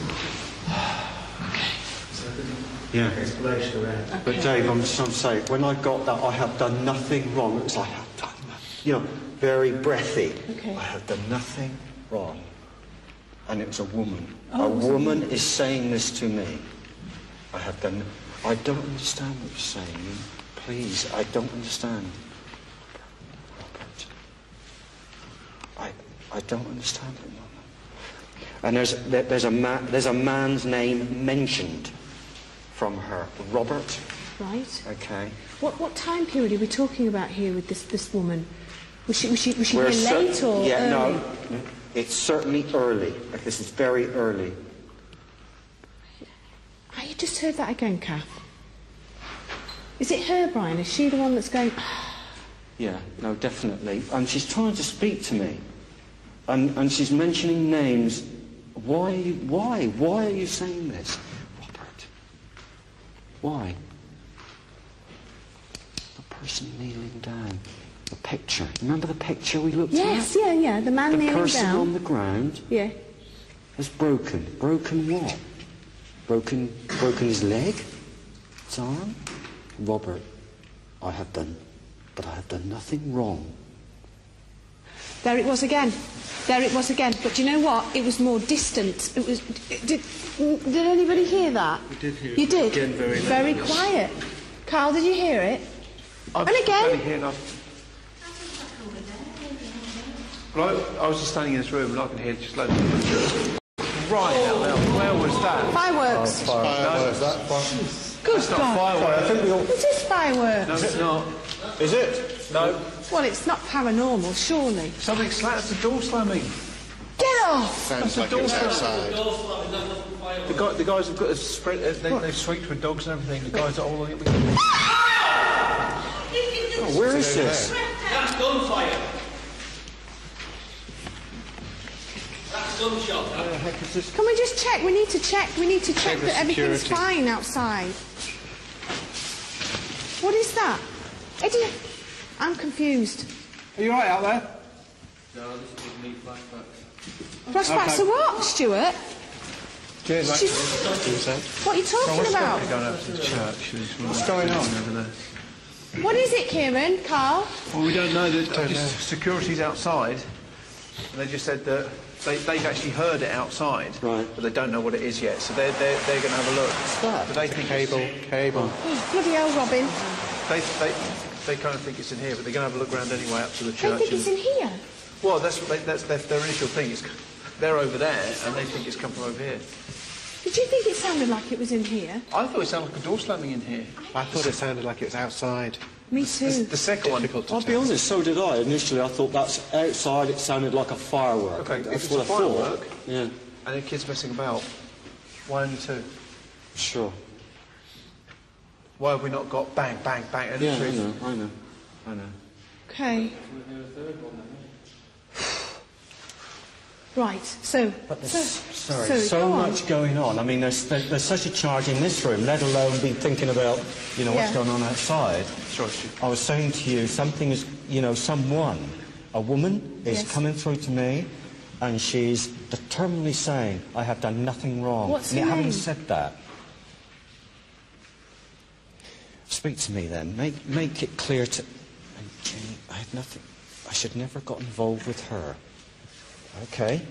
S26: Yeah.
S27: Explanation around.
S26: But Dave, I'm just I'm saying, when I got that, I have done nothing wrong. It was like, I have done, no- you know, very breathy.
S1: Okay.
S26: I have done nothing wrong. And it was a woman.
S1: Oh,
S26: a
S1: it was a
S26: woman
S1: woman.
S26: is saying this to me. I have done. I don't understand what you're saying. Please, I don't understand. Robert. I, I don't understand it, Mama. And there's, there, there's, a ma- there's a man's name mentioned from her. Robert
S1: Right.
S26: Okay.
S1: What, what time period are we talking about here with this, this woman? Was she, was she, was she here late or
S26: yeah,
S1: early?
S26: no. It's certainly early. Like, This is very early.
S1: You just heard that again, Kath. Is it her, Brian? Is she the one that's going... Ah.
S26: Yeah, no, definitely. And she's trying to speak to me. And, and she's mentioning names. Why, why, why are you saying this? Why? The person kneeling down. The picture. Remember the picture we looked
S1: Yes,
S26: at?
S1: Yes, yeah, yeah. The man
S26: The
S1: kneeling
S26: person on the ground
S1: Yeah.
S26: has broken. Broken what? Broken, broken his leg? His arm? Robert, I have done, but I have done nothing wrong.
S1: There it was again. There it was again. But do you know what? It was more distant. It was. Did, did anybody hear that?
S3: We did hear
S1: You
S3: it
S1: did.
S3: again very
S1: very quiet. Karl, did you hear it?
S3: I've
S1: and again.
S3: standing here and I've- Well, I, I was just standing in this room and I can hear just loads of. Right now, now, where was that?
S1: Oh, fireworks.
S3: Oh, fireworks.
S1: No.
S3: That
S1: Good
S3: That's not
S1: God.
S3: fireworks. I think we all-
S1: It is fireworks.
S3: No, it's not.
S26: Is it?
S3: No.
S1: Well, it's not paranormal, surely.
S3: Something slams the door slamming.
S1: Get off!
S23: Sounds
S3: That's
S23: like
S3: the
S23: it was
S3: door
S23: outside.
S3: The, guy, the guys have got a spread. Uh, they, they've switched with dogs and everything. The guys are all. on Oh,
S26: where is this?
S28: That's gunfire. That's gunshot.
S1: Can we just check? We need to check. We need to check,
S23: Check the
S1: that everything's
S23: security.
S1: fine outside. What is that? Eddie, I'm confused.
S3: Are you right out there?
S28: No, this is me flashbacks.
S1: Flashbacks
S3: Okay.
S1: of what, Stuart?
S3: Cheers, mate.
S1: She's- What are you talking about?
S3: Going over to the church.
S26: What's going on?
S3: Over there.
S1: What is it, Ciarán? Karl?
S3: Well, we don't know. That just security's outside. And they just said that they, they've actually heard it outside,
S26: right.
S3: but they don't know what it is yet. So they're, they're, they're going to have a look. But they think
S23: Cable, cable.
S1: Oh, bloody hell, Robin.
S3: They, they, they kind of think it's in here, but they're going to have a look around anyway up to the
S1: They think it's in here.
S3: Well, that's, what they, that's their, their initial thing. It's, they're over there, and they think it's come from over here.
S1: Did you think it sounded like it was in here?
S3: I thought it sounded like a door slamming in here.
S23: I thought it sounded like it was outside.
S1: Me too.
S3: The second one.
S26: I'll be honest, so did I. Initially, I thought that's outside. It sounded like a firework.
S3: Okay, if
S26: that's
S3: it's
S26: what
S3: a
S26: I thought.
S3: firework,
S26: Yeah,
S3: and the kids messing about, why only two?
S26: sure.
S3: Why have we not got bang, bang, bang? And
S26: Yeah, I know, I know, I know.
S1: Okay. Right, so...
S26: But there's,
S1: so,
S26: sorry, so,
S1: go on.
S26: much going on. I mean, there's, there's, there's such a charge in this room, let alone be thinking about, you know, what's
S1: Yeah.
S26: going on outside.
S3: Sure, Stu.
S26: I was saying to you, something is, you know, someone, a woman is
S1: Yes.
S26: coming through to me and she's determinedly saying, I have done nothing wrong.
S1: What's
S26: and
S1: her
S26: yet having
S1: name?
S26: said that, speak to me then. Make, make it clear to... And Jenny, I had nothing... I should never got involved with her. Okay?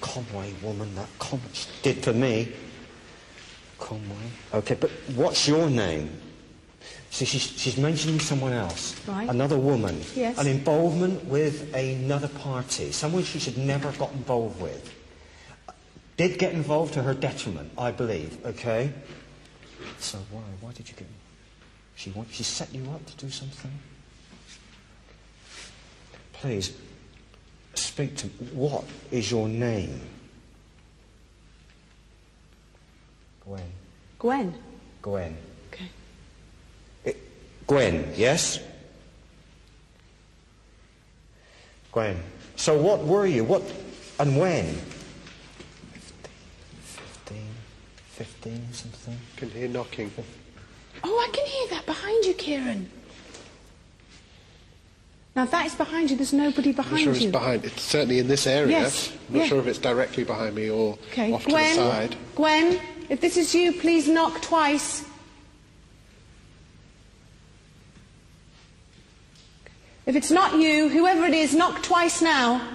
S26: Conway woman, that Conway did for me. Conway. Okay, but what's your name? See, she's, she's mentioning someone else.
S1: Right.
S26: Another woman.
S1: Yes.
S26: An involvement with another party. Someone she should never got involved with. Did get involved to her detriment, I believe, okay? So why? Why did you get... She, want, she set you up to do something? Please, speak to me. What is your name? Gwen.
S1: Gwen.
S26: Gwen.
S1: Okay.
S26: Gwen, yes? Gwen. So what were you? What and when? 15, 15 something?
S23: Can hear knocking.
S1: Oh, I can hear that behind you, Ciarán. Now, that is behind you, there's nobody
S23: I'm
S1: behind
S23: sure if
S1: you.
S23: it's behind. It's certainly in this area.
S1: Yes,
S23: I'm not
S1: yeah.
S23: sure if it's directly behind me or
S1: Okay,
S23: off to the side.
S1: Gwen, if this is you, please knock twice. If it's not you, whoever it is, knock twice now.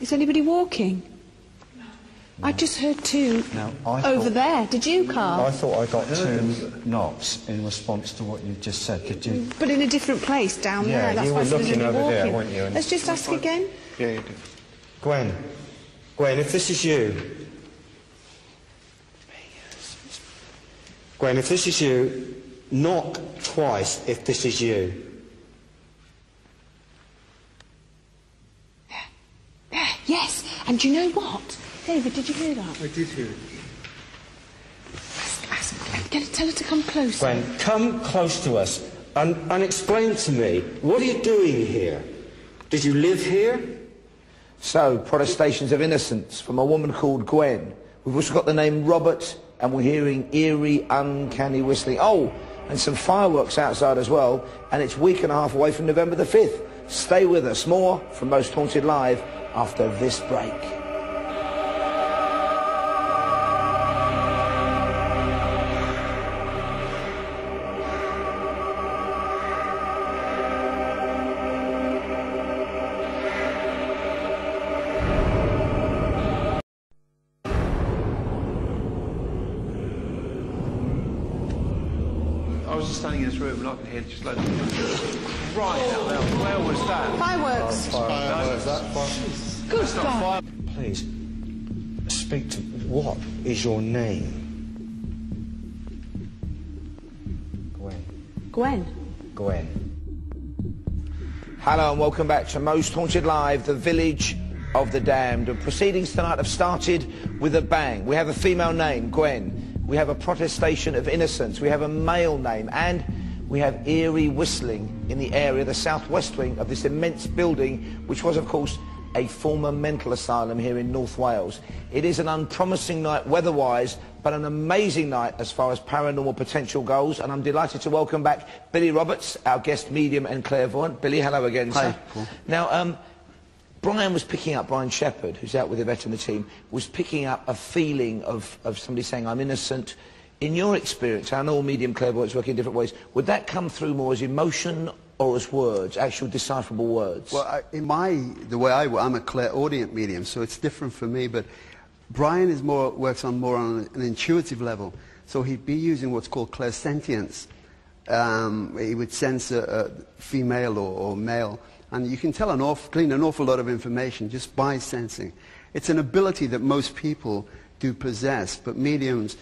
S1: Is anybody walking? I just heard two
S26: Now, I
S1: over
S26: thought,
S1: there. Did you, Karl?
S26: I thought I got two knocks in response to what you just said. Could you?
S1: But in a different place down
S26: Yeah,
S1: there. That's
S26: you
S1: why
S26: were
S1: I said, is
S26: looking
S1: anybody
S26: over there,
S1: walking?
S26: weren't you? And-
S1: Let's just ask again.
S23: Yeah, you do.
S26: Gwen. Gwen, if this is you, Gwen, if this is you, knock twice if this is you.
S1: Yes, and do you know what? David, did you hear that?
S29: I did hear it.
S1: Ask, ask, get, tell her to come closer.
S26: Gwen, come close to us and, and explain to me, what are you doing here? Did you live here?
S4: So, protestations of innocence from a woman called Gwen. We've also got the name Robert, and we're hearing eerie, uncanny whistling. Oh, and some fireworks outside as well, and it's week and a half away from November the 5th. Stay with us. More from Most Haunted Live after this break.
S26: Is your name? Gwen.
S1: Gwen.
S26: Gwen.
S4: Hello and welcome back to Most Haunted Live, the village of the damned. And proceedings tonight have started with a bang. We have a female name, Gwen. We have a protestation of innocence. We have a male name. And we have eerie whistling in the area, the southwest wing of this immense building, which was, of course, a former mental asylum here in North Wales. It is an unpromising night weather-wise, but an amazing night as far as paranormal potential goes. And I'm delighted to welcome back Billy Roberts, our guest medium and clairvoyant. Billy, hello again,
S3: Hi. Paul.
S4: Now, um, Brian was picking up, Brian Sheppard, who's out with Yvette and the team, was picking up a feeling of, of somebody saying, I'm innocent. In your experience, I know all medium clairvoyants work in different ways, would that come through more as emotion or as words, actual decipherable words?
S25: Well, I, in my, the way I work, I'm a clairaudient medium, so it's different for me, but Brian is more, works on more on an intuitive level. So he'd be using what's called clairsentience. Um, he would sense a, a female or, or male, and you can tell an awful, glean an awful lot of information just by sensing. It's an ability that most people do possess, but mediums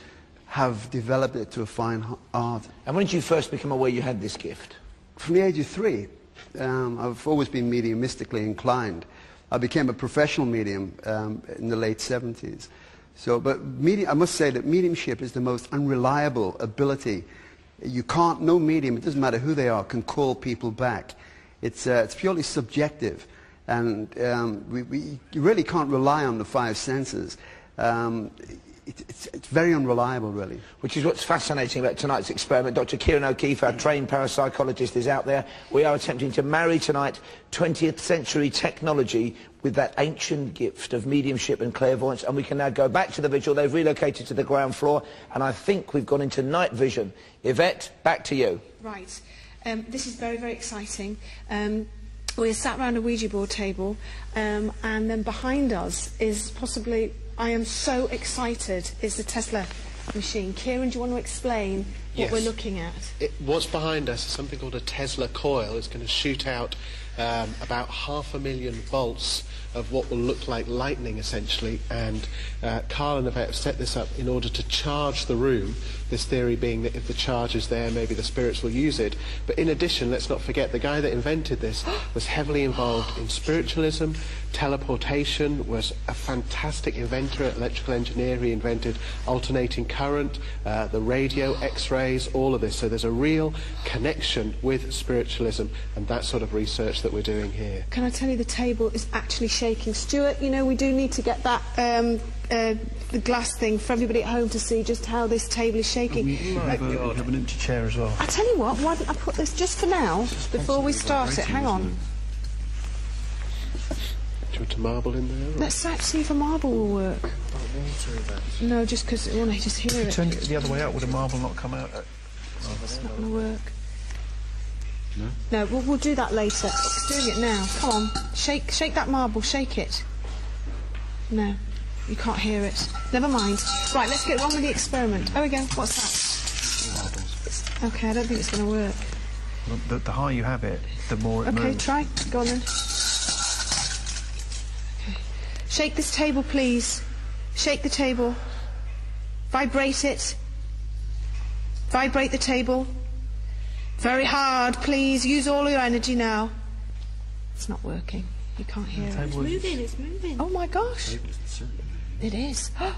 S25: have developed it to a fine art.
S4: And when did you first become aware you had this gift?
S25: From the age of three, um, I've always been mediumistically inclined. I became a professional medium um, in the late 70s. So, but medium, I must say that mediumship is the most unreliable ability. You can't, no medium, it doesn't matter who they are, can call people back. It's, uh, it's purely subjective. And um, we, we you really can't rely on the five senses. Um, it, it's, it's very unreliable, really.
S4: Which is what's fascinating about tonight's experiment. Dr. Ciarán O'Keeffe, our trained parapsychologist, is out there. We are attempting to marry tonight 20th century technology with that ancient gift of mediumship and clairvoyance. And we can now go back to the vigil. They've relocated to the ground floor. And I think we've gone into night vision. Yvette, back to you.
S1: Right. Um, this is very, very exciting. Um, we're sat around a Ouija board table, um, and then behind us is possibly, I am so excited, is the Tesla machine. Ciarán, do you want to explain what
S23: Yes.
S1: we're looking at?
S23: It, what's behind us is something called a Tesla coil. It's going to shoot out um, about half a million volts of what will look like lightning, essentially. And uh, Karl and Yvette have set this up in order to charge the room. This theory being that if the charge is there, maybe the spirits will use it. But in addition, let's not forget the guy that invented this was heavily involved in spiritualism, teleportation, was a fantastic inventor, electrical engineer. He invented alternating current, uh, the radio, X-rays, all of this. So there's a real connection with spiritualism and that sort of research that we're doing here.
S1: Can I tell you the table is actually shaking? Stuart, you know, we do need to get that, um, uh, the glass thing for everybody at home to see just how this table is shaking.
S3: We have, a, we have an empty chair as well.
S1: I tell you what, why don't I put this just for now, before we start it? Hang on.
S23: Do you want a marble in there? or-
S1: Let's see- see if a marble will work. No, just because I want to just hear it.
S3: Turn it the other way out, would a marble not come out?
S1: It's not going to work. No? No, we'll, we'll do that later. It's doing it now. Come on. Shake, shake that marble. Shake it. No. You can't hear it. Never mind. Right, let's get on with the experiment. Oh, again. What's that? Okay, I don't think it's going to work.
S3: The, the higher you have it, the more it
S1: Okay,
S3: moves.
S1: try. Go on then. Okay. Shake this table, please. Shake the table. Vibrate it. Vibrate the table. Very hard, please. Use all your energy now. It's not working. You can't hear it.
S21: It's moving, it's moving.
S1: Oh my gosh. It is. okay.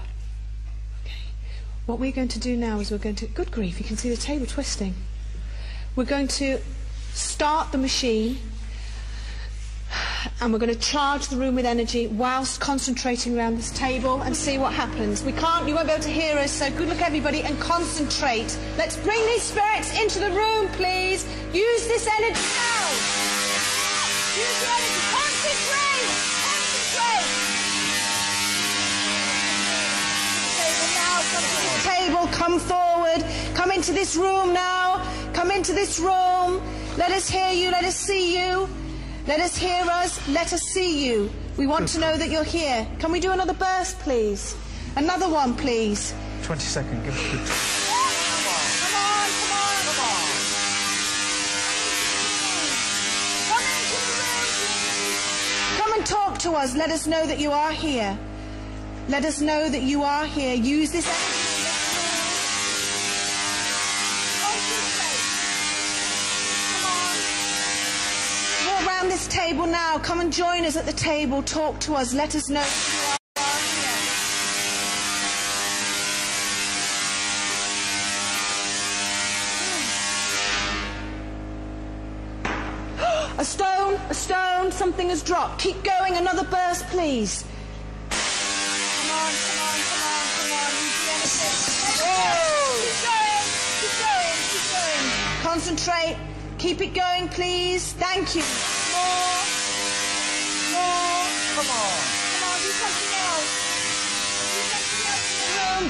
S1: What we're going to do now is we're going to. Good grief, you can see the table twisting. We're going to start the machine and we're going to charge the room with energy whilst concentrating around this table and see what happens. We can't, you won't be able to hear us, so good luck everybody and concentrate. Let's bring these spirits into the room, please. Use this energy now. Use energy. Concentrate. Concentrate. Table now. Come to this table. Come forward. Come into this room now. Come into this room. Let us hear you. Let us see you. Let us hear us. Let us see you. We want to know that you're here. Can we do another burst, please? Another one, please.
S3: 20 seconds. Give us a good...
S1: Come on, come on, come on. Come into the room, please. Come and talk to us. Let us know that you are here. Let us know that you are here. Use this energy. Walk round this table now. Come and join us at the table. Talk to us. Let us know that you are. A stone, a stone, something has dropped. Keep going, another burst, please. Come on, come on, come on, come on. Use the energy. Keep going, keep going, keep going. Concentrate. Keep it going, please. Thank you. Come on. Come on, do something.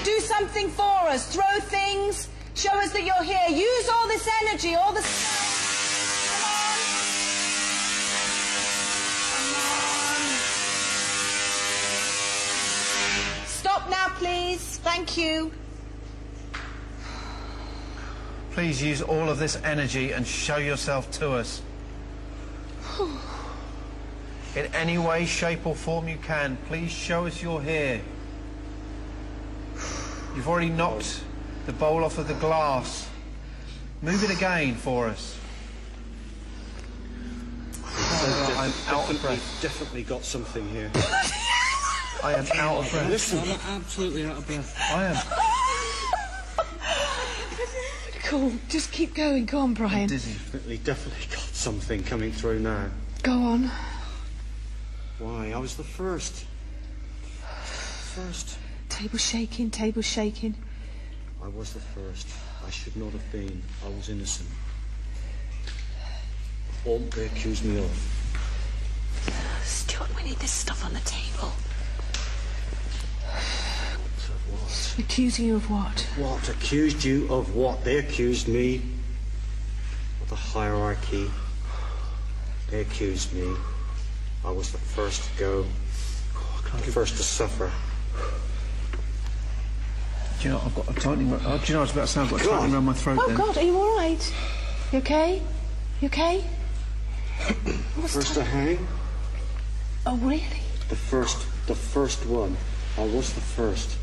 S1: Do something for us. Throw things. Show us that you're here. Use all this energy, all this. Come on. Stop now, please. Thank you.
S3: Please use all of this energy and show yourself to us. In any way, shape or form you can, please show us you're here. You've already knocked the bowl off of the glass. Move it again for us. I'm out of breath.
S26: Definitely got something here.
S3: I am out of breath.
S26: Listen.
S13: I'm absolutely out of breath.
S3: I am.
S1: Cool. Just keep going. Go on, Brian.
S26: Definitely, definitely got something coming through now.
S1: Go on.
S26: Why? I was the first. First.
S1: Table shaking, table shaking.
S26: I was the first. I should not have been. I was innocent. What they accused me of.
S1: Stuart, we need this stuff on the table.
S26: What?
S1: Accusing you of what?
S26: What? Accused you of what? They accused me of the hierarchy. They accused me. I was the first to go. The first to suffer.
S3: Do you know, I've got a tightening. Oh, do you know, I was about to say I've got a tightening around my throat
S1: Oh
S3: then.
S1: God, are you all right? You okay? You okay? What's
S26: First to hang.
S1: Oh really?
S26: The first. The first one. I was the first.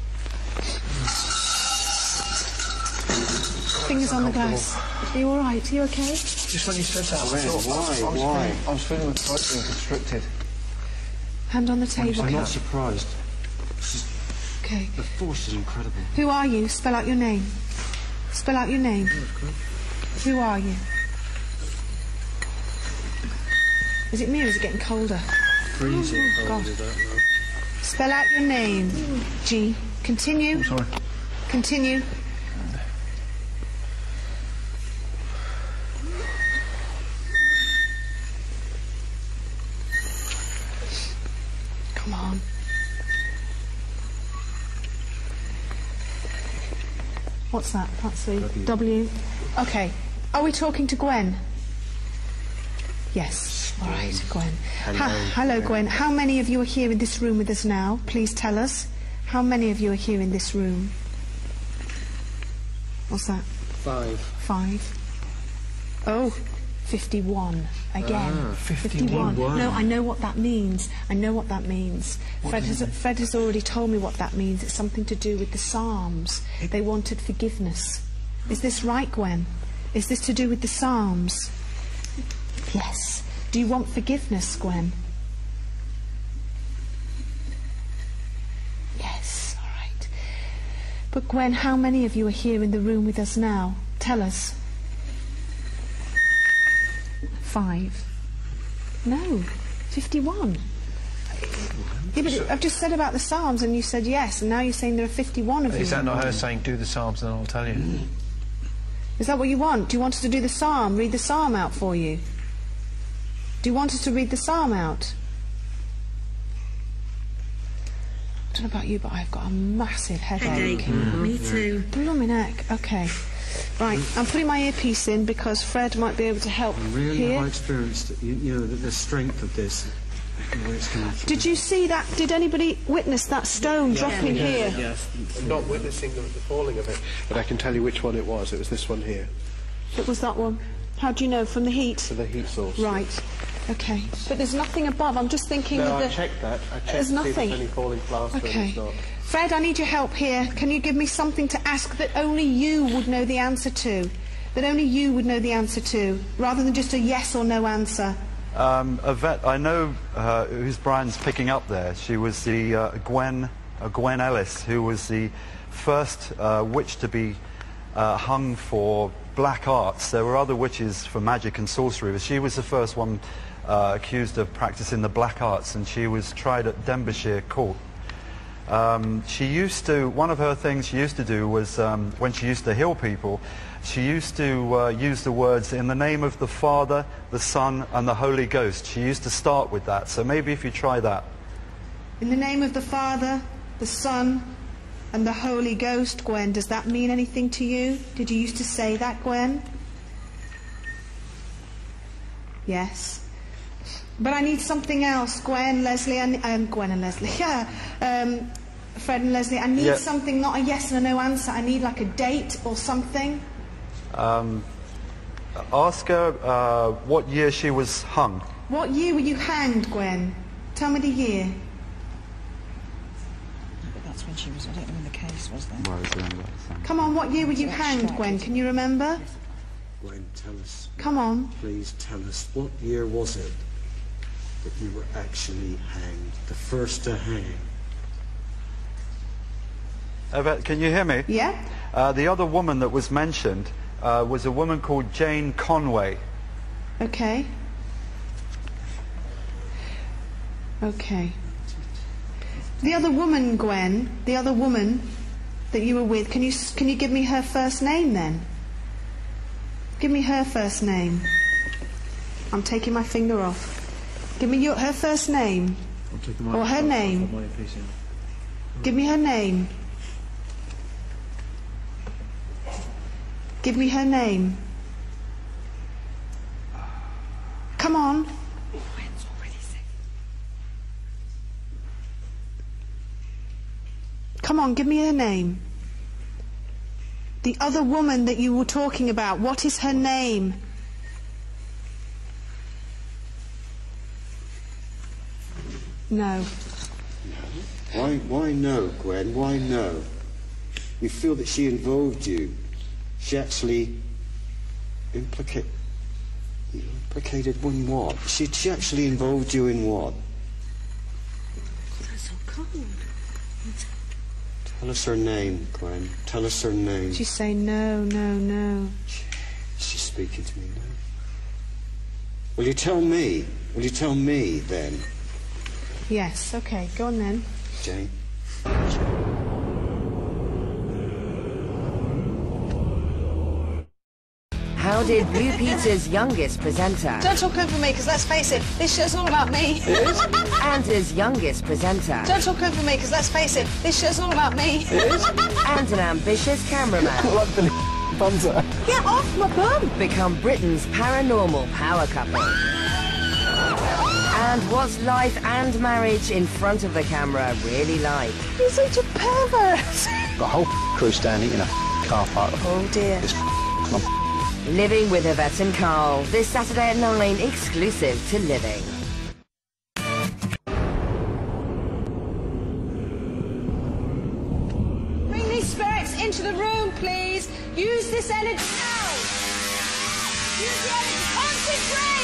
S1: Fingers on the glass. Are you all right? Are you okay?
S3: Just when you said that, I
S26: When? Why?
S3: I was
S26: Why?
S3: Feeling, I was feeling my throat being constricted.
S1: Hand on the table.
S26: I'm not surprised. Is,
S1: Okay.
S26: the force is incredible.
S1: Who are you? Spell out your name. Spell out your name. Who are you? Is it me or is it getting colder?
S26: Freezing.
S1: Oh, God. Spell out your name. G. Continue.
S3: sorry.
S1: Continue. Come on. What's that? That's the
S26: W.
S1: W. Okay. Are we talking to Gwen? Yes. All right, mm. Gwen.
S26: Hello,
S1: Ha- hello.
S26: Gwen.
S1: How many of you are here in this room with us now? Please tell us. How many of you are here in this room? What's that?
S26: Five.
S1: Five. Oh, 51. Again.
S26: Ah,
S1: 51.
S26: 51.
S1: No, I know what that means. I know what that means. Fred has, Fred has already told me what that means. It's something to do with the Psalms. They wanted forgiveness. Is this right, Gwen? Is this to do with the Psalms? Yes. Do you want forgiveness, Gwen? Yes, all right. But Gwen, how many of you are here in the room with us now? Tell us. Five. No, 51. Yeah, but I've just said about the Psalms and you said yes, and now you're saying there are 51 of you.
S3: Is that not her saying, do the Psalms and I'll tell you?
S1: Is that what you want? Do you want us to do the psalm, read the psalm out for you? Do you want us to read the psalm out? I don't know about you, but I've got a massive headache.
S30: Headache. Mm-hmm. Me too.
S1: Blooming neck. Okay. Right, I'm putting my earpiece in because Fred might be able to help
S27: Really
S1: here.
S27: have experienced, you, you know, the, the strength of this, where it's coming from.
S1: Did you see that? Did anybody witness that stone dropping here?
S23: Yes. I'm not witnessing the, the falling of it, but I can tell you which one it was. It was this one here.
S1: It was that one. How do you know? From the heat?
S23: From the heat source.
S1: Right. Okay. But there's nothing above. I'm just thinking
S23: No, I
S1: the.
S23: checked that. I checked
S1: There's
S23: to see if
S1: nothing.
S23: there's any falling plaster
S1: Okay. Fred, I need your help here. Can you give me something to ask that only you would know the answer to? That only you would know the answer to, rather than just a yes or no answer.
S24: Um, Yvette, I know uh, whose Brian's picking up there. She was the uh, Gwen, uh, Gwen Ellis, who was the first uh, witch to be uh, hung for black arts. There were other witches for magic and sorcery, but she was the first one uh, accused of practicing the black arts, and she was tried at Denbighshire Court. Um, she used to, one of her things she used to do was, um, when she used to heal people, she used to uh, use the words, in the name of the Father, the Son, and the Holy Ghost. She used to start with that, so maybe if you try that.
S1: In the name of the Father, the Son, and the Holy Ghost, Gwen, does that mean anything to you? Did you used to say that, Gwen? Yes. But I need something else, Gwen, Leslie, and um, Gwen and Leslie. Yeah, um, Fred and Leslie. I need
S24: Yeah.
S1: something, not a yes and a no answer. I need like a date or something.
S24: Um, ask her uh, what year she was hung.
S1: What year were you hanged, Gwen? Tell me the year.
S7: But that's when she was, I don't know when the case was then.
S1: Come on, what year were you hanged, Gwen? Can you remember?
S27: Gwen, tell us,
S1: Come on.
S27: please tell us, what year was it that you were actually hanged? The first to hang?
S24: Yvette, can you hear me?
S1: Yeah.
S24: Uh, the other woman that was mentioned uh, was a woman called Jane Conway.
S1: Okay. Okay. The other woman, Gwen, the other woman that you were with, can you can you give me her first name then? Give me her first name. I'm taking my finger off. Give me your, her first name.
S13: I'm taking
S1: Or her name.
S13: Put my earpiece.
S1: Give me her name. Give me her name. Come on. Come on, give me her name. The other woman that you were talking about, what is her name? No.
S27: Why, why no, Gwen? Why no? You feel that she involved you. She actually implicate, implicated in what? She, she actually involved you in what?
S30: That's so cold.
S27: Tell us her name, Gwen. Tell us her name.
S1: She's saying no, no, no.
S27: She's speaking to me now. Will you tell me? Will you tell me then,
S1: Yes, okay, go on then.
S27: Jane?
S31: How did Blue Peter's youngest presenter
S18: Don't talk over me, because let's face it, this show's all about me.
S31: and his youngest presenter
S18: Don't talk over me, because let's face it, this show's all about me.
S31: and an ambitious cameraman
S18: Get off my bum!
S31: become Britain's paranormal power couple? And what's life and marriage in front of the camera really like?
S18: You're such a pervert.
S32: The whole crew standing in a car park.
S18: Oh dear.
S31: Living with Yvette and Karl this Saturday at 9 exclusive to Living.
S1: Bring these spirits into the room, please. Use this energy now. Use the energy. Concentrate. Concentrate.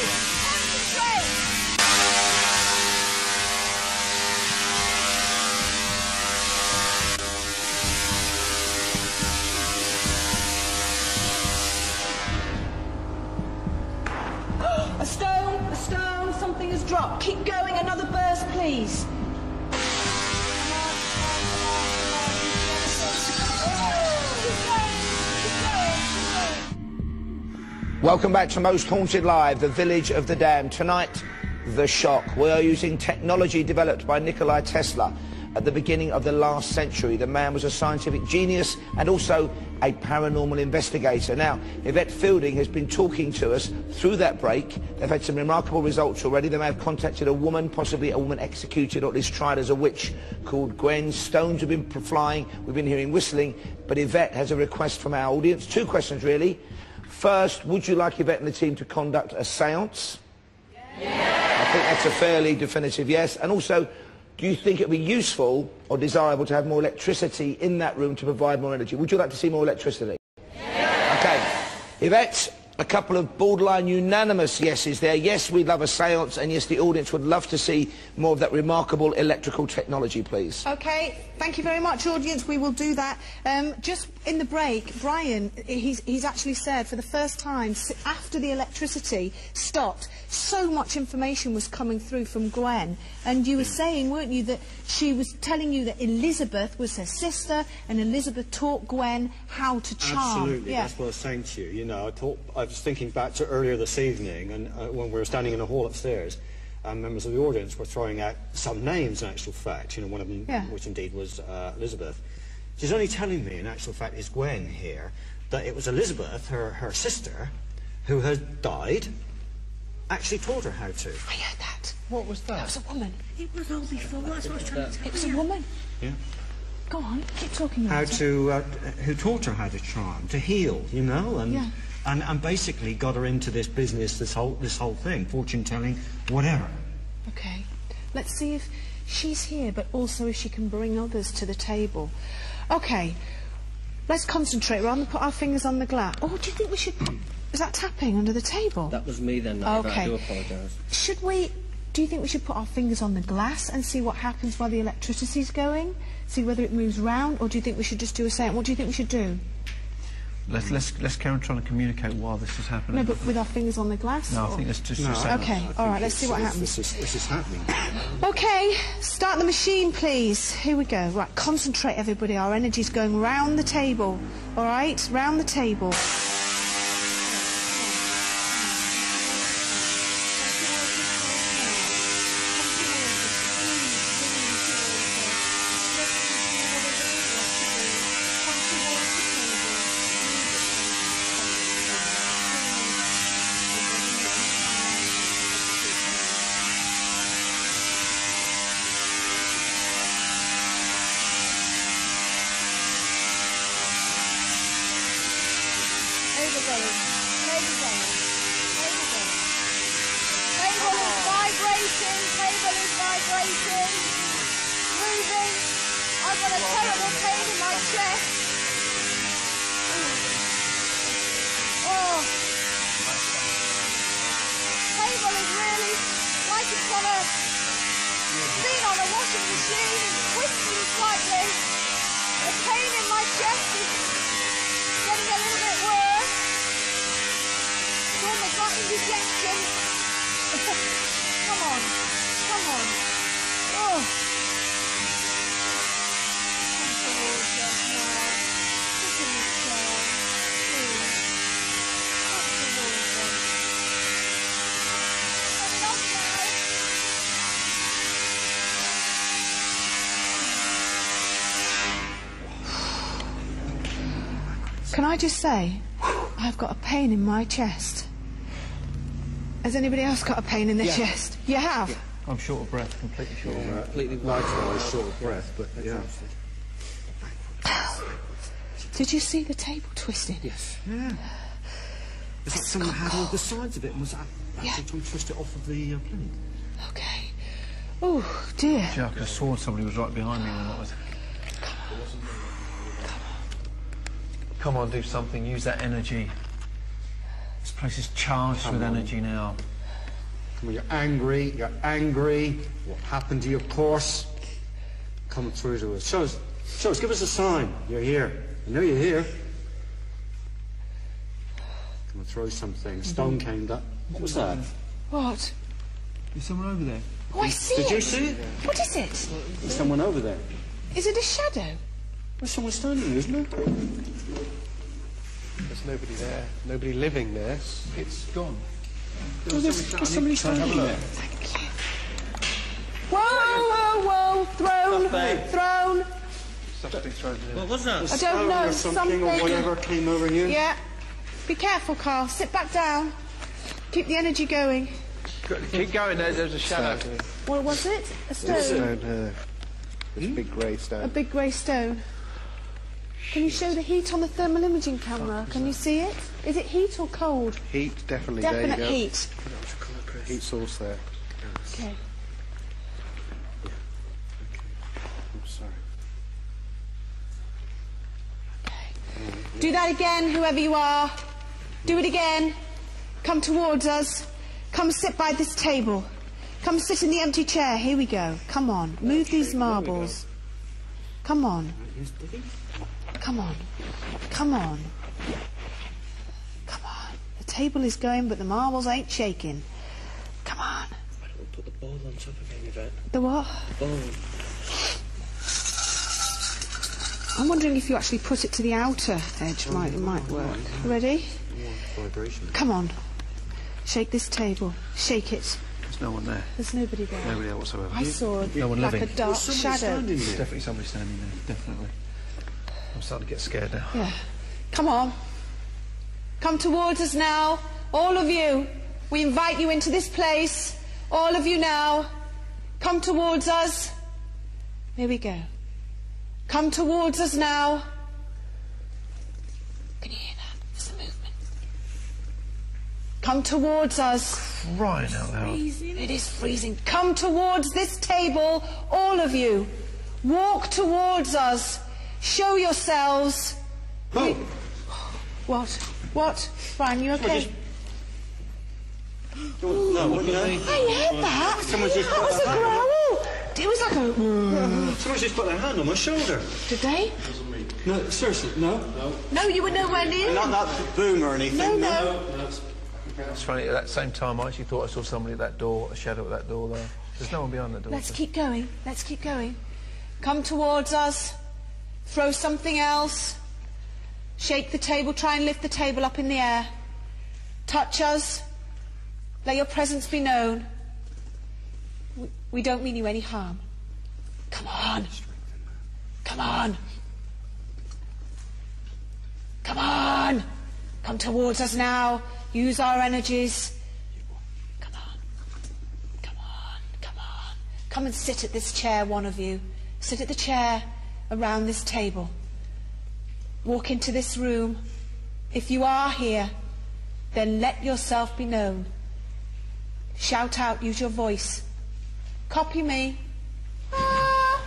S4: Welcome back to Most Haunted Live, the village of the damned. Tonight, the shock. We are using technology developed by Nikolai Tesla at the beginning of the last century. The man was a scientific genius and also a paranormal investigator. Now, Yvette Fielding has been talking to us through that break. They've had some remarkable results already. They may have contacted a woman, possibly a woman executed or at least tried as a witch, called Gwen. Stones have been flying. We've been hearing whistling. But Yvette has a request from our audience. Two questions, really. First, would you like Yvette and the team to conduct a seance? Yes. I think that's a fairly definitive yes. And also, do you think it would be useful or desirable to have more electricity in that room to provide more energy? Would you like to see more electricity? Yes. Okay. Yvette, a couple of borderline unanimous yeses there. Yes, we'd love a seance, and yes, the audience would love to see more of that remarkable electrical technology, please.
S1: Okay, thank you very much, audience. We will do that. Um, just in the break, Brian, he's, he's actually said for the first time after the electricity stopped, so much information was coming through from Gwen. And you were saying, weren't you, that she was telling you that Elizabeth was her sister and Elizabeth taught Gwen how to charm.
S26: Absolutely,
S1: Yeah.
S26: that's what I was saying to you. You know, I thought I was thinking back to earlier this evening, and uh, when we were standing in the hall upstairs, and members of the audience were throwing out some names. In actual fact, you know, one of them,
S1: Yeah.
S26: which indeed was uh, Elizabeth. She's only telling me, in actual fact, is Gwen here, that it was Elizabeth, her her sister, who had died. Actually taught her how to.
S1: I heard that.
S26: What was that?
S1: That was a woman. It was all before. That's what I was trying to It was a woman.
S26: Yeah.
S1: Go on, keep talking.
S26: how
S1: Walter.
S26: to uh, who taught her how to charm, to heal, you know, and
S1: Yeah.
S26: and and basically got her into this business, this whole this whole thing, fortune telling, whatever.
S1: Okay. Let's see if she's here, but also if she can bring others to the table. Okay. Let's concentrate. Rather than put our fingers on the glass. Oh, do you think we should... Is that tapping under the table?
S13: That was me then, Nigel.
S1: Okay.
S13: I do apologise.
S1: Should we... Do you think we should put our fingers on the glass and see what happens while the electricity's going? See whether it moves round? Or do you think we should just do a seance? What do you think we should do?
S3: Let's, hmm. let's, let's carry on trying to communicate while this is happening.
S1: No, but with our fingers on the glass?
S3: No, I think let's just...
S26: No,
S3: just
S1: Okay,
S26: I
S1: all let's see what happens.
S26: This is, this is happening.
S1: Okay, start the machine, please. Here we go. Right, concentrate, everybody. Our energy's going round the table. All right, round the table. Over going. Over going. Over going. Table is vibrating. Table is vibrating. Moving. I've got a terrible pain in my chest. Oh. Table is really like it's on a been on a washing machine. It's twisting slightly. The pain in my chest is getting a little bit worse. It's almost like indigestion. come on, come on. Oh. Come towards us now. Sit in the chair, please. Come towards us. Enough now. Can I just say, I've got a pain in my chest. Has anybody else got a pain in their
S26: Yeah.
S1: chest? You have?
S3: I'm short of breath, completely short of breath.
S26: Completely likewise, short of breath, but yeah.
S1: Did you see the table twisting?
S26: Yes. Yeah. Is that someone had all the sides of it and was actually
S1: Yeah.
S26: trying to twist it off of the uh, plane?
S1: Okay. Oh, dear.
S3: Gee, I could have sworn somebody was right behind me when that was... Come on, do something. Use that energy. This place is charged
S26: Come
S3: with
S26: on.
S3: energy now.
S26: Come on, you're angry, you're angry. What happened to your course? Come through to us. Show us, show us, give us a sign. You're here. I know you're here. Come on, throw something. Stone mm-hmm. came up. What was that?
S18: What?
S3: There's someone over there.
S18: Oh, I see
S26: Did
S18: it.
S26: you see it?
S18: What is it?
S26: There's someone over there.
S18: Is it a shadow?
S26: There's someone standing there, isn't there?
S23: There's nobody there. Nobody living there.
S3: It's gone.
S26: Oh, there's, there's somebody standing there.
S18: Whoa, whoa, whoa! Throne, throne.
S3: Something thrown in.
S13: What was that?
S18: I don't know.
S26: Or something, or whatever came over here.
S18: Yeah. Be careful, Karl. Sit back down. Keep the energy going.
S3: Keep going. There, there's a shadow.
S18: What was it? A stone.
S23: Stone, uh, this big grey stone.
S18: A big grey stone. Can you show the heat on the thermal imaging camera? Can you see it? Is it heat or cold?
S23: Heat, definitely.
S18: Definite
S23: there you go.
S18: heat.
S23: Heat source there.
S18: Okay.
S23: I'm sorry. Okay.
S1: Do that again, whoever you are. Do it again. Come towards us. Come sit by this table. Come sit in the empty chair. Here we go. Come on. Move these marbles. Come on. Come on. Come on. Come on. The table is going, but the marbles ain't shaking. Come on.
S13: Why don't we put the ball on top again, Yvette?
S1: The what?
S13: The ball.
S1: I'm wondering if you actually put it to the outer edge. Might it might work. Ready?
S26: Vibration.
S1: Come on. Shake this table. Shake it.
S3: There's no one there.
S1: There's nobody there.
S3: Nobody there whatsoever.
S1: I saw
S3: No one
S1: like
S3: living.
S1: a dark
S26: somebody
S1: shadow.
S3: There's definitely somebody standing there. Definitely. I'm starting to get scared now.
S1: Yeah. Come on. Come towards us now. All of you. We invite you into this place. All of you now. Come towards us. Here we go. Come towards us now. Can you hear that? There's a movement. Come towards us.
S3: Out loud.
S1: It is freezing. Come towards this table, all of you. Walk towards us. Show yourselves. We- What? What? Brian, you okay?
S26: No, what, no.
S1: I heard that.
S26: Someone just
S1: That was a growl. It was like a.
S26: Someone just put their hand on my shoulder.
S1: Did they?
S26: No, seriously, no.
S1: No, no you were nowhere near.
S26: Not that boom or anything.
S1: No, no.
S3: It's funny, at that same time, I actually thought I saw somebody at that door, a shadow at that door there. There's no one behind the door.
S1: Let's keep going. Let's keep going. Come towards us. Throw something else. Shake the table. Try and lift the table up in the air. Touch us. Let your presence be known. We, don't mean you any harm. Come on. Come on. Come on. Come towards us now. Use our energies. Come on. Come on. Come on. Come and sit at this chair, one of you. Sit at the chair around this table. Walk into this room. If you are here, then let yourself be known. Shout out, use your voice. Copy me. Ah!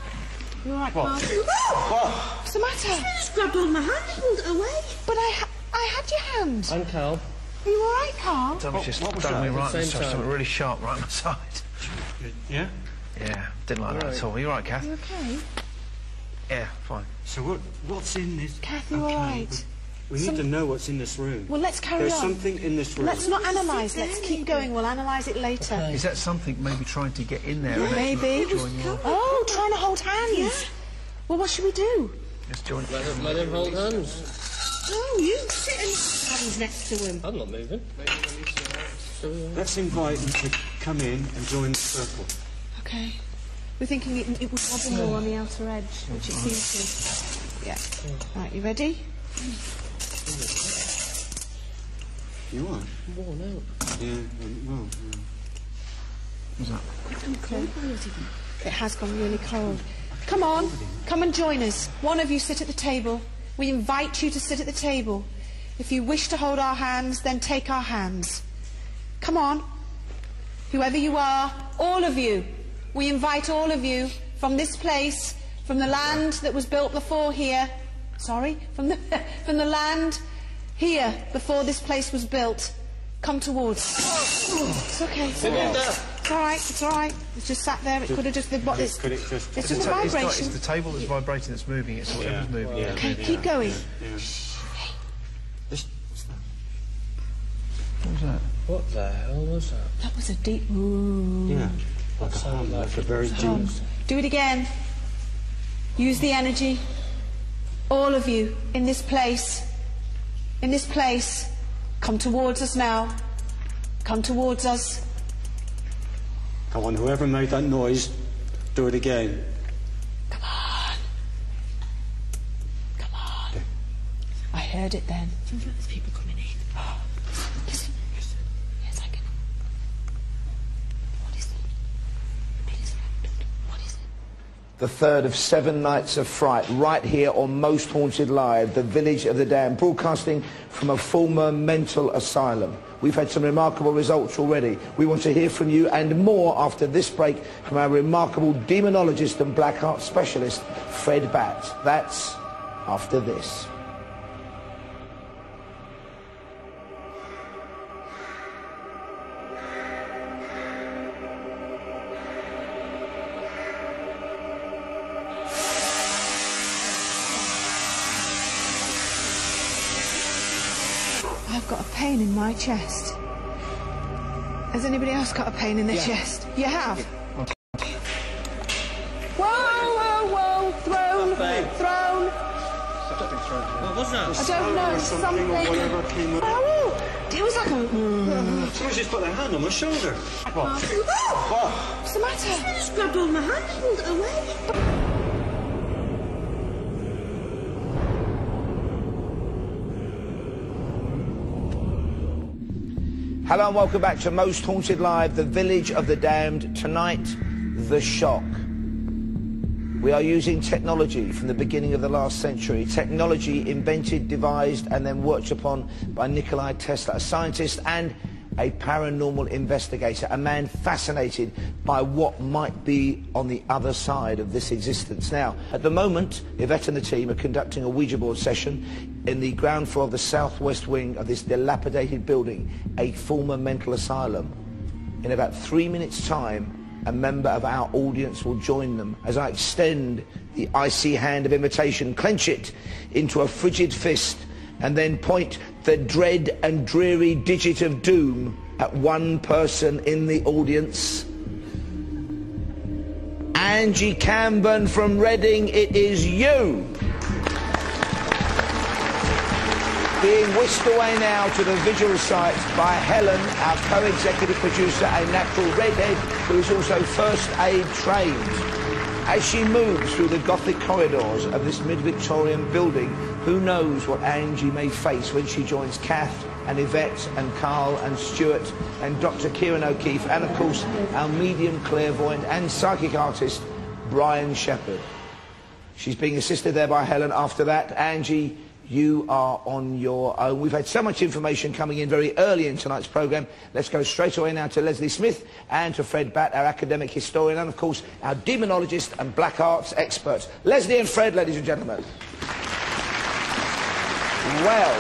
S1: You alright,
S26: What?
S1: Karl?
S26: What?
S1: What's the matter?
S17: You just grabbed hold of my hand and pulled it away.
S1: But I, ha- I had your hand.
S13: I'm Karl.
S1: Are you alright, Karl?
S3: Something just
S26: what was
S3: done
S26: that
S3: me
S26: at the
S3: right,
S13: same
S3: something really sharp right on my side.
S26: Yeah?
S3: Yeah, didn't like that at all. You all right, Kath?
S1: You okay?
S3: Yeah, fine.
S26: So what, what's in this?
S1: Kath, you
S26: Okay,
S1: alright?
S26: We need
S1: Some-
S26: to know what's in this room.
S1: Well, let's carry
S26: There's
S1: on.
S26: There's something in this room.
S1: Let's not analyse. Let's keep going. We'll analyse it later.
S3: Is that something maybe trying to get in there? and
S1: Maybe. Oh, trying to hold hands. Well, what should we do?
S3: let's join.
S13: Let him, let him hold hands.
S17: No, you sit and hands next to him.
S13: I'm not moving.
S26: Let's invite him to come in and join the circle.
S1: Okay. We're thinking it, it would wobble more on the outer edge, which it seems to. Yeah. Right, you ready?
S26: You are?
S13: Worn out.
S26: Yeah, well, yeah.
S3: What's that?
S1: Okay. It has gone really cold. Come on, come and join us. One of you sit at the table. We invite you to sit at the table. If you wish to hold our hands, then take our hands. Come on. Whoever you are, all of you. We invite all of you from this place, from the land that was built before here, sorry, from the, from the land here before this place was built. Come towards. It's okay. It's, okay. it's all right. It's all right. It's just sat there. It could have just. The, bo- it's,
S26: Could it just...
S1: it's
S3: It's,
S1: just a
S3: the ta- it's, not,
S1: vibration.
S3: it's the table that's vibrating that's moving. It's whatever's moving.
S26: yeah.
S1: Okay, keep going.
S3: What was that?
S26: What the hell was that?
S1: That was a deep. Ooh.
S26: Yeah. Like a hum, like a very deep...
S1: Um, do it again. Use the energy. All of you in this place. In this place. Come towards us now. Come towards us.
S26: Come on, whoever made that noise, do it again. Come on. Come on.
S1: I heard it then. There's people coming in. Listen. Yes, I can. What is it? Please, What is it?
S4: The third of seven nights of fright, right here on Most Haunted Live, the village of the damned, broadcasting from a former mental asylum. We've had some remarkable results already. We want to hear from you and more after this break from our remarkable demonologist and black art specialist, Fred Batt. That's after this.
S1: Pain in my chest. Has anybody else got a pain in their
S18: Yeah.
S1: chest? You have?
S18: Whoa, whoa, whoa! Thrown! Thrown!
S26: What was that?
S1: I don't know. Something. Oh, it was like a. Hmm.
S26: Someone just put their hand on my shoulder. What?
S1: What's the matter?
S18: Just grabbed all my hand and pulled it away.
S4: Hello and welcome back to Most Haunted Live, the village of the damned. Tonight, the shock. We are using technology from the beginning of the last century. Technology invented, devised, and then worked upon by Nikolai Tesla, a scientist and a paranormal investigator, a man fascinated by what might be on the other side of this existence. Now, at the moment, Yvette and the team are conducting a Ouija board session in the ground floor of the southwest wing of this dilapidated building, a former mental asylum. In about three minutes' time, a member of our audience will join them as I extend the icy hand of invitation, clench it into a frigid fist, and then point the dread and dreary digit of doom at one person in the audience. Angie Camburn from Reading, it is you. Being whisked away now to the visual site by Helen, our co-executive producer, a natural redhead who is also first aid trained. As she moves through the Gothic corridors of this mid-Victorian building, who knows what Angie may face when she joins Kath and Yvette and Karl and Stuart and Dr. Ciarán O'Keeffe and of course our medium clairvoyant and psychic artist, Brian Sheppard. She's being assisted there by Helen. After that, Angie, you are on your own. We've had so much information coming in very early in tonight's programme. Let's go straight away now to Leslie Smith and to Fred Batt, our academic historian, and of course our demonologist and black arts expert. Leslie and Fred, ladies and gentlemen. Well,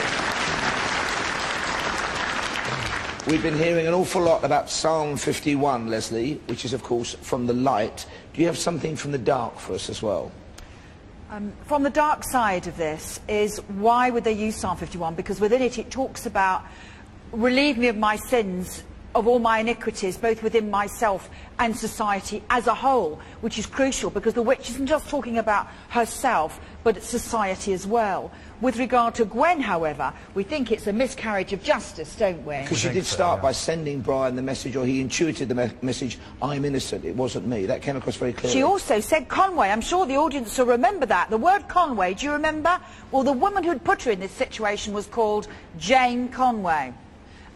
S4: we've been hearing an awful lot about Psalm 51, Leslie, which is of course from the light. Do you have something from the dark for us as well?
S7: Um, from the dark side of this is why would they use Psalm 51? Because within it, it talks about relieve me of my sins, of all my iniquities, both within myself and society as a whole, which is crucial because the witch isn't just talking about herself, but society as well. With regard to Gwen, however, we think it's a miscarriage of justice, don't we?
S4: Because she did start by sending Brian the message, or he intuited the me- message, I'm innocent, it wasn't me. That came across very clearly.
S7: She also said Conway. I'm sure the audience will remember that. The word Conway, do you remember? Well, the woman who'd put her in this situation was called Jane Conway.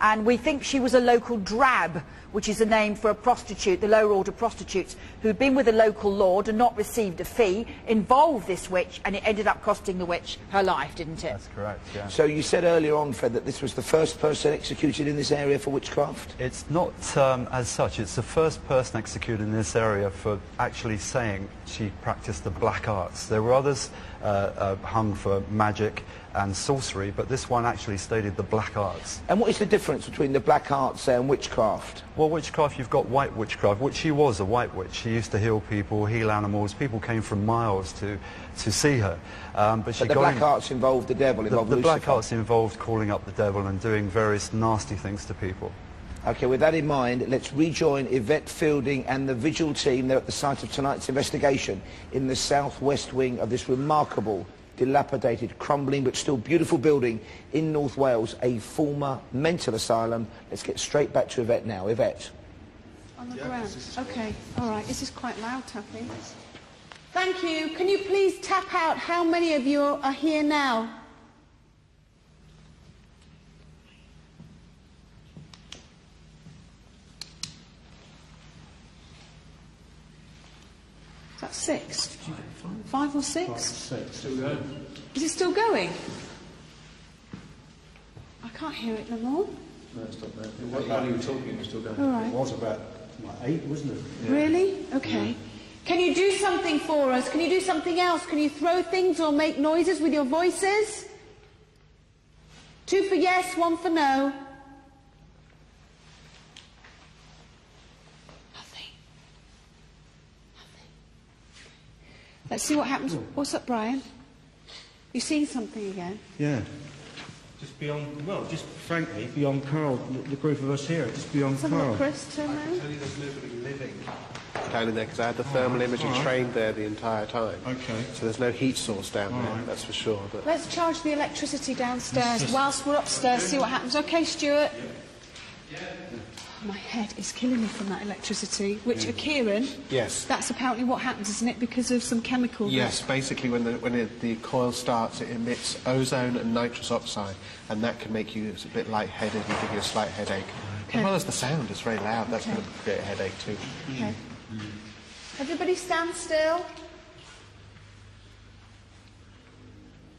S7: And we think she was a local drab, which is a name for a prostitute, the lower order prostitutes, who'd been with a local lord and not received a fee, involved this witch, and it ended up costing the witch her life, didn't it? That's
S24: correct, yeah.
S4: So you said earlier on, Fred, that this was the first person executed in this area for witchcraft?
S24: It's not um, as such. It's the first person executed in this area for actually saying she practiced the black arts. There were others hung for magic and sorcery, but this one actually stated the black arts.
S4: And what is the difference between the black arts and witchcraft?
S24: Well, witchcraft, you've got white witchcraft, which she was a white witch. She used to heal people, heal animals. People came from miles to, to see her. Um, but she
S4: But the
S24: got
S4: black
S24: in-
S4: arts involved the devil,
S24: the,
S4: involved
S24: the black arts involved calling up the devil and doing various nasty things to people.
S4: Okay, with that in mind, let's rejoin Yvette Fielding and the visual team there at the site of tonight's investigation in the southwest wing of this remarkable, dilapidated, crumbling but still beautiful building in North Wales, a former mental asylum. Let's get straight back to Yvette now. Yvette.
S1: On the ground. Okay, all right. This is quite loud tapping. Thank you. Can you please tap out how many of you are here now? Is six? Five or six?
S23: Six.
S1: Is it still going? I can't hear it no more.
S23: No, it's not there. While you were talking, it was still going.
S1: All right.
S26: It was about what, eight, wasn't it?
S1: Really? Okay. Can you do something for us? Can you do something else? Can you throw things or make noises with your voices? Two for yes, one for no. Let's see what happens. What's up, Brian? You seeing something again?
S26: Yeah. Just beyond, well, just frankly, beyond Karl, the, the group of us here, just beyond
S1: Let's have a
S26: Karl.
S1: look, Chris. Turn around.
S23: there's nobody living down in there because I had the thermal oh, imaging
S26: all right.
S23: trained there the entire time.
S26: Okay.
S23: So there's no heat source down
S26: All
S23: there,
S26: right.
S23: that's for sure. But
S1: Let's charge the electricity downstairs
S23: Just-
S1: whilst we're upstairs, see what happens. Okay, Stuart? My head is killing me from that electricity, which,
S23: Yeah.
S1: uh, Ciarán,
S23: yes.
S1: that's apparently what happens, isn't it? Because of some chemical. that-
S23: Yes, basically when the, when it, the coil starts, it emits ozone and nitrous oxide, and that can make you a bit lightheaded and give you a slight headache.
S1: Okay.
S23: As well as the sound is very loud, that's
S1: Okay.
S23: going to create a headache too.
S1: Okay. Everybody stand still.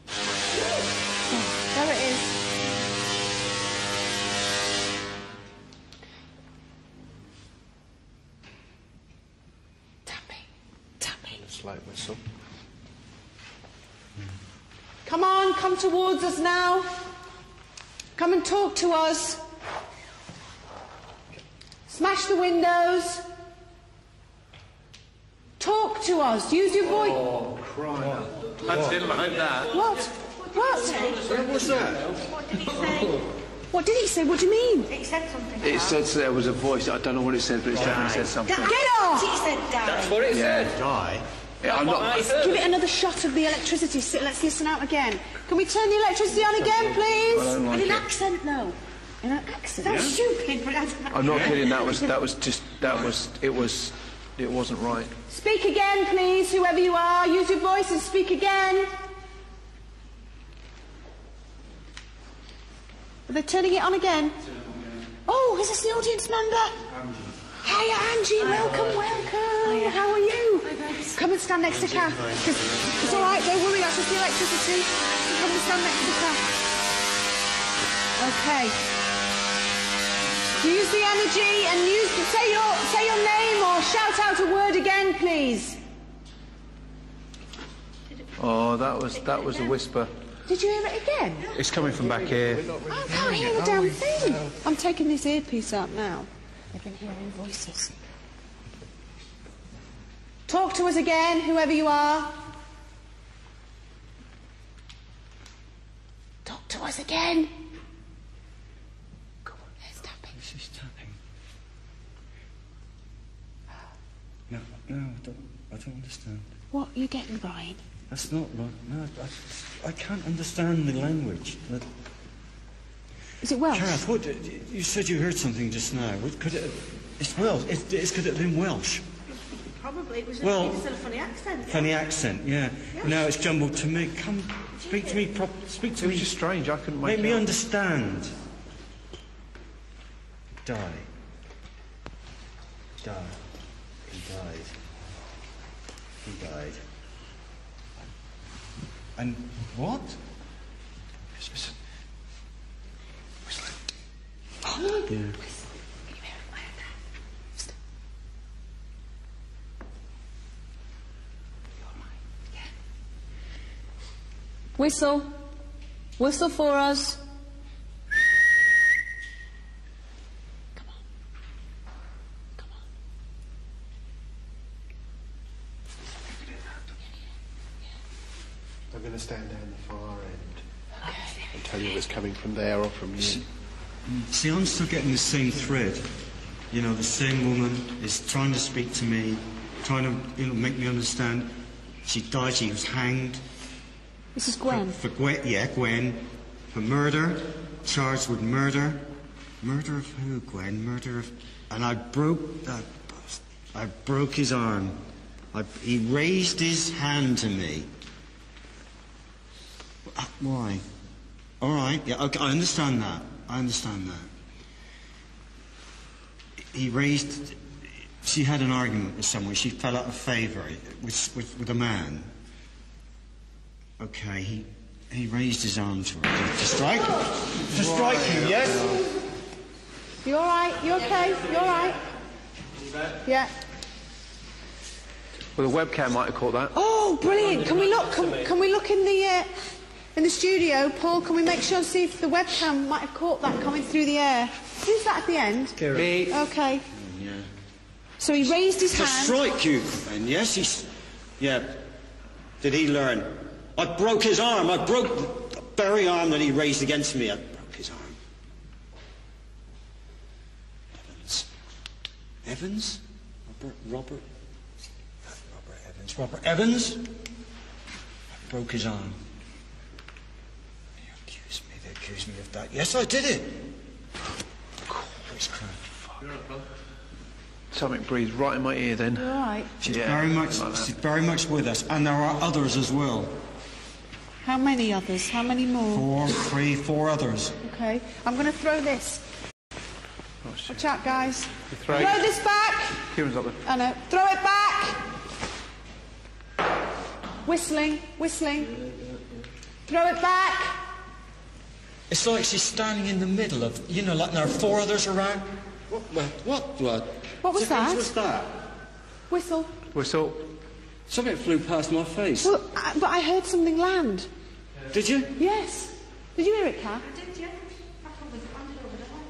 S1: Oh, there it is.
S23: A slight whistle.
S1: Come on, come towards us now. Come and talk to us. Smash the windows. Talk to us. Use your voice.
S13: Oh, crying out. I didn't like that.
S1: What? What?
S13: What was that?
S1: What did he say? What do you mean?
S17: He said something.
S13: It said there was a voice. I don't know what it said, but it definitely said something.
S1: Get off!
S17: He said die.
S13: That's what it
S17: said.
S13: said. Die. Yeah, I'm not.
S1: Give it another shot of the electricity. Sit- Let's listen out again. Can we turn the electricity on again, please?
S13: I don't like
S1: In an
S13: it.
S1: accent, though. In an accent.
S17: That's stupid, but that's
S13: I'm not kidding. That was that was just that was it was it wasn't right.
S1: Speak again, please, whoever you are. Use your voice and speak again. Are they turning it on again? Oh, is this the audience member? Hiya, Angie. Welcome, welcome. How are you? Come and stand next to Kath. 'Cause It's all right. Don't worry. That's just the electricity. Come and stand next to Kath. Okay. Use the energy and use say your say your name or shout out a word again, please.
S13: Oh, that was that was a whisper.
S1: Did you hear it again?
S13: It's coming from back here.
S1: I can't hear a damn thing. I'm taking this earpiece out now. They've been hearing voices. Talk to us again, whoever you are. Talk to us again. Come on, It's tapping.
S26: This is tapping. No, no, I don't, I don't understand.
S1: What are you getting, Brian?
S26: That's not right. No, I, I can't understand the language. That,
S1: Is it Welsh?
S26: Kath, what, you said you heard something just now. What, could it, it's Welsh. It, it could have been Welsh.
S17: Probably. It was
S26: Well-
S17: it's still a funny accent.
S26: Funny accent, yeah. Now it's jumbled to me. Come, speak to me prop. Speak to
S13: It
S26: me.
S13: was just strange. I couldn't
S26: Make
S13: make
S26: me
S13: out.
S26: understand. Die. Die. He died. He died. And what? Yeah.
S33: Whistle. Whistle for us. Come on. Come on.
S23: I'm going to stand down the far end and tell you if it's coming from there or from you.
S26: See, I'm still getting the same thread. You know, the same woman is trying to speak to me, trying to, you know, make me understand. She died, she was hanged.
S33: This is Gwen.
S26: For Gwen, yeah, Gwen. For murder, charged with murder. Murder of who, Gwen? Murder of... And I broke that... I broke his arm. I, he raised his hand to me. Uh, Why? All right, yeah, okay, I understand that. I understand that. He raised... She had an argument with someone. She fell out of favour with, with, with a man. Okay, he, he raised his arm to her. To strike? To strike you, yes?
S1: you're all right? You're okay? You're all right? Yeah.
S3: Well, the webcam might have caught that.
S1: Oh, brilliant! Can we look? Can, can we look in the uh, in the studio, Paul? Can we make sure and see if the webcam might have caught that coming through the air? Who's that at the end?
S26: Me.
S1: Okay.
S26: Yeah.
S1: So he raised his
S26: To
S1: hand.
S26: To strike you, and yes, he's. Yeah. Did he learn? I broke his arm. I broke the very arm that he raised against me. I broke his arm. Evans. Evans? Robert. Robert. Robert Evans. Robert Evans. I broke his arm. They accused me. They accused me of that. Yes, I did it. Christ, crap.
S3: Something breathed right in my ear then.
S1: All right.
S26: She's
S3: Yeah,
S26: very much,
S3: like
S26: she's very much with us, and there are others as well.
S1: How many others? How many more?
S26: Four, three, four others.
S1: Okay. I'm going to throw this. Oh, Watch out, guys.
S3: throw-
S1: Throw this back.
S3: Ciarán's up there.
S1: I know. Throw it back. Whistling, whistling. Throw it back.
S26: It's like she's standing in the middle of, you know, like there are four others around. What? What? What? Blood?
S1: What was that?
S26: What's that?
S1: Whistle.
S3: Whistle.
S26: Something flew past my face.
S1: Well, I, but I heard something land.
S26: Did you?
S1: Yes. Did you hear it, Karl? I did, yeah.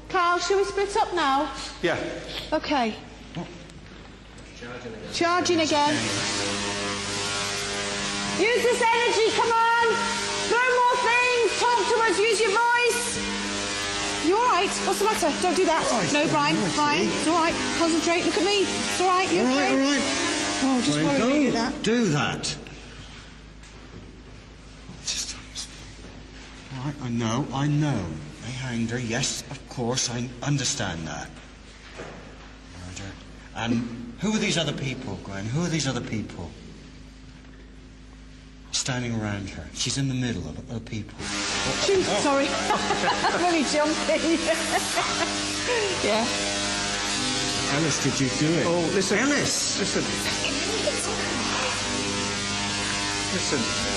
S1: Karl, shall we split up now?
S3: Yeah.
S1: Okay. Charging again. Use this energy, come on! Throw more things! Talk to us, use your voice! You alright? What's the matter? Don't do that. Oh, no, Brian. Brian, it's alright. Concentrate, look at me. It's alright, you
S26: All right,
S1: okay?
S26: all right.
S1: Oh, just
S26: Well,
S1: worried you do
S26: don't
S1: that.
S26: do that. Just, all right, I know, I know. They hanged her. Yes, of course, I understand that. Murder. And who are these other people, Gwen? Who are these other people? Standing around her. She's in the middle of other people.
S1: Shoot, oh. sorry. Really jumping. yeah.
S26: Alice, did you do it?
S3: Oh, listen.
S26: Alice!
S3: Listen. Listen.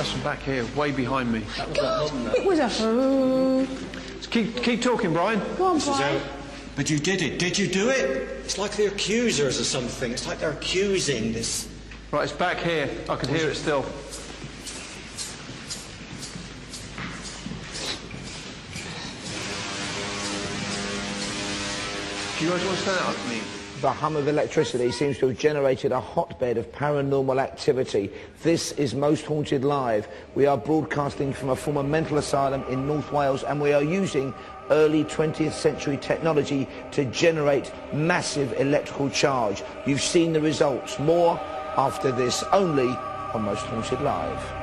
S3: That's back here, way behind me. That was that woman
S1: It was a...
S3: Just keep, keep talking, Brian.
S1: Go on,
S26: This
S1: Brian.
S26: But you did it. Did you do it? It's like the accusers or something. It's like they're accusing this.
S3: Right, it's back here. I can hear it still. Do you guys want to stand up with me?
S4: The hum of electricity seems to have generated a hotbed of paranormal activity. This is Most Haunted Live. We are broadcasting from a former mental asylum in North Wales and we are using early 20th century technology to generate massive electrical charge. You've seen the results. More after this only on Most Haunted Live.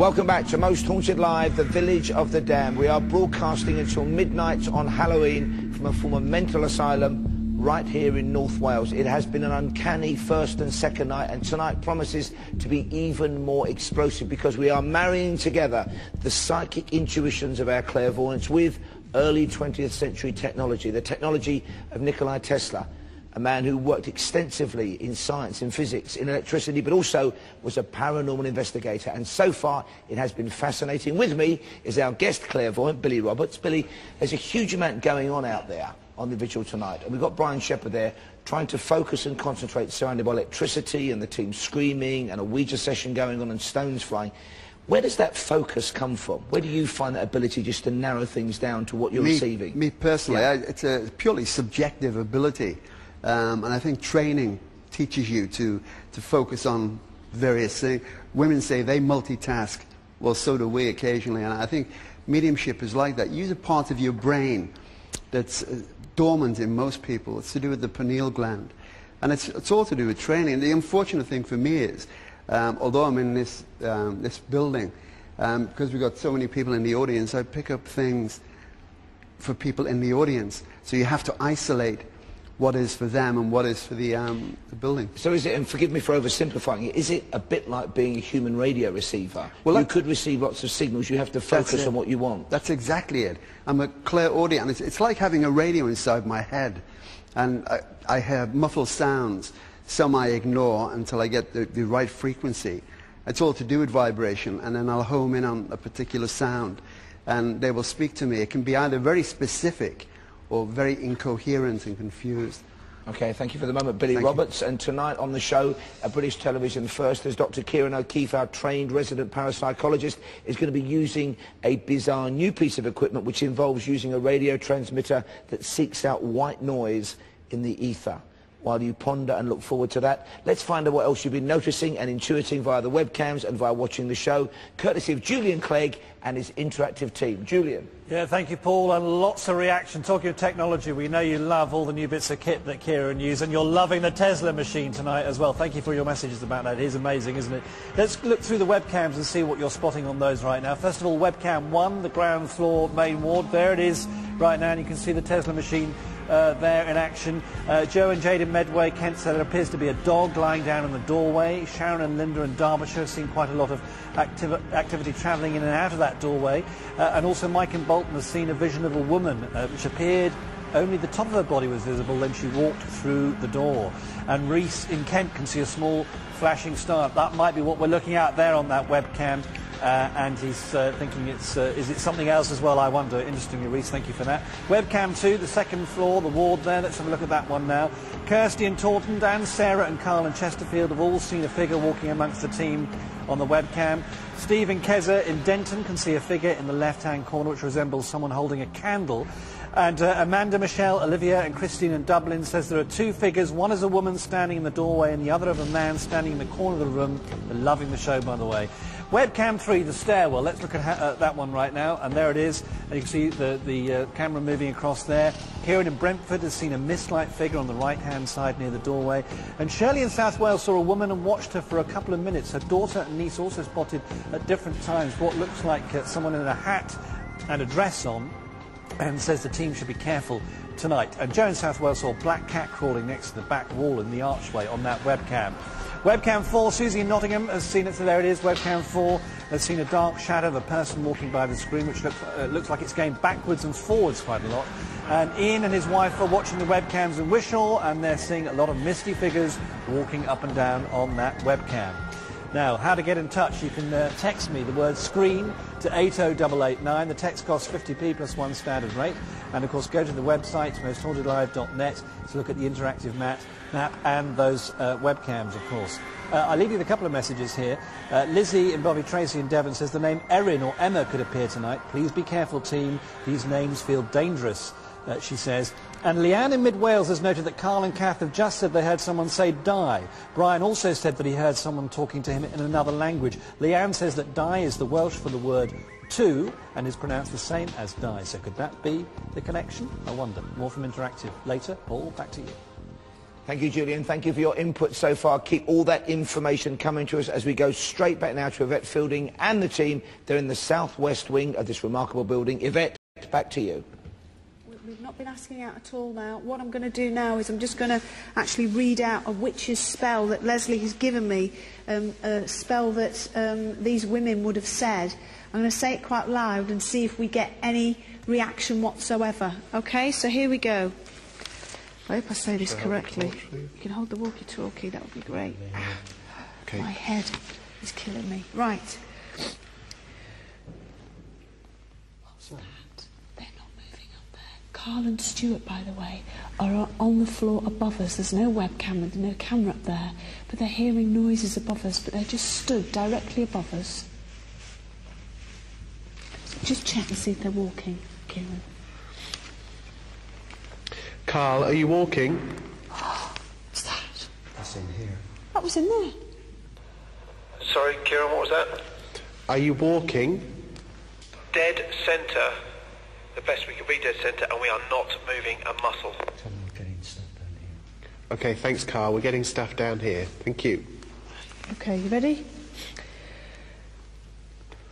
S4: Welcome back to Most Haunted Live, the Village of the Damned. We are broadcasting until midnight on Halloween from a former mental asylum right here in North Wales. It has been an uncanny first and second night, and tonight promises to be even more explosive because we are marrying together the psychic intuitions of our clairvoyants with early 20th century technology, the technology of Nikolai Tesla. A man who worked extensively in science, in physics, in electricity, but also was a paranormal investigator. And so far, it has been fascinating. With me is our guest clairvoyant, Billy Roberts. Billy, there's a huge amount going on out there on the vigil tonight. And we've got Brian Sheppard there trying to focus and concentrate, surrounded by electricity and the team screaming and a Ouija session going on and stones flying. Where does that focus come from? Where do you find that ability just to narrow things down to what you're
S25: me,
S4: receiving?
S25: Me personally,
S4: Yeah.
S25: I, it's a purely subjective ability. Um, and I think training teaches you to, to focus on various things. Women say they multitask. Well, so do we occasionally. And I think mediumship is like that. Use a part of your brain that's uh, dormant in most people. It's to do with the pineal gland. And it's, it's all to do with training. The unfortunate thing for me is, um, although I'm in this, um, this building, um, because we've got so many people in the audience, I pick up things for people in the audience. So you have to isolate what is for them and what is for the, um, the building.
S4: So is it, and forgive me for oversimplifying it, is it a bit like being a human radio receiver?
S25: Well,
S4: you could receive lots of signals, you have to focus on what you want.
S25: That's exactly it. I'm a clairaudient. It's, it's like having a radio inside my head. And I, I hear muffled sounds. Some I ignore until I get the, the right frequency. It's all to do with vibration. And then I'll home in on a particular sound. And they will speak to me. It can be either very specific or very incoherent and confused.
S4: Okay, thank you for the moment, Billy
S25: Thank you.
S4: Roberts. And tonight on the show, a British television first, as Dr. Ciarán O'Keeffe, our trained resident parapsychologist, is going to be using a bizarre new piece of equipment which involves using a radio transmitter that seeks out white noise in the ether. While you ponder and look forward to that, let's find out what else you've been noticing and intuiting via the webcams and via watching the show, courtesy of Julian Clegg and his interactive team. Julian.
S5: Yeah, thank you, Paul, and lots of reaction. Talking of technology, we know you love all the new bits of kit that Ciarán used, and you're loving the Tesla machine tonight as well. Thank you for your messages about that. It is amazing, isn't it? Let's look through the webcams and see what you're spotting on those right now. First of all, webcam one, the ground floor main ward. There it is right now, and you can see the Tesla machine uh, there in action. Uh, Joe and Jade in Medway, Kent said there appears to be a dog lying down in the doorway. Sharon and Linda in Derbyshire have seen quite a lot of activ- activity travelling in and out of that doorway. Uh, and also Mike in Bolton has seen a vision of a woman uh, which appeared only the top of her body was visible, then she walked through the door. And Reese in Kent can see a small flashing star. That might be what we're looking at there on that webcam. Uh, and he's uh, thinking it's, uh, is it something else as well, I wonder. Interestingly, Reese, thank you for that. Webcam 2, the second floor, the ward there. Let's have a look at that one now. Kirsty and Taunton, Dan, Sarah and Carl and Chesterfield have all seen a figure walking amongst the team on the webcam. Stephen Keza in Denton can see a figure in the left-hand corner which resembles someone holding a candle. And uh, Amanda, Michelle, Olivia and Christine in Dublin says there are two figures. One is a woman standing in the doorway and the other of a man standing in the corner of the room. Loving the show, by the way. Webcam 3, the stairwell. Let's look at uh, that one right now. And there it is. And you can see the, the uh, camera moving across there. Kieran in Brentford has seen a mist-like figure on the right-hand side near the doorway. And Shirley in South Wales saw a woman and watched her for a couple of minutes. Her daughter and niece also spotted at different times what looks like uh, someone in a hat and a dress on and says the team should be careful tonight. And Joe in South Wales saw a black cat crawling next to the back wall in the archway on that webcam. Webcam 4, Susie in Nottingham has seen it, so there it is, webcam 4, has seen a dark shadow of a person walking by the screen, which looks, uh, looks like it's going backwards and forwards quite a lot. And Ian and his wife are watching the webcams in Wishaw, and they're seeing a lot of misty figures walking up and down on that webcam. Now, how to get in touch? You can uh, text me the word screen to 80889. The text costs 50p plus one standard rate. And of course, go to the website, mosthauntedlive.net, to look at the interactive map, map and those uh, webcams, of course. Uh, I leave you with a couple of messages here. Uh, Lizzie and Bobby Tracy in Devon says the name Erin or Emma could appear tonight. Please be careful, team. These names feel dangerous, uh, she says. And Leanne in Mid Wales has noted that Karl and Kath have just said they heard someone say die. Brian also said that he heard someone talking to him in another language. Leanne says that die is the Welsh for the word two and is pronounced the same as die. So could that be the connection? I wonder. More from Interactive later. Paul, back to you.
S4: Thank you, Julian. Thank you for your input so far. Keep all that information coming to us as we go straight back now to Yvette Fielding and the team. They're in the southwest wing of this remarkable building. Yvette, back to you.
S1: We've not been asking out at all now. What I'm going to do now is I'm just going to actually read out a witch's spell that Leslie has given me, um, a spell that um, these women would have said. I'm going to say it quite loud and see if we get any reaction whatsoever. Okay, so here we go. I hope I say this
S23: Shall I hold the
S1: correctly.
S23: you?
S1: Can hold the walkie-talkie, that would be great. Ah,
S23: Okay.
S1: My head is killing me. Right. What's that? They're not moving up there. Karl and Stuart, by the way, are on the floor above us. There's no webcam, there's no camera up there, but they're hearing noises above us, but they're just stood directly above us. Just check and see if they're walking, Ciarán.
S23: Karl, are you walking?
S1: Oh, what's that?
S27: That's in here.
S1: What was in there?
S13: Sorry, Ciarán, what was that?
S23: Are you walking?
S13: Dead centre. The best we can be dead centre, and we are not moving a muscle.
S23: Okay, thanks, Karl. We're getting stuff down here. Thank you.
S1: Okay, you ready?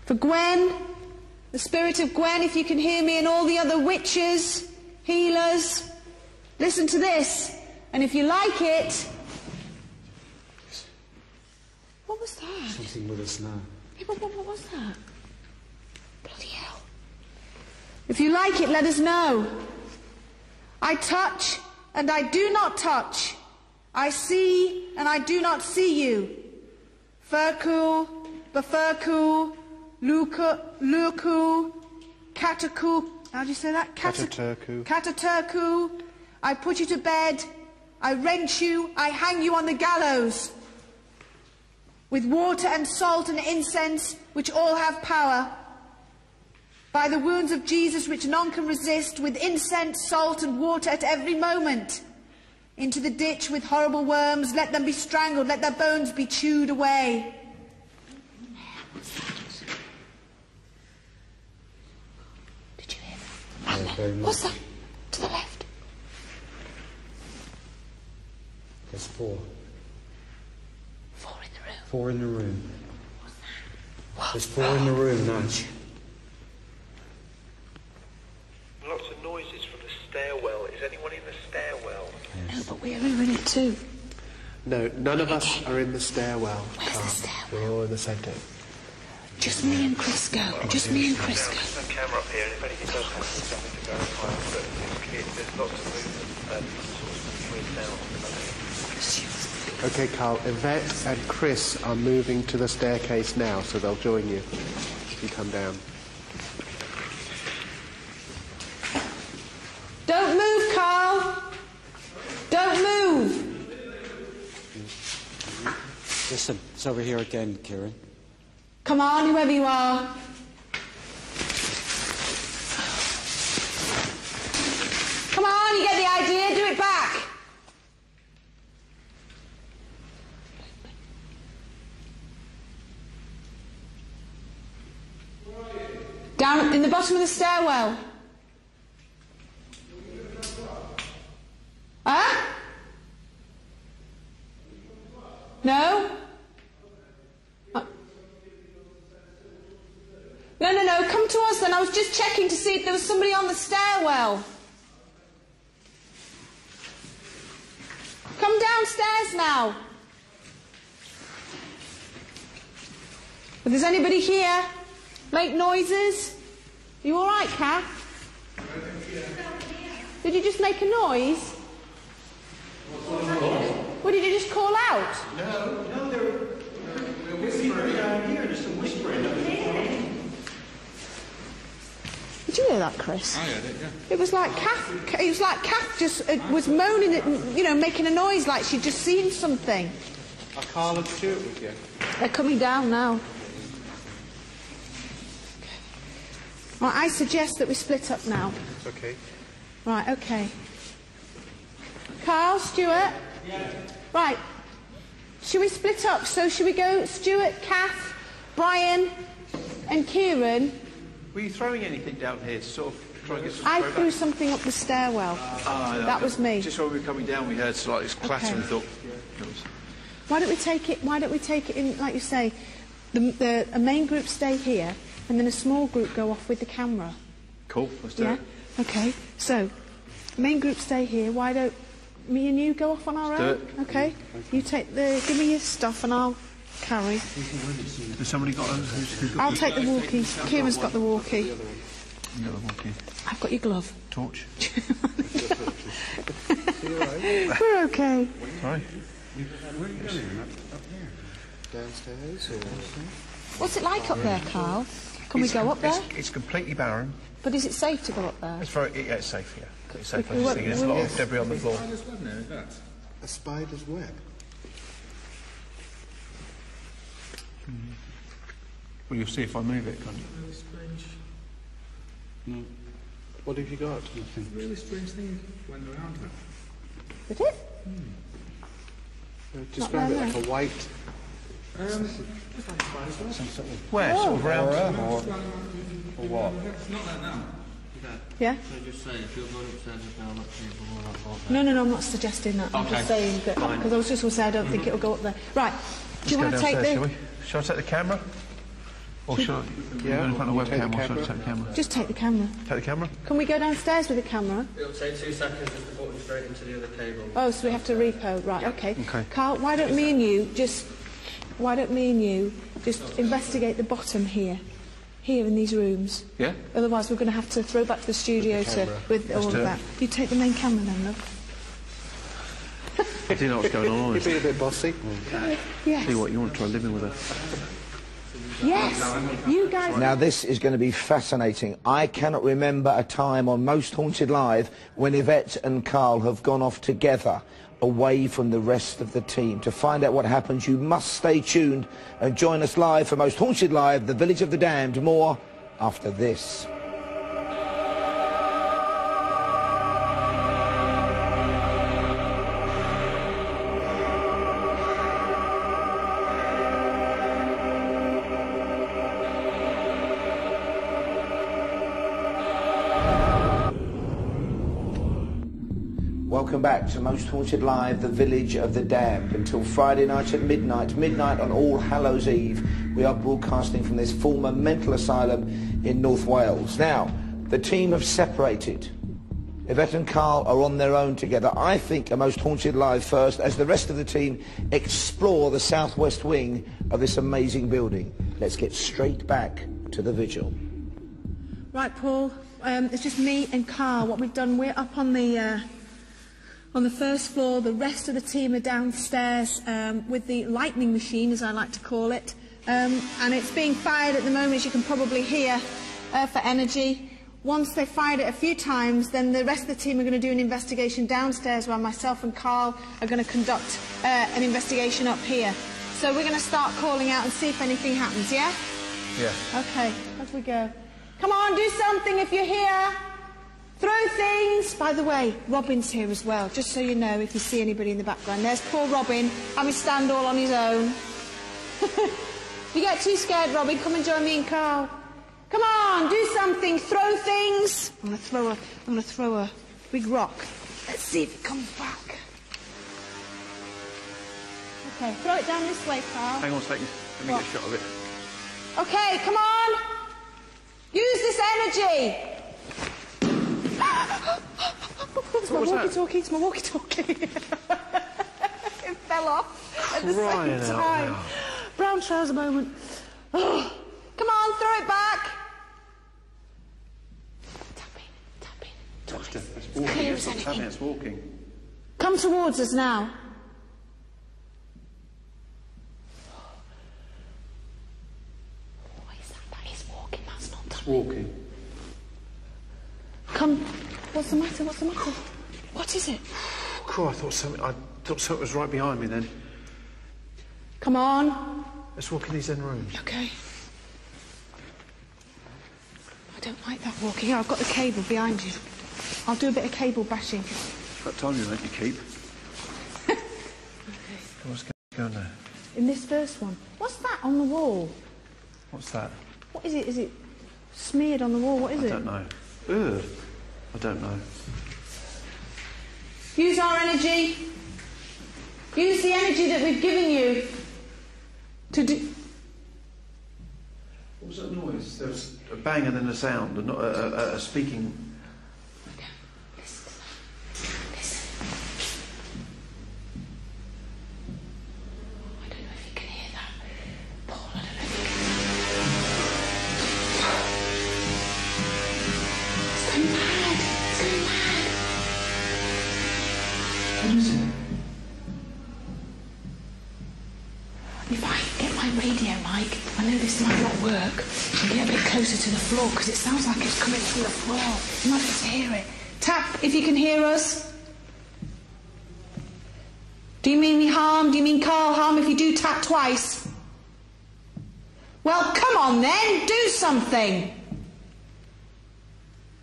S1: For Gwen, the spirit of Gwen, if you can hear me, and all the other witches, healers, listen to this. And if you like it. What was that?
S27: Something with us now.
S1: What, what, what was that? Bloody hell. If you like it, let us know. I touch and I do not touch. I see and I do not see you. Furku, Bafurku, Luku, Luku, Kataku. How do you say that? Kata-
S23: Kataturku.
S1: Kataturku. I put you to bed. I wrench you. I hang you on the gallows. With water and salt and incense, which all have power. By the wounds of Jesus, which none can resist, with incense, salt, and water at every moment. Into the ditch with horrible worms, let them be strangled, let their bones be chewed away. Did you hear that?
S27: Yeah, very much.
S1: What's that? To the left.
S27: There's four.
S1: Four in the room.
S27: Four in the room. What's that? There's four in the room now.
S13: Lots of noises from the stairwell. Is anyone in the stairwell?
S1: No, but we're in it too.
S23: No, none of us are in the stairwell, Karl. We're all in the centre.
S1: Just me and Chris go. Just me and Chris go.
S13: There's no camera up here, and if anything does happen, there's something to verify. But it's clear, there's lots of movement and sort of weird sounds.
S23: Okay, Karl, Yvette and Chris are moving to the staircase now, so they'll join you if you come down.
S1: Don't move, Karl. Don't move.
S27: Listen, it's over here again, Ciarán.
S1: Come on, whoever you are. Come on, you get the idea. Do it back. Down in the bottom of the stairwell. Huh? No? Uh, No, no, no, come to us then. I was just checking to see if there was somebody on the stairwell. Come downstairs now. If there's anybody here, make noises. You all right, Kath? Did you just make a noise? What did you just call out?
S27: No, no, they're, they're whispering down here. There's some whispering.
S1: Did you hear that, Chris?
S27: I heard it, yeah.
S1: It was like Kath. It was like Kath just uh, was moaning, at, you know, making a noise like she'd just seen something.
S23: Are Karl and Stuart with you?
S1: They're coming down now. Right, I suggest that we split up now.
S23: Okay.
S1: Right, okay. Karl, Stuart. Right. Should we split up? So should we go Stuart, Kath, Brian, and Ciarán?
S3: Were you throwing anything down here sort of try and get some
S1: I
S3: throwback?
S1: threw something up the stairwell.
S3: Ah,
S1: that was me.
S3: Just when we were coming down, we heard slightly this clatter
S1: Okay.
S3: and thought. it was-
S1: Why don't we take it? Why don't we take it in, like you say, the, the a main group stay here, and then a small group go off with the camera.
S3: Cool, let's do
S1: Yeah.
S3: it.
S1: Okay. So, main group stay here. Why don't me and you go off on our
S3: Let's do
S1: own? Okay. You take the. Give me your stuff, and I'll carry.
S3: Has somebody got those? Who's, who's got
S1: I'll
S3: the-
S1: take the walkie. Ciarán's got the walkie.
S3: You got the walkie.
S1: I've got your glove.
S3: Torch.
S1: We're okay.
S3: Sorry. Where are you going? Up here.
S23: Downstairs or...
S1: What's it like up there, Karl? Can we go up there?
S3: It's, it's completely barren.
S1: But is it safe to go up there?
S3: It's very, yeah, it's safe, yeah. It's safe.
S1: We- we-
S3: There's a lot
S1: we-
S3: of debris on the floor.
S23: A spider's web.
S3: Well, you'll see if I move it, can't you?
S28: Really strange.
S23: No. What have you got?
S28: Really strange thing went around her.
S1: Did it?
S23: Uh, Describe it like a white...
S28: Um, just like spider's web.
S3: Where? Sort of round?
S28: Or,
S3: or what?
S28: It's not there now.
S1: Yeah?
S28: So just say if you're going upstairs with now, that table or that board
S1: No, no, no, I'm not suggesting that. I'm just saying that, because I was just going to say I don't think it'll go up there. Right. Do you want to take the...
S3: shall we? Shall I take the camera? Or
S1: Should-
S3: shall I...
S23: Yeah,
S3: in front of the webcam or shall I
S23: camera.
S3: take the camera?
S1: Just take the camera.
S3: Take the camera?
S1: Can we go downstairs with the camera?
S28: It'll take two seconds just to put it straight into the other table.
S1: Oh, so we have to repo. Right, okay.
S3: Okay.
S1: Karl, why don't me and you just... Why don't me and you just investigate the bottom here? Here in these rooms.
S3: Yeah?
S1: Otherwise, we're going to have to throw back to the studio to, with
S3: Let's
S1: all
S3: do
S1: of
S3: it.
S1: that. You take the main camera then, love.
S3: I do know what's going on,
S23: You're
S3: honestly.
S23: being a bit bossy.
S1: Yes.
S3: Tell you what, you want to try living with her.
S1: Yes. You guys...
S4: Now this is going to be fascinating. I cannot remember a time on Most Haunted Live when Yvette and Karl have gone off together away from the rest of the team. To find out what happens, you must stay tuned and join us live for Most Haunted Live, The Village of the Damned. More after this. To Most Haunted Live, the Village of the Damned. Until Friday night at midnight, midnight on All Hallows Eve, we are broadcasting from this former mental asylum in North Wales. Now, the team have separated. Yvette and Karl are on their own together. I think a Most Haunted Live first, as the rest of the team explore the southwest wing of this amazing building. Let's get straight back to the vigil.
S1: Right, Paul. Um, it's just me and Karl. What we've done, we're up on the uh, on the first floor. The rest of the team are downstairs um, with the lightning machine, as I like to call it, um, and it's being fired at the moment, as you can probably hear, uh, for energy. Once they've fired it a few times, then the rest of the team are going to do an investigation downstairs, while myself and Karl are going to conduct uh, an investigation up here. So we're going to start calling out and see if anything happens. Yeah?
S3: Yeah.
S1: Okay, off we go. Come on, do something if you're here. Throw things. By the way, Robin's here as well, just so you know if you see anybody in the background. There's poor Robin, having stand all on his own. if you get too scared, Robin, come and join me and Karl. Come on, do something. Throw things. I'm gonna throw a. I'm gonna throw a big rock. Let's see if it comes back. Okay, throw it down this way, Karl.
S3: Hang on a second. Let me
S1: What?
S3: get a shot of it.
S1: Okay, come on. Use this energy. It's my
S3: What was that?
S1: walkie-talkie. It's my walkie-talkie. it fell off at the
S3: Crying
S1: same time. Brown trouser moment. Oh, come on, throw it back.
S3: It's, just, it's
S1: clear
S3: walking.
S1: as
S3: It's not tapping, it's walking.
S1: Come towards us now. What is that? It's walking, That is not walking. That's not
S3: It's walking.
S1: Come. What's the matter? What's the matter? What is it?
S3: Cool, I thought something, I thought something was right behind me then.
S1: Come on.
S3: Let's walk in these end rooms.
S1: Okay. I don't like that walking. Here, I've got the cable behind you. I'll do a bit of cable bashing.
S3: That time you let you keep. Okay. What's going on there?
S1: In this first one. What's that on the wall?
S3: What's that?
S1: What is it? Is it smeared on the wall? What is
S3: I
S1: it?
S3: I don't know. Ugh. I don't know.
S1: Use our energy. Use the energy that we've given you to do.
S3: What was that noise? There was a bang and then a sound, and not a, a, a speaking.
S1: It's because it sounds like it's coming from the floor. You might be able to hear it. Tap if you can hear us. Do you mean me harm? Do you mean Karl harm if you do tap twice? Well, come on then, do something.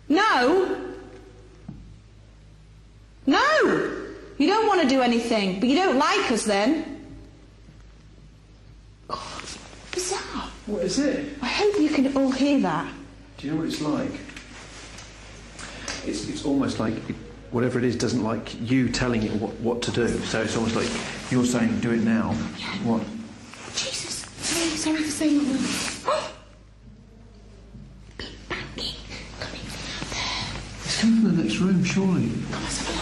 S1: No? No! You don't want to do anything, but you don't like us then. Oh, bizarre.
S3: What is it?
S1: I hope you can all hear that.
S3: Do you know what it's like? It's, it's almost like it, whatever it is doesn't like you telling it what, what to do. So it's almost like you're saying, do it now. What?
S1: Jesus, sorry, sorry for saying that.
S3: It's coming from the next room, surely.
S1: Come on,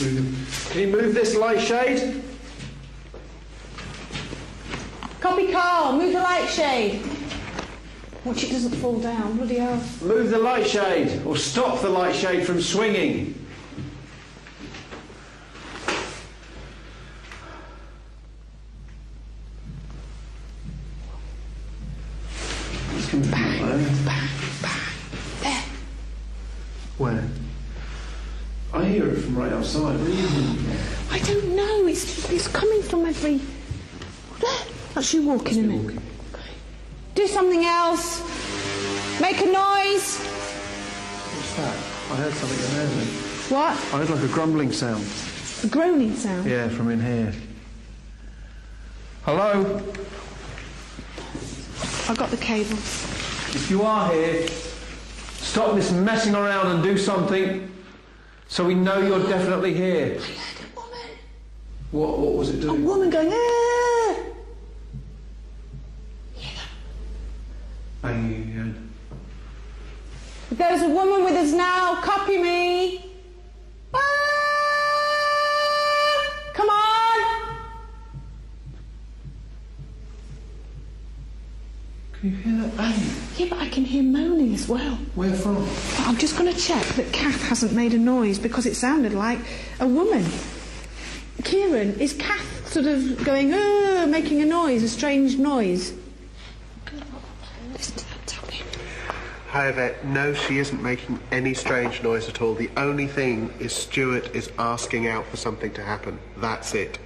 S1: Can you
S3: move this light shade?
S1: Copy Karl, move the light shade. Watch it doesn't fall down, bloody hell.
S3: Move the light shade, or stop the light shade from swinging. Outside. Where are you hearing it?
S1: I don't know, it's, it's coming from every... Oh, That's you walking, isn't it? Do something else. Make a noise.
S3: What's that? I heard something in there then.
S1: What?
S3: I heard like a grumbling sound.
S1: A groaning sound.
S3: Yeah, from in here. Hello?
S1: I got the cable.
S3: If you are here, stop this messing around and do something so we know you're definitely here. I heard A woman. What, what was it doing?
S1: A woman going, ah!
S3: Banging again.
S1: There's a woman with us now. Copy me.
S3: Can you hear that banging?
S1: Yeah, but I can hear moaning as well.
S3: Where from?
S1: I'm just going to check that Kath hasn't made a noise because it sounded like a woman. Ciarán, is Kath sort of going, uh, making a noise, a strange noise? Listen to that tapping.
S23: However, no, she isn't making any strange noise at all. The only thing is Stuart is asking out for something to happen. That's it.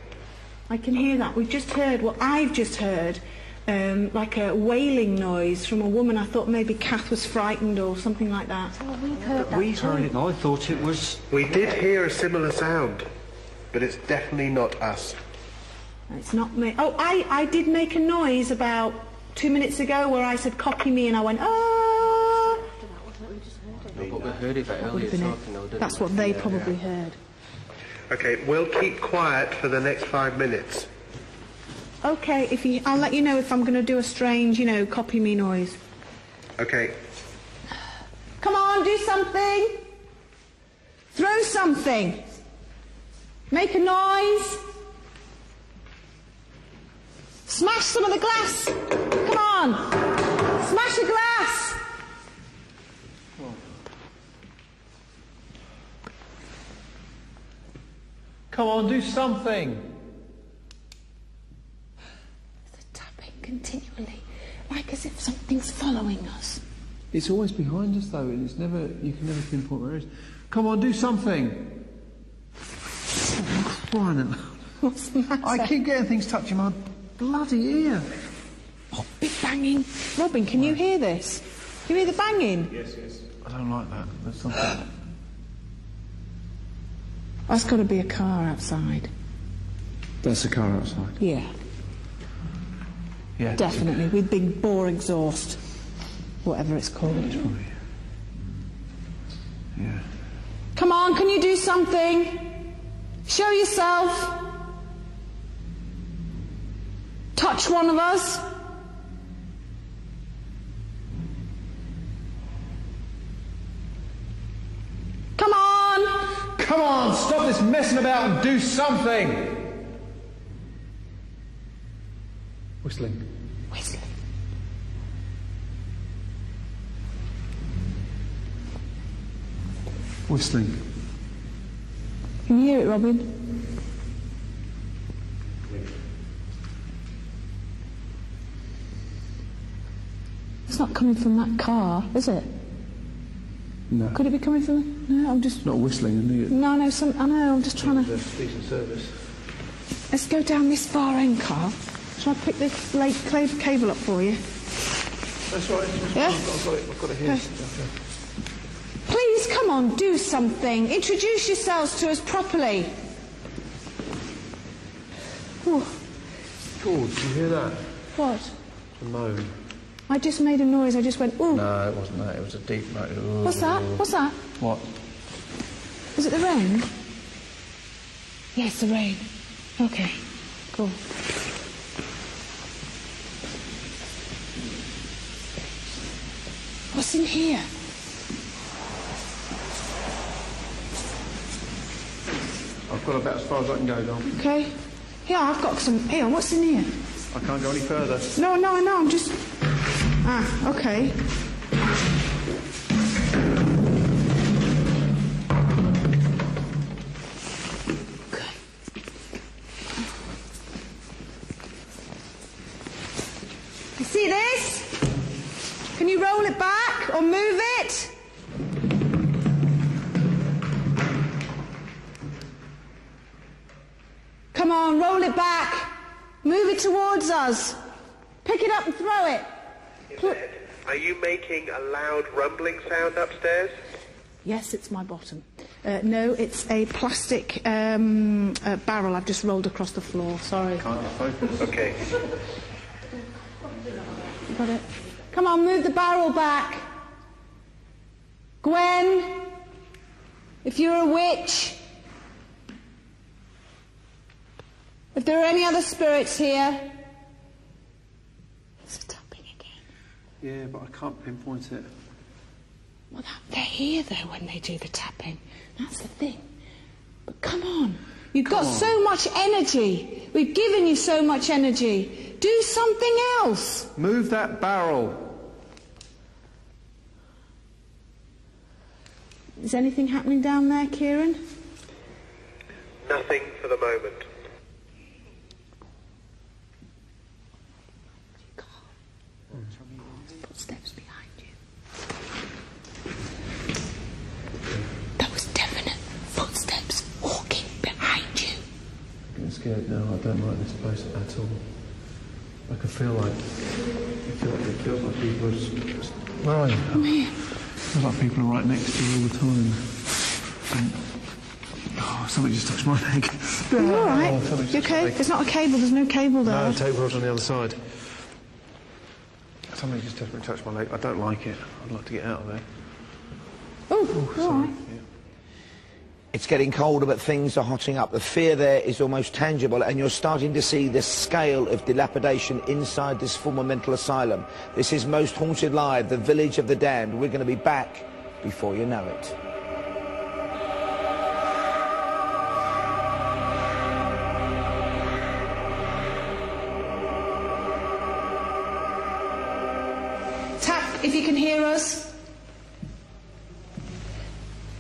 S1: I can hear that. We've just heard, what I've just heard um, like a wailing noise from a woman. I thought maybe Kath was frightened or something like that.
S33: Well, we've heard that
S22: We heard it and I thought it was...
S23: We did hear a similar sound, but it's definitely not us.
S1: It's not me. Oh, I, I did make a noise about two minutes ago where I said, copy me, and I went, ah.
S28: No, but we heard it
S1: That
S28: earlier talking, though,
S1: That's what they
S28: Yeah.
S1: probably heard.
S23: Okay, we'll keep quiet for the next five minutes.
S1: Okay, if you, I'll let you know if I'm going to do a strange, you know, copy me noise.
S23: Okay.
S1: Come on, do something. Throw something. Make a noise. Smash some of the glass. Come on. Smash a glass.
S3: Come on, do something.
S1: Tapping continually, like as if something's following us.
S3: It's always behind us though, and it's never, you can never pinpoint where it is. Come on, do something. Crying out.
S1: What's the matter?
S3: I keep getting things touching my bloody ear.
S1: Oh, big banging. Robin, can you hear this? Can you hear the banging?
S3: Yes, yes. I don't like that. There's something.
S1: That's got to be a car outside.
S3: That's a car outside.
S1: Yeah,
S3: Yeah.
S1: definitely. With big bore exhaust. Whatever it's called.
S3: Oh, yeah.
S1: Come on, can you do something? Show yourself. Touch one of us. Come on.
S3: Come on, stop this messing about and do something. Whistling.
S18: Whistling.
S3: Whistling.
S33: Can you hear it, Robin? It's not coming from that car, is it?
S3: No.
S33: Could it be coming from? No, I'm just.
S3: Not whistling, is it?
S33: No, no, some. I know. I'm just trying to.
S3: Decent service.
S33: Let's go down this far end, Karl. Shall I pick this late clay cable up for you?
S3: That's right.
S33: Yeah?
S3: I've got, I've got it. I've got it here.
S33: Okay. Please, come on, do something. Introduce yourselves to us properly. Oh,
S3: George, did you hear that?
S33: what?
S3: The moan.
S33: I just made a noise. I just went, ooh.
S3: No, it wasn't that. It was a deep moan.
S33: What's that? What's that?
S3: What?
S33: Is it the rain? Yes, the rain. Okay, cool. What's in here?
S3: I've got about as far as I can go, Dom.
S33: Okay. Yeah, I've got some. Here, what's in here?
S3: I can't go any further.
S33: No, no, no, I'm just. Ah, okay. Towards us. Pick it up and throw it.
S13: Are you making a loud rumbling sound upstairs?
S1: Yes, it's my bottom. Uh, no, it's a plastic um, uh, barrel I've just rolled across the floor. Sorry.
S3: Can't get focus.
S13: Okay.
S1: You got it? Come on, move the barrel back. Gwen, if you're a witch, if there are any other spirits here,
S3: Yeah, but I can't pinpoint it.
S1: well, that, they're here though when they do the tapping. That's the thing. But come on, you've got so much energy. We've given you so much energy. Do something else.
S3: Move that barrel.
S1: Is anything happening down there, Ciarán?
S13: Nothing for the moment.
S1: Footsteps behind you. That was definite footsteps walking behind you.
S3: I'm getting scared now. I don't like this place at all. I can feel like it feels like, it feels like people are just, just where are you?
S1: Here.
S3: feels like people are right next to you all the time. And, oh, something just touched my leg.
S1: Are you all right?
S3: Oh,
S1: you okay? There's not a cable. There's no cable there.
S3: the No, table's on the other side. Something just definitely touched my leg. I don't like it. I'd like to get out of there.
S1: Oh, all right.
S4: It's getting colder, but things are hotting up. The fear there is almost tangible, and you're starting to see the scale of dilapidation inside this former mental asylum. This is Most Haunted Live, the village of the damned. We're going to be back before you know it.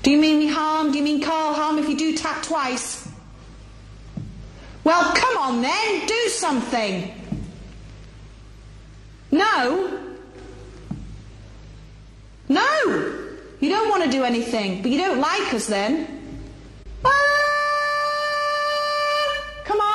S1: Do you mean me harm? Do you mean Karl harm if you do tap twice? Well, come on then, do something. No? No! You don't want to do anything, but you don't like us then. Ah! Come on!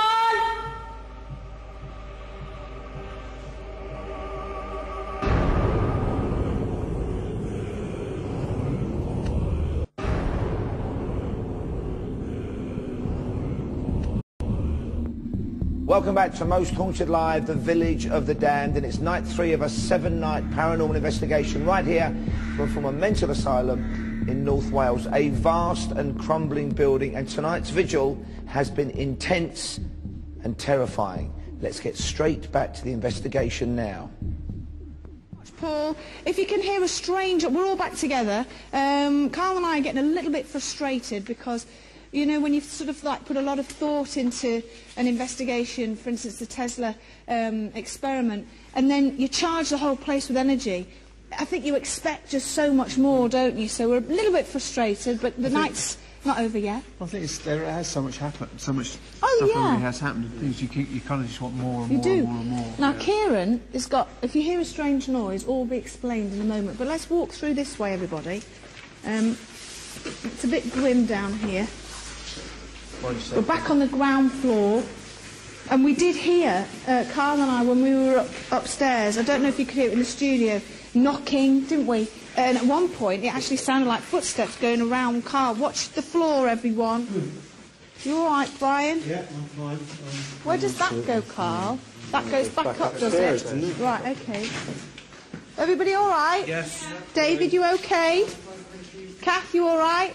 S4: Welcome back to Most Haunted Live, the village of the damned, and it's night three of a seven-night paranormal investigation right here from, a mental asylum in North Wales, a vast and crumbling building, and tonight's vigil has been intense and terrifying. Let's get straight back to the investigation now.
S1: Paul, if you can hear a stranger, we're all back together. Um, Karl and I are getting a little bit frustrated because you know, when you've sort of like put a lot of thought into an investigation, for instance, the Tesla um, experiment, and then you charge the whole place with energy, I think you expect just so much more, don't you? So we're a little bit frustrated, but the
S3: think-
S1: night's not over yet.
S3: Well, I think it's, there has so much happened, so much
S1: Oh,
S3: stuff
S1: yeah.
S3: already has happened. Things you, keep, you kind of just want more and
S1: You
S3: more
S1: do.
S3: and more and more.
S1: Now, Ciarán has got, if you hear a strange noise, all will be explained in a moment. But let's walk through this way, everybody. Um, it's a bit grim down here. We're back on the ground floor. And we did hear, uh, Karl and I, when we were up, upstairs, I don't know if you could hear it in the studio, knocking, didn't we? And at one point, it actually sounded like footsteps going around. Karl, watch the floor, everyone. You all right, Brian?
S27: Yeah, I'm fine.
S1: Where does that go, Karl? That goes back,
S27: back
S1: up, does
S27: upstairs, doesn't it?
S1: Right, okay. Everybody all right?
S27: Yes.
S1: David, you okay? Kath, you all right?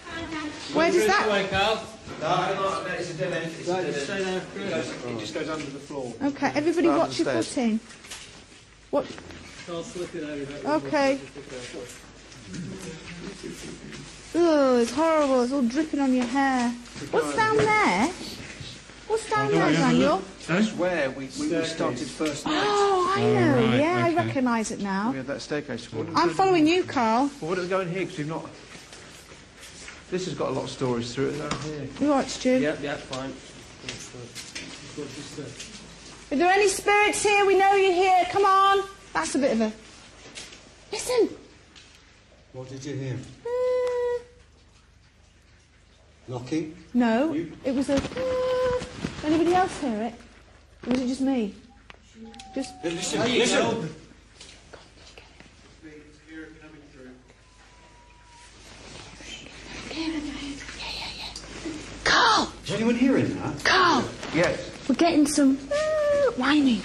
S1: Where does that...
S3: No, it's a dead end. It's a dead end. It, goes, it just goes under the floor.
S1: Okay, everybody
S3: Rather
S1: watch
S3: than
S1: your
S3: stairs.
S1: footing. What? Okay. Oh, it's horrible. It's all dripping on your hair. What's down there? What's down oh, there, Daniel?
S3: That's where we, we, we started first night.
S1: Oh, I oh, know. yeah, I recognise it now.
S3: We had that staircase. What
S1: I'm following you, Karl.
S3: Well, what does go in here? Because we've not... This has got a lot of stories through it down here.
S1: You all right, Stu?
S28: Yep, yeah, fine.
S1: Are there any spirits here? We know you're here. Come on. That's a bit of a... Listen.
S27: What did you hear?
S1: Uh,
S27: Knocking?
S1: no, it was a... Uh, anybody else hear it? Or was it just me? Just...
S27: Listen, listen.
S1: Karl!
S27: Is anyone hearing that?
S1: Karl!
S3: Yes.
S1: We're getting some uh, whining.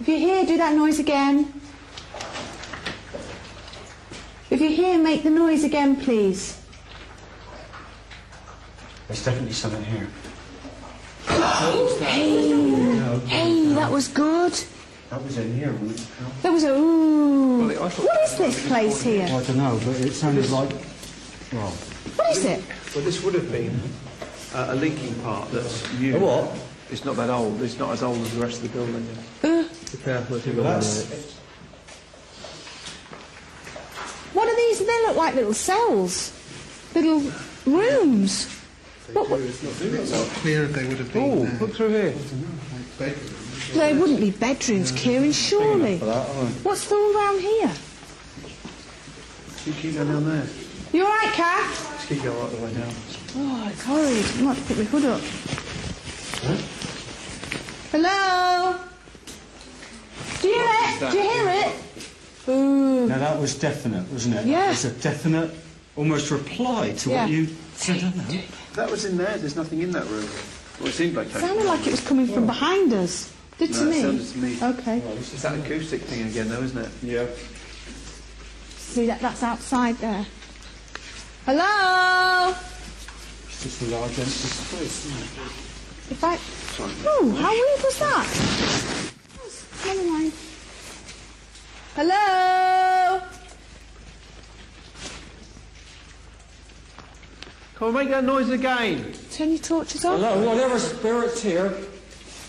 S1: If you're here, do that noise again. If you're here, make the noise again, please.
S27: There's definitely something here.
S1: Hey, hey, that was good.
S27: That was in here. wasn't it?
S1: That was a ooh.
S3: Well,
S1: What is this place here?
S27: I don't know, but it sounded like. Well,
S1: What is it?
S3: Well, this would have been uh, a linking part that's new.
S27: A what?
S3: It's not that old. It's not as old as the rest of the building.
S1: Uh,
S3: Be careful if you
S27: well, that's.
S1: what are these? They look like little cells, little rooms. What, what,
S23: It's not clear if they would have been
S3: Oh,
S23: there.
S3: look through here.
S1: they wouldn't be bedrooms, Ciarán, surely. What's all around here?
S3: You keep going down there.
S1: You all right, Kath?
S3: Just keep going right the way down.
S1: Oh, it's horrid. I might have to put my hood up. Hello? Do you hear it? Do you hear it? Ooh.
S27: Now that was definite, wasn't it?
S1: Yeah.
S27: It's a definite, almost reply to
S1: Yeah.
S27: what you said. I don't know.
S3: That was in there. There's nothing in that room. Well, it seemed like
S1: It sounded like it was coming from behind us. Did to
S3: No, it
S1: me?
S3: sounded to me.
S1: Okay.
S3: It's that acoustic thing again, though, isn't it?
S27: Yeah.
S1: See, that, that's outside there. Hello?
S27: It's just a large empty space, isn't it?
S1: If I... Oh, how weird was that? Never mind. Hello?
S3: Come on, make that noise again.
S1: Turn your torches off.
S27: Hello, whatever spirit's here,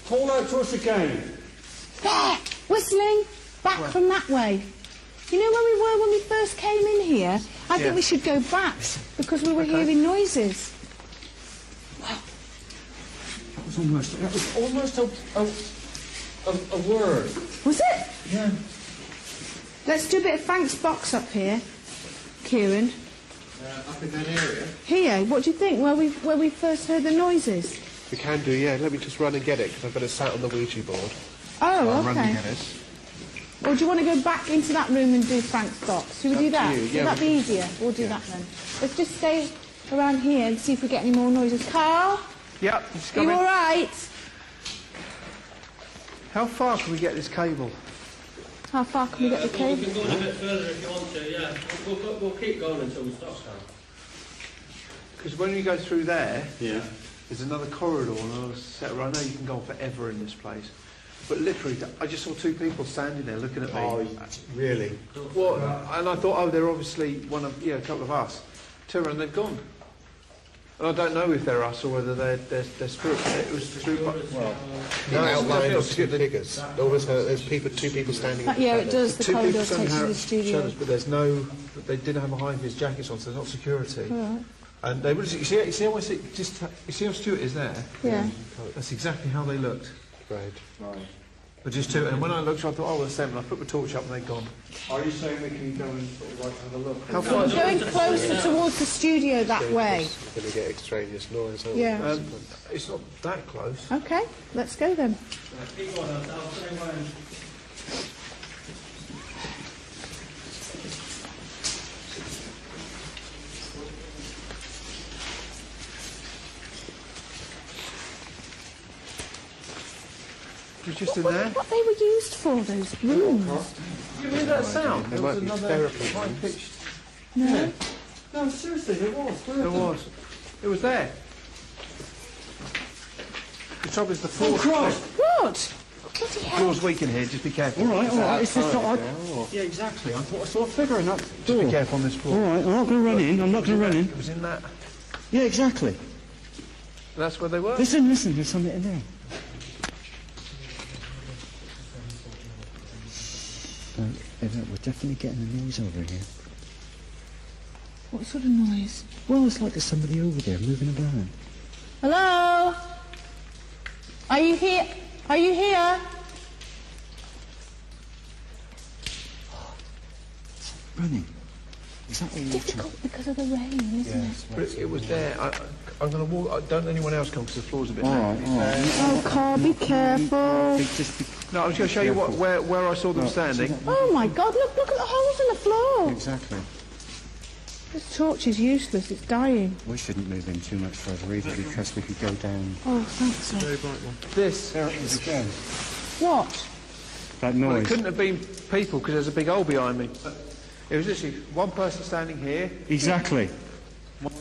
S27: call out to us again.
S1: There! Whistling! Back from that way. You know where we were when we first came in here? I
S3: Yeah.
S1: think we should go back because we were hearing noises.
S27: It was almost, that was almost a, a, a, a word.
S1: Was it?
S27: Yeah.
S1: Let's do a bit of Frank's box up here, Ciarán.
S23: Uh, up in that area?
S1: Here, what do you think? Where we where we first heard the noises?
S23: We can do, yeah. Let me just run and get it because I've got it sat on the Ouija board.
S1: Oh,
S23: I'll run and
S1: okay.
S23: get it.
S1: Or do you want to go back into that room and do Frank's box? Should we do that?
S23: you,
S1: Would
S23: yeah,
S1: that be easier? We'll do that then. Let's just stay around here and see if we get any more noises. Karl,
S3: Yep, it's
S1: are you
S3: coming.
S1: all right?
S3: How far can we get this cable?
S1: How far can we get the cable?
S28: We
S1: cable?
S28: can go a bit further if you want to, yeah. We'll, we'll, we'll keep going until we stop, Karl.
S3: Because when you go through there,
S27: Yeah.
S3: there's another corridor and another set where I know you can go on forever in this place. But literally, I just saw two people standing there looking at me.
S27: Oh, really?
S3: Well, and I thought, oh, they're obviously one of, yeah, a couple of us. Turn around, they've gone. And I don't know if they're us or whether they're, they're, they're spirits. It was through... Well,
S23: The outline of two figures. Always, uh, there's people, two people standing.
S1: Uh, yeah, it does. The
S3: Two
S1: corridor takes you to the studio.
S3: showed us, but there's no... They didn't have a high vis jackets on, so there's not security.
S1: Right.
S3: And they would... You see, you see how I see... Just, you see how Stuart is there?
S1: Yeah.
S3: That's exactly how they looked.
S23: Right.
S3: Right. But just two, and when I looked, I thought, oh, well, it's them, and I put the torch up and they'd gone.
S26: Are you saying we can go and sort of like have a look?
S3: How far?
S1: Going closer towards the studio that way.
S23: You're going to get extraneous noise. aren't
S1: Yeah.
S3: Um, it's not that close.
S1: Okay, let's go then.
S3: Was just in there.
S1: What they were used for, those rooms?
S3: You hear that sound?
S23: There
S3: There was
S23: might be
S3: another
S23: therapy
S3: high-pitched...
S1: No.
S3: No, seriously, there was. There was. It was there. The trouble is the oh, floor...
S1: What? Bloody
S3: The
S1: hell.
S3: floor's weak in here, just be careful.
S34: All right, all right. It's just not like.
S3: Yeah,
S34: Yeah, exactly. I thought I saw a figure in that
S3: Just
S34: door.
S3: be careful on this floor.
S34: All right, I'm not going to run in. I'm not going to run in.
S3: It was in that...
S34: Yeah, exactly.
S3: That's where they were.
S34: Listen, listen. There's something in there. Uh, we're definitely getting a noise over here.
S1: What sort of noise?
S34: Well, it's like there's somebody over there moving about.
S1: Hello? Are you here? Are you here?
S34: Running. Is that all water?
S1: Difficult because of the rain, isn't it?
S3: But it, it was there. I, I, I'm going to walk... I, don't anyone else come because the floor's a bit...
S34: All right,
S3: naked.
S34: all right.
S1: Oh, Karl, be careful.
S34: Be- just be
S3: No, I was going to show you what, where, where I saw them
S34: Right,
S3: standing.
S1: Oh my God! Look, look at the holes in the floor.
S34: Exactly.
S1: This torch is useless. It's dying.
S26: We shouldn't move in too much further either because we could go down.
S1: Oh, thanks. sir.
S23: Very bright one.
S3: This...
S26: There it is again.
S1: What?
S26: That
S3: Well, it couldn't have been people because there's a big hole behind me. It was literally one person standing here,
S26: Exactly.
S1: Well,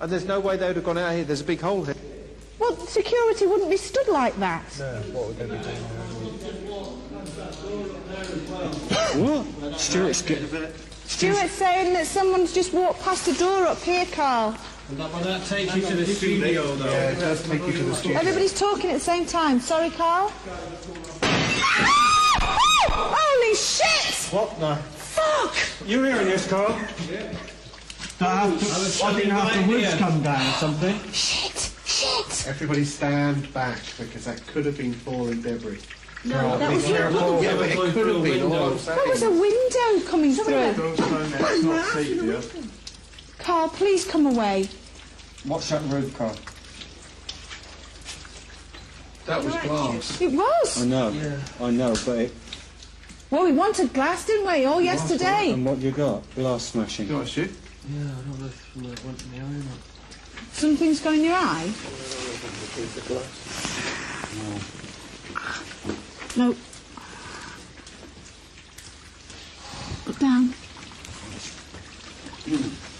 S3: and there's no way they would have gone out here. There's a big hole here.
S1: well, security wouldn't be stood like that.
S23: No, what would they be doing?
S26: What? Stuart's getting.
S1: Stuart's saying that someone's just walked past the door up here, Karl.
S28: And that, will that take you to the studio, though?
S23: Yeah, it does take you to the studio.
S1: Everybody's talking at the same time. Sorry, Karl. Holy shit!
S26: What the?
S1: Fuck!
S26: You hearing this, Karl? Yeah. Uh, I have to, I didn't have the woods come down or something.
S1: Shit! Shit!
S23: Everybody stand back because that could have been falling debris.
S1: No, that was
S23: Yeah, but it could have been. All I'm
S1: was a window coming through.
S26: Don't phone that. It's not safe, dear.
S1: Karl, please come away.
S26: What's that roof, Karl?
S3: That was glass.
S1: It was.
S26: I know. Yeah. I know, but it,
S1: Well, we wanted glass, didn't we? All yesterday.
S26: and what you got? Glass smashing.
S3: Do you want to shoot?
S28: Yeah, I don't know if it might in the eye or not.
S1: Something's going in your eye? No. Look down.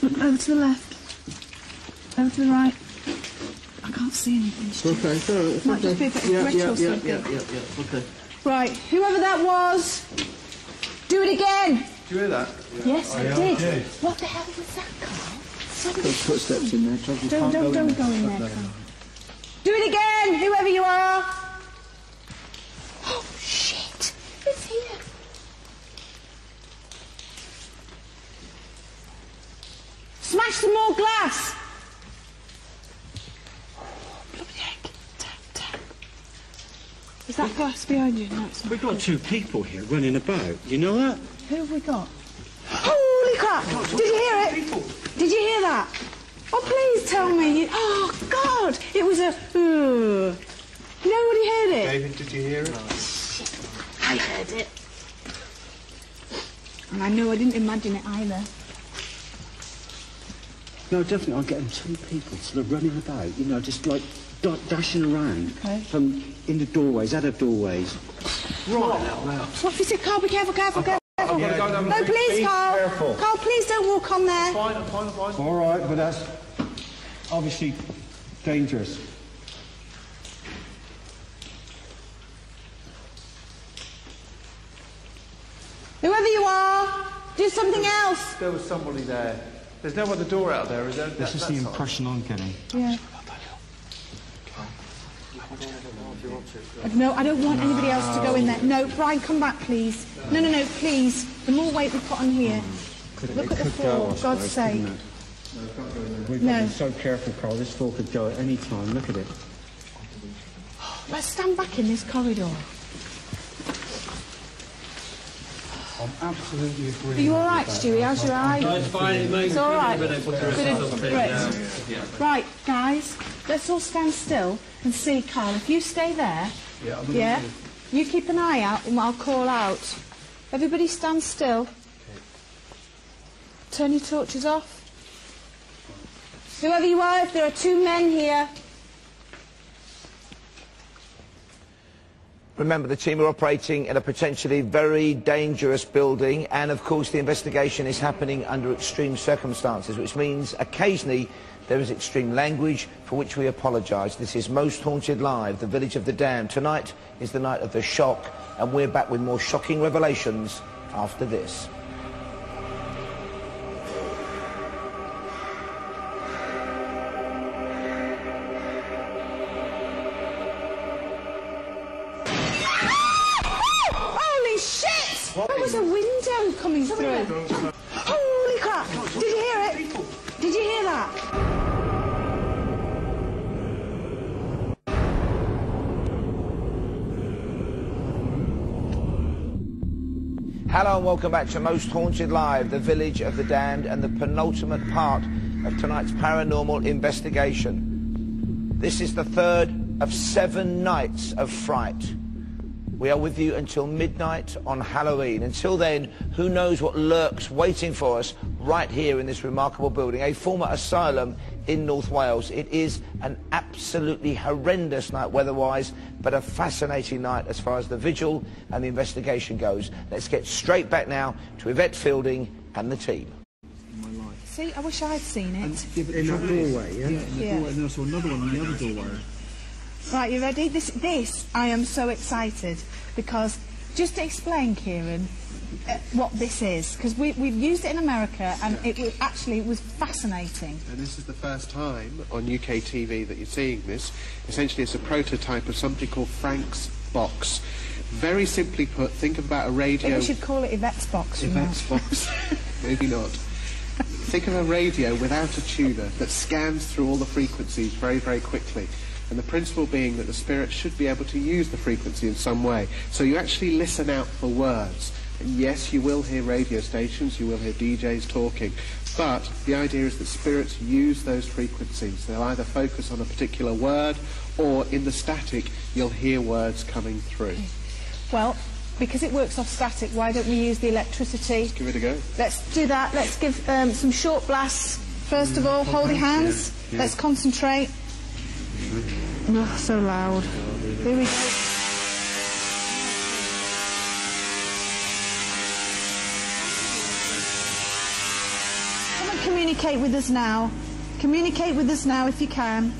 S1: Look over to the left. Over to the right. I can't see anything. Stu.
S28: Okay, so it's
S1: Might just be a bit of
S28: yeah, yeah,
S1: or
S28: yeah,
S1: something.
S28: yeah, yeah, yeah, okay.
S1: Right, whoever that was, do it again.
S3: Do you hear that?
S1: Yes, I
S3: yeah,
S1: did.
S3: okay.
S1: What the hell was that, Karl? Somebody...
S28: There's footsteps in there, George,
S1: Don't,
S28: can't
S1: don't,
S28: go in
S1: don't
S28: there.
S1: go in there, Karl. Do it again, whoever you are. Oh, shit. It's here. Smash some more glass. Bloody heck. Tap, tap. Is that glass behind you? No, it's not.
S26: We've got two people here running about. You know that?
S1: Who have we got? Holy crap! Did you hear it? Did you hear that? Oh, please tell me. Oh, God! It was a... Uh... Nobody heard it?
S23: David, did you hear it?
S1: I heard it. And I know I didn't imagine it either.
S26: No, definitely. I'm getting two people sort of running about. You know, just like da- dashing around
S1: Okay.
S26: from in the doorways, out of doorways. Right.
S1: What if you said, Karl, be careful, careful, careful.
S3: I'm go
S1: no, please,
S26: be
S1: Karl.
S26: careful.
S1: Karl, please don't walk on there.
S3: Fine, I'm fine, I'm fine.
S26: All right, but that's obviously dangerous.
S1: Whoever you are, do something else.
S3: There was somebody there.
S23: There's no other door out there, is there?
S26: This is the
S23: that's
S26: impression I'm getting.
S1: Yeah. No, I don't want anybody else to go in there. No, Brian, come back, please. No, no, no, please. The more weight we put on here.
S26: Could,
S1: Look at the floor,
S26: go,
S1: God's
S26: suppose,
S1: sake.
S26: couldn't? We've
S1: No.
S26: got to be so careful, Karl. This floor could go at any time. Look at it.
S1: Let's stand back in this corridor.
S26: I'm absolutely agreeing.
S1: Are you all right, Stewie? How's your eye?
S28: No, it's fine. It makes
S1: It's all right.
S28: been able to
S1: Bit of
S28: resolve it
S1: grit.
S28: now.
S1: Right, guys, let's all stand still and see, Karl. If you stay there,
S26: Yeah,
S1: yeah, you keep an eye out and I'll call out. Everybody stand still. Turn your torches off. Whoever you are, if there are two men here,
S4: Remember, the team are operating in a potentially very dangerous building, and of course, the investigation is happening under extreme circumstances, which means occasionally there is extreme language for which we apologise. This is Most Haunted Live, the Village of the Damned. Tonight is the night of the shock, and we're back with more shocking revelations after this.
S1: Was a window coming through. Holy crap! Did you hear it? Did you hear that?
S4: Hello and welcome back to Most Haunted Live, the Village of the Damned, and the penultimate part of tonight's paranormal investigation. This is the third of seven nights of fright. We are with you until midnight on Halloween. Until then, who knows what lurks waiting for us right here in this remarkable building, a former asylum in North Wales. It is an absolutely horrendous night weather-wise, but a fascinating night as far as the vigil and the investigation goes. Let's get straight back now to Yvette Fielding and the team.
S1: See, I wish I'd seen it.
S26: in that doorway, yeah?
S1: in the Yeah. doorway,
S26: and then I saw another one in the other doorway.
S1: Right, you ready? This, this, I am so excited because just to explain, Ciarán, uh, what this is, because we, we've used it in America and it was, actually it was fascinating.
S23: And this is the first time on UK TV that you're seeing this. Essentially, it's a prototype of something called Frank's box. Very simply put, think about a radio.
S1: We should call it Yvette's box.
S23: Yvette's box. Maybe not. Think of a radio without a tuner that scans through all the frequencies very, very quickly. And the principle being that the spirit should be able to use the frequency in some way. So you actually listen out for words. And yes, you will hear radio stations, you will hear DJs talking. But the idea is that spirits use those frequencies. They'll either focus on a particular word or in the static you'll hear words coming through.
S1: Well, because it works off static, why don't we use the electricity?
S23: Give it a go.
S1: Let's do that. Let's give um, some short blasts. First of all, hold your hands.
S23: Yeah, yeah.
S1: Let's concentrate. Oh, so loud. Here we go. Come and communicate with us now. Communicate with us now if you can.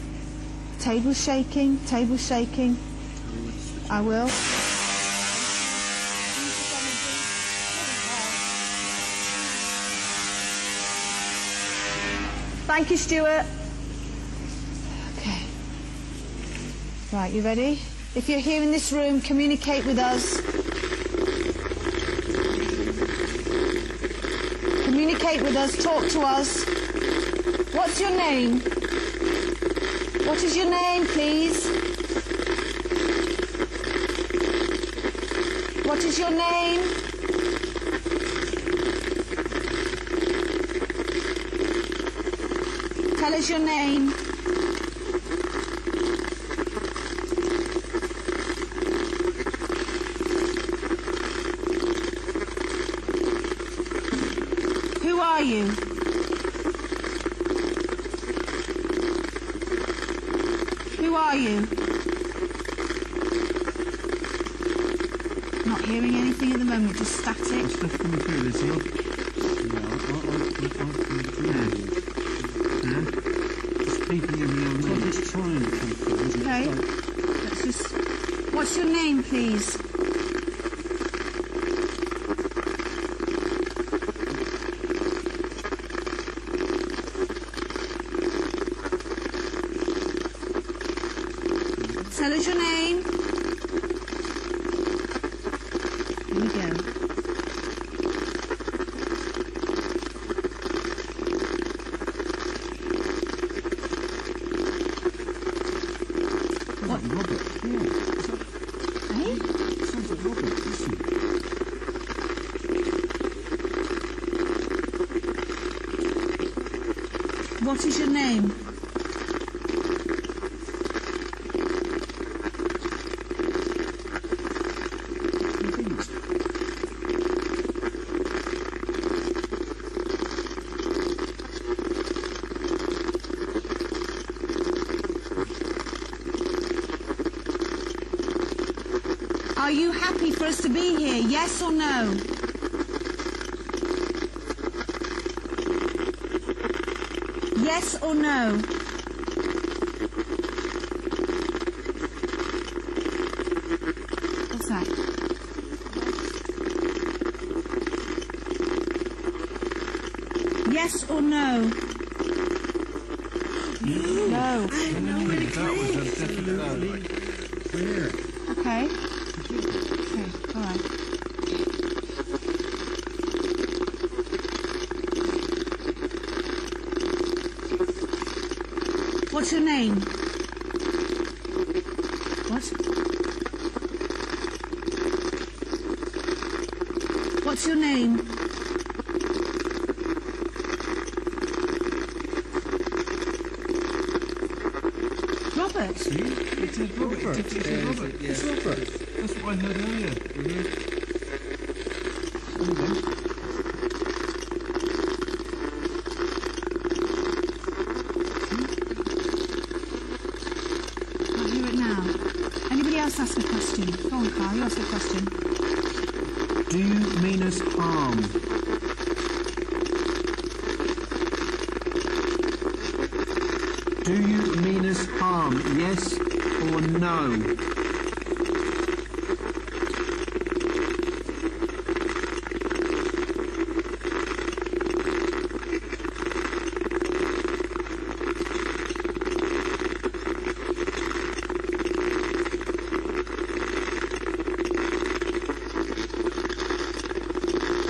S1: Table shaking, table shaking. I will. Thank you, Stuart. Okay. Right, you ready? If you're here in this room, communicate with us. Communicate with us, talk to us. What's your name? What is your name, please? What is your name? Tell us your name. Who are you? Who are you? Not hearing anything at the moment, just static.
S26: Stuff coming through, is it? Yeah, Just peeping in the old man. It's trying to come through, isn't
S1: Okay.
S26: it?
S1: Let's just. What's your name, please? Tell us your name. Here we go.
S26: What? Robert. Yeah.
S1: Eh?
S26: Sounds like Robert. Listen.
S1: What is your name? Are you happy for us to be here? Yes or no? Yes or no? What's that? Yes or no? No.
S26: That was a definite no. Clear.
S1: Okay. Okay, all right. What's your name? What? What's your name? Robert.
S26: See? It is Robert. It is Robert. It's Robert. That's what I heard earlier.
S1: Hear it now. Anybody else ask a question? Go on, Karl, you ask a question.
S26: Do you mean us harm? Do you Yes or no?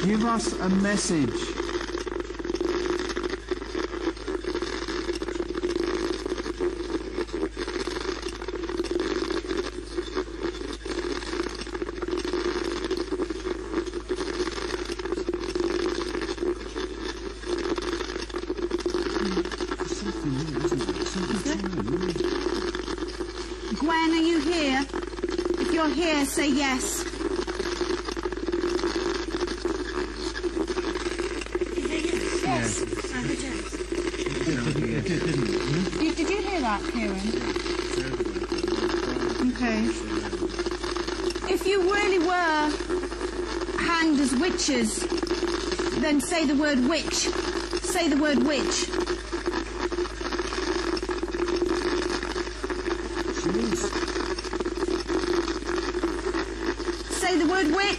S26: Give us a message.
S1: Gwen, are you here? If you're here, say yes. Yes.
S26: It did,
S1: did you hear that, Ciarán? Okay. If you really were hanged as witches, then say the word witch. Say the word witch. Say the word witch if you're here.
S26: Yeah.
S1: What are we smelling?
S26: Rubber. I don't know. It's like a cedar. Yeah, it's like a... Yeah,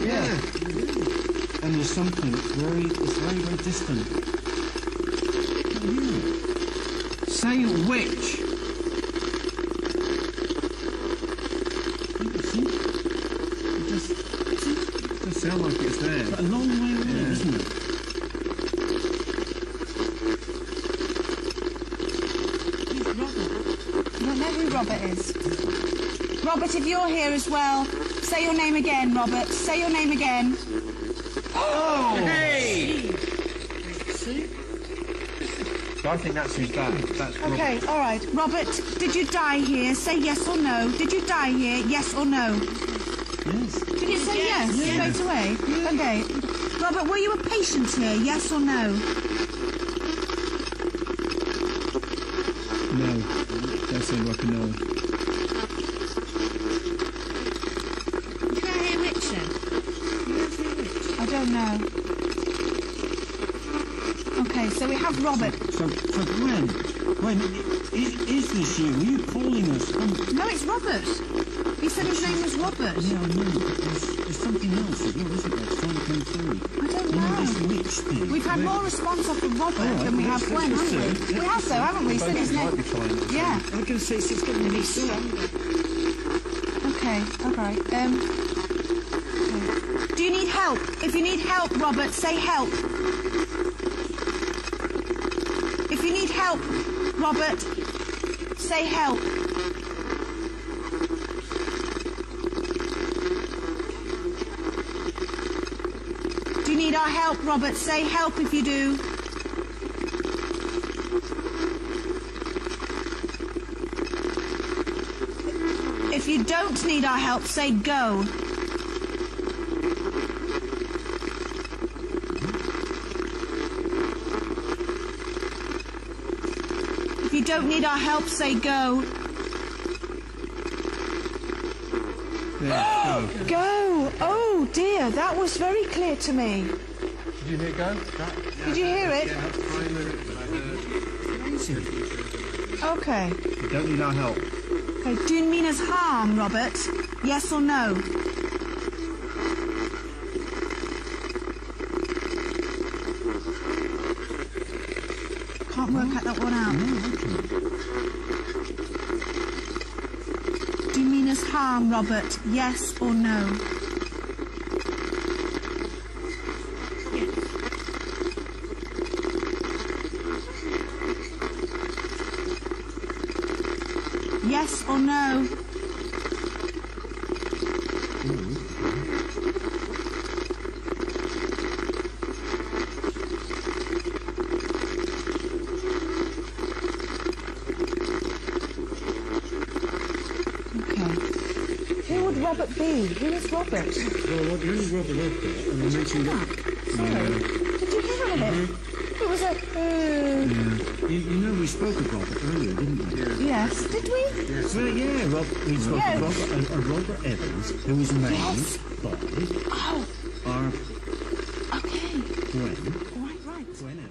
S26: yeah. And there's something very, it's very, very distant. Yeah. Say which. It just, it does sound like it's there. But a long way away, isn't it?
S1: I don't know who Robert is. Robert, if you're here as well, say your name again, Robert. Say your name again.
S26: Oh! Hey!
S3: So I think that's who's that. That's
S1: Okay, all right. Robert, did you die here? Say yes or no. Did you die here? Yes or no?
S26: Yes.
S1: Did you say yes,
S26: Yes.
S1: straight away? Okay. Robert, were you a patient here? Yes or no?
S26: No. That sounds like a no.
S1: Did I hear Richard? I don't know. So we have Robert.
S26: So, so Gwen, Gwen, i- i- is this you? Are you calling us? Um,
S1: No, it's Robert. He said his name was Robert.
S26: yeah, I know, but there's, there's something else as well, isn't there? It's trying to come through.
S1: I don't
S26: You know,
S1: know.
S26: this witch thing.
S1: We've had
S26: Where-
S1: more response off of Robert
S26: All right,
S1: than we have
S26: let's-
S1: Gwen,
S26: let's
S1: haven't
S26: do
S1: we?
S26: it.
S1: We have though, haven't we? He said his name. Yeah.
S26: I was going to say, it's got really.
S1: Okay, alright. Um, okay. Do you need help? If you need help, Robert, say help. If you need help, Robert, say help. Do you need our help, Robert? Say help if you do. If you don't need our help, say go. If you don't need our help, say go. Go! Oh dear, that was very clear to me.
S23: Did you hear go?
S1: Did you hear it? Okay.
S23: You don't need our help.
S1: Okay, do you mean us harm, Robert? Yes or no? Can't work out that one out. Do you mean us harm, Robert? Yes or no? Yes or no? Okay. Who would Robert be? Who is Robert?
S26: Well, what, who's Robert Locker? And I mentioned that.
S1: Sorry. Did you hear it? It was a. Uh,
S26: Yeah. You, you know, we spoke of Robert earlier, didn't we?
S1: yes. Did we?
S26: Yes. Well, yeah, Rob, we spoke
S1: Yes.
S26: of Robert, uh, uh, Robert Evans, who was named
S1: Yes.
S26: by
S1: Oh,
S26: our
S1: okay.
S26: Gwen.
S1: Right, right.
S26: Gwen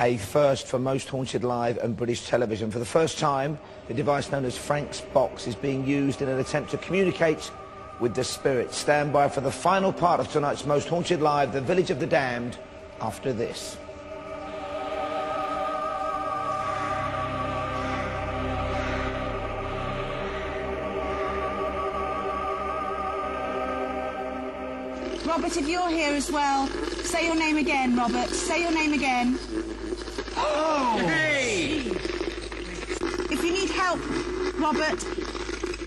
S4: a first for Most Haunted Live and British Television. For the first time, the device known as Frank's Box is being used in an attempt to communicate with the spirit. Stand by for the final part of tonight's Most Haunted Live, The Village of the Damned, after this.
S1: Robert, if you're here as well, say your name again, Robert. Say your name again.
S26: Oh!
S1: Hey! If you need help, Robert,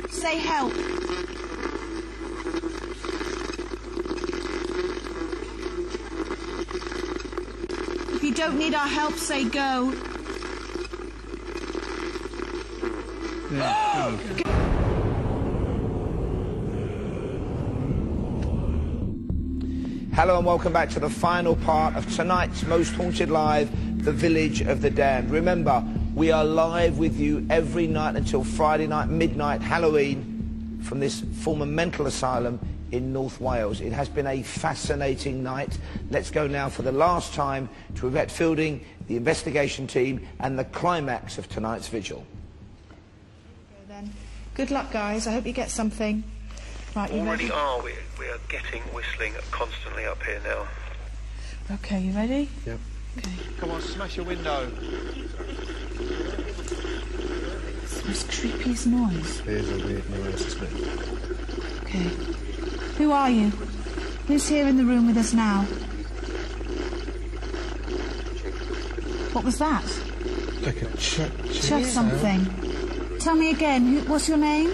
S1: say help. Don't need our help, say go.
S4: Hello and welcome back to the final part of tonight's Most Haunted Live, The Village of the Damned. Remember, we are live with you every night until Friday night, midnight, Halloween, from this former mental asylum in North Wales. It has been a fascinating night. Let's go now for the last time to Yvette Fielding, the investigation team, and the climax of tonight's vigil.
S1: Then. Good luck, guys. I hope you get something. Right, you
S3: Already
S1: ready?
S3: are. We, we are getting whistling constantly up here now.
S1: Okay, you ready?
S23: Yep.
S1: Okay.
S23: Come on, smash your window.
S1: It's the most creepiest noise.
S23: It is a weird noise, isn't it?
S1: Okay. Who are you? Who's here in the room with us now? What was that?
S23: Like a chuck.
S1: Chuck something. Tell me again, who, what's your name?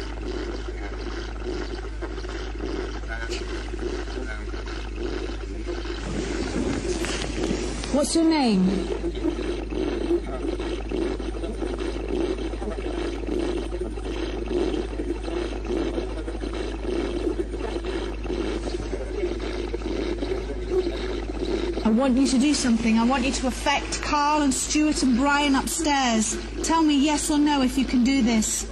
S1: What's your name? Want you to do something. I want you to affect Karl and Stuart and Brian upstairs. Tell me yes or no if you can do this.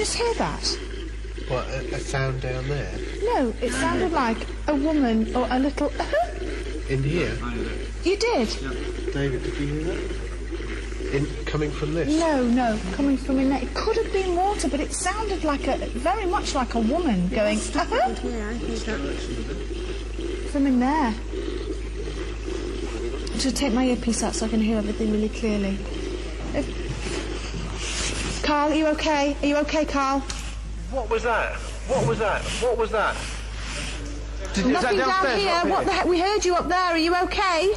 S1: just hear that?
S23: What, a, a sound down there?
S1: No, it sounded like a woman or a little.
S23: In here?
S1: you did?
S23: David, did you hear that? In, coming from this?
S1: No, no, coming from in there. It could have been water, but it sounded like a very much like a woman going. "Uh-huh." From in there. Just take my earpiece out so I can hear everything really clearly. If... Karl, are you okay? Are you okay, Karl?
S3: What was that? What was that? What was that? Did-
S1: Nothing down here. What the heck? We heard you up there. Are you okay?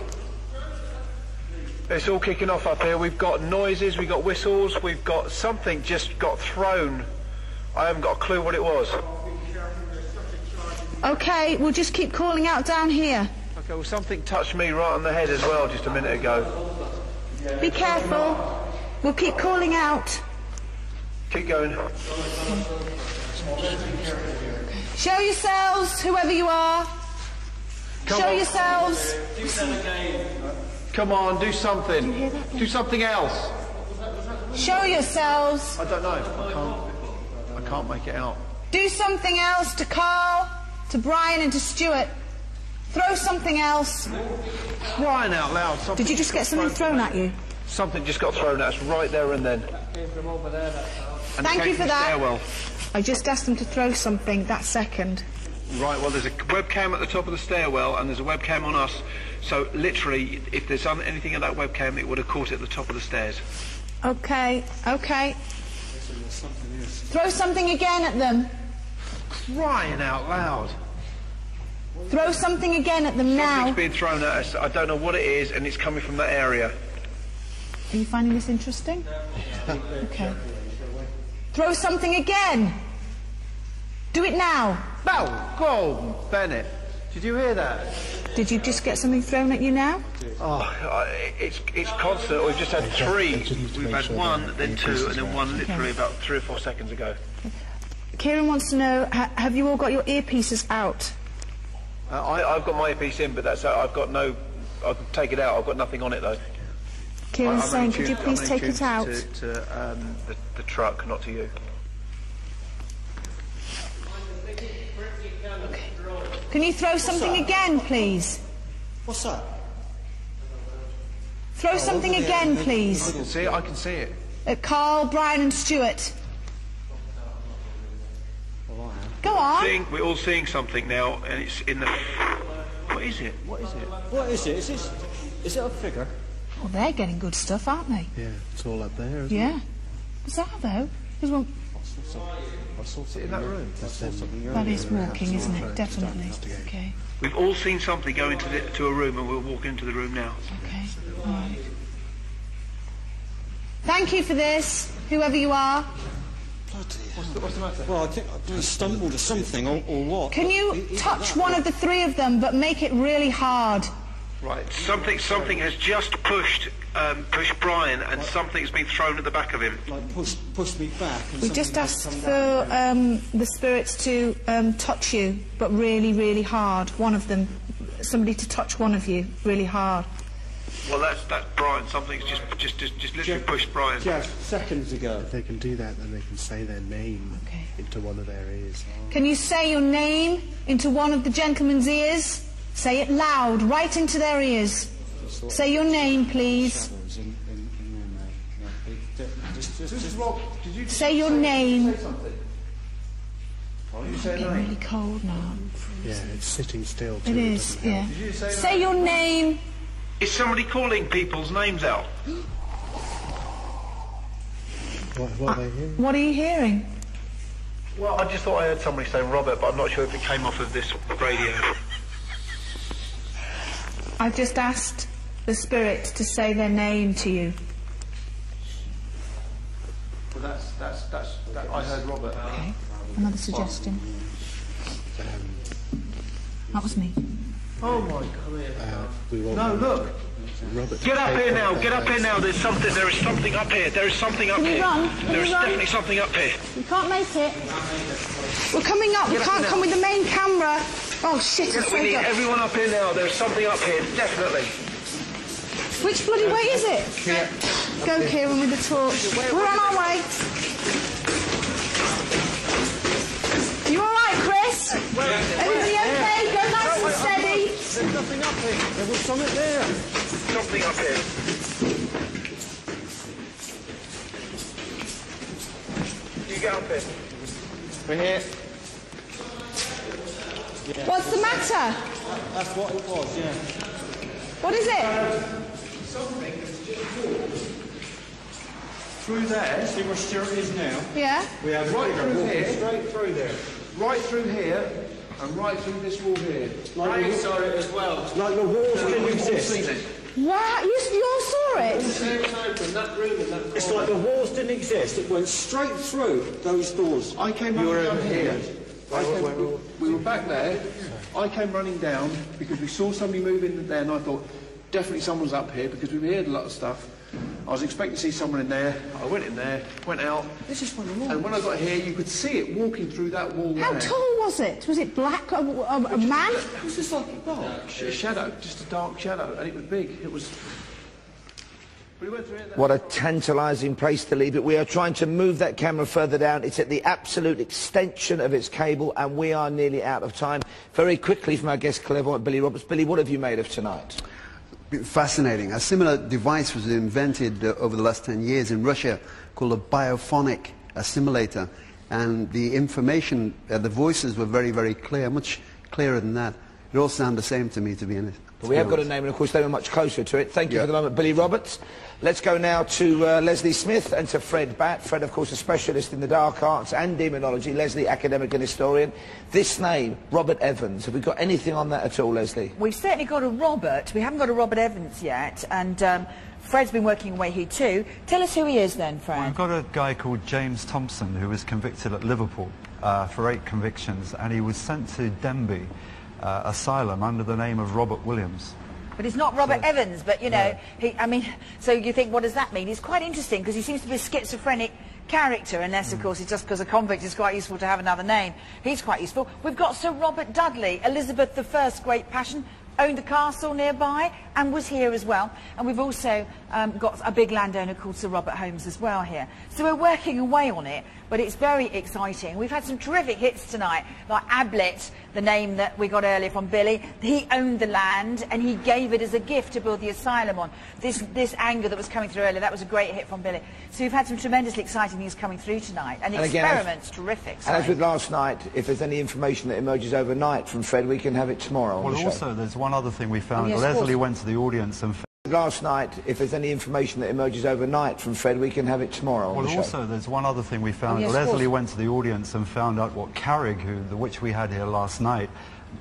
S3: It's all kicking off up here. We've got noises, we've got whistles, we've got something just got thrown. I haven't got a clue what it was.
S1: Okay, we'll just keep calling out down here.
S3: Okay, well something touched me right on the head as well just a minute ago.
S1: Be careful. We'll keep calling out.
S3: Keep going.
S1: Show yourselves, whoever you are.
S3: Come
S1: Show
S3: on.
S1: yourselves.
S3: Come on, do something. Do something else.
S1: Show yourselves.
S3: I don't know. I can't. I can't make it out.
S1: Do something else to Karl, to Brian, and to Stuart. Throw something else.
S3: Crying out loud. Something
S1: Did you just get something thrown at you?
S3: Something just got thrown at us right there and then. And
S1: Thank you for that.
S3: Stairwell.
S1: I just asked them to throw something that second.
S3: Right, well, there's a webcam at the top of the stairwell and there's a webcam on us. So, literally, if there's anything at that webcam, it would have caught it at the top of the stairs.
S1: Okay, okay. Throw something again at them.
S3: Crying out loud.
S1: Throw something again at them now.
S3: Something's being thrown at us. I don't know what it is, and it's coming from that area.
S1: Are you finding this interesting? Okay. Throw something again. Do it now.
S3: No, go, Bennett. Did you hear that?
S1: Did you just get something thrown at you now?
S3: Oh, it's it's constant. We've just had three. We've had one, then two, and then one literally about three or four seconds ago.
S1: Ciarán wants to know, ha- have you all got your earpieces out?
S3: Uh, I, I've got my earpiece in, but that's uh, I've got no. I can take it out. I've got nothing on it though.
S1: Ciarán's
S3: I-
S1: saying, could you please take it out?
S3: To, to um, the, the truck, not to you.
S1: Can you throw something again, please?
S26: What's that?
S1: Throw something again,
S3: I
S1: please.
S3: can see it. I can see it.
S1: At Karl, Brian, and Stuart. Go on.
S3: Seeing, we're all seeing something now, and it's in the. What is it? What is it?
S26: What is it? Is this? Is it a figure?
S1: Well, they're getting good stuff, aren't they?
S23: Yeah, it's all up there, isn't
S1: Yeah. Bizarre, though. There's one-
S26: I saw something
S3: in that room.
S26: I saw something
S1: That
S26: earlier
S1: is
S26: in the
S1: walking,
S26: house.
S1: isn't it? Definitely. Okay.
S3: We've all seen something go into the, to a room, and we'll walk into the room now.
S1: Okay. All right. Thank you for this, whoever you are. Bloody. What's the matter?
S26: Well, I think I stumbled or something, or, or what?
S1: Can you touch one of the three of them, but make it really hard?
S3: Right. Something something has just pushed um, pushed Brian, and something's been thrown at the back of him.
S26: Like push, pushed me back. And
S1: We just asked for um, the spirits to um, touch you, but really, really hard. One of them, somebody to touch one of you really hard.
S3: Well, that's that's Brian. Something's just just just, just literally pushed Brian.
S26: Just seconds ago.
S23: If they can do that, then they can say their name into one of their ears.
S1: Can you say your name into one of the gentleman's ears? Say it loud, right into their ears. Say your name, please.
S26: It-
S1: Say your name.
S3: something?
S1: It's getting really cold now.
S23: Yeah, it's sitting still too.
S1: It is,
S23: doesn't
S1: yeah.
S3: You say
S1: Say your name.
S3: Is somebody calling people's names out?
S23: What, what are they hearing?
S1: Uh, what are you hearing?
S3: Well, I just thought I heard somebody say Robert, but I'm not sure if it came off of this radio.
S1: I've just asked the spirit to say their name to you.
S3: Well, that's that's that's. That, I heard Robert.
S1: Okay. Another suggestion. That was me.
S3: Oh my God.
S23: Uh,
S3: No, look.
S23: Robert.
S3: Get up here now. Get up here now. There's something. There is something up here. There is something up
S1: Can
S3: here.
S1: run? Can
S3: There
S1: you
S3: is
S1: run?
S3: definitely something up here.
S1: We can't make it. We're coming up. We
S3: Get up
S1: can't
S3: now.
S1: come with the main camera. Oh shit! It's
S3: we need
S1: dark.
S3: everyone up here now. There's something up here. Definitely.
S1: Which bloody way is it? Go, Ciarán, with the torch. We're on our way. You all right, Chris?
S33: Everybody okay? Go nice and steady.
S30: There's nothing up here. There was something there.
S13: Something up here. You get up here.
S30: We're here.
S33: What's the matter?
S30: That's what it was, yeah.
S33: What is it?
S30: Something through there, see where Stuart is now?
S33: Yeah?
S30: We have
S23: Right through here.
S30: straight through there.
S23: Right through here and right through this wall here.
S30: Like you saw it as well.
S23: Like the walls didn't exist.
S33: Wow, you, you all saw it?
S26: It's like the walls didn't exist. It went straight through those doors.
S23: I came you running down here. I came, we were back there. I came running down because we saw somebody move in there and I thought, definitely someone's up here because we've heard a lot of stuff. I was expecting to see someone in there. I went in there, went out. This is one of the And when I got here, you could see it walking through that wall
S33: How
S23: there.
S33: tall was it? Was it black? A, a, a man?
S23: It was just like a dark sh- shadow, just a dark shadow, and it was big. It was. We went through it.
S4: What a tantalising place to leave it. We are trying to move that camera further down. It's at the absolute extension of its cable, and we are nearly out of time. Very quickly from our guest, clairvoyant Billy Roberts. Billy, what have you made of tonight?
S25: Fascinating. A similar device was invented uh, over the last 10 years in Russia called a biophonic assimilator. And the information, uh, the voices were very, very clear, much clearer than that. It all sounded the same to me, to be honest.
S4: But we have got a name, and of course they were much closer to it. Thank you
S25: Yeah.
S4: for the moment, Billy Roberts. Let's go now to uh, Leslie Smith and to Fred Batt. Fred, of course, a specialist in the dark arts and demonology. Leslie, academic and historian. This name, Robert Evans. Have we got anything on that at all, Leslie?
S7: We've certainly got a Robert. We haven't got a Robert Evans yet, and um, Fred's been working away here too. Tell us who he is then, Fred.
S24: We've got a guy called James Thompson who was convicted at Liverpool uh, for eight convictions and he was sent to Denbigh uh, Asylum under the name of Robert Williams.
S7: But it's not Robert Evans, but you know, he, I mean, so you think, what does that mean? He's quite interesting because he seems to be a schizophrenic character, unless, of course, it's just because a convict is quite useful to have another name. He's quite useful. We've got Sir Robert Dudley, Elizabeth I's great passion, owned a castle nearby and was here as well. And we've also um, got a big landowner called Sir Robert Holmes as well here. So we're working away on it, but it's very exciting. We've had some terrific hits tonight, like Ablett, the name that we got earlier from Billy. He owned the land and he gave it as a gift to build the asylum on. This, this anger that was coming through earlier, that was a great hit from Billy. So we've had some tremendously exciting things coming through tonight. And the
S4: And again, as-
S7: experiment's terrific.
S4: And as with last night, if there's any information that emerges overnight from Fred, we can have it tomorrow on
S24: Well,
S4: the show.
S24: also, there's one other thing we found.
S4: Oh, yes,
S24: Leslie went to the audience and
S4: Last night, if there's any information that emerges overnight from Fred, we can have it tomorrow on
S24: Well,
S4: the show.
S24: also, there's one other thing we found.
S4: Yes,
S24: Leslie went to the audience and found out what Carrig, who, the witch we had here last night,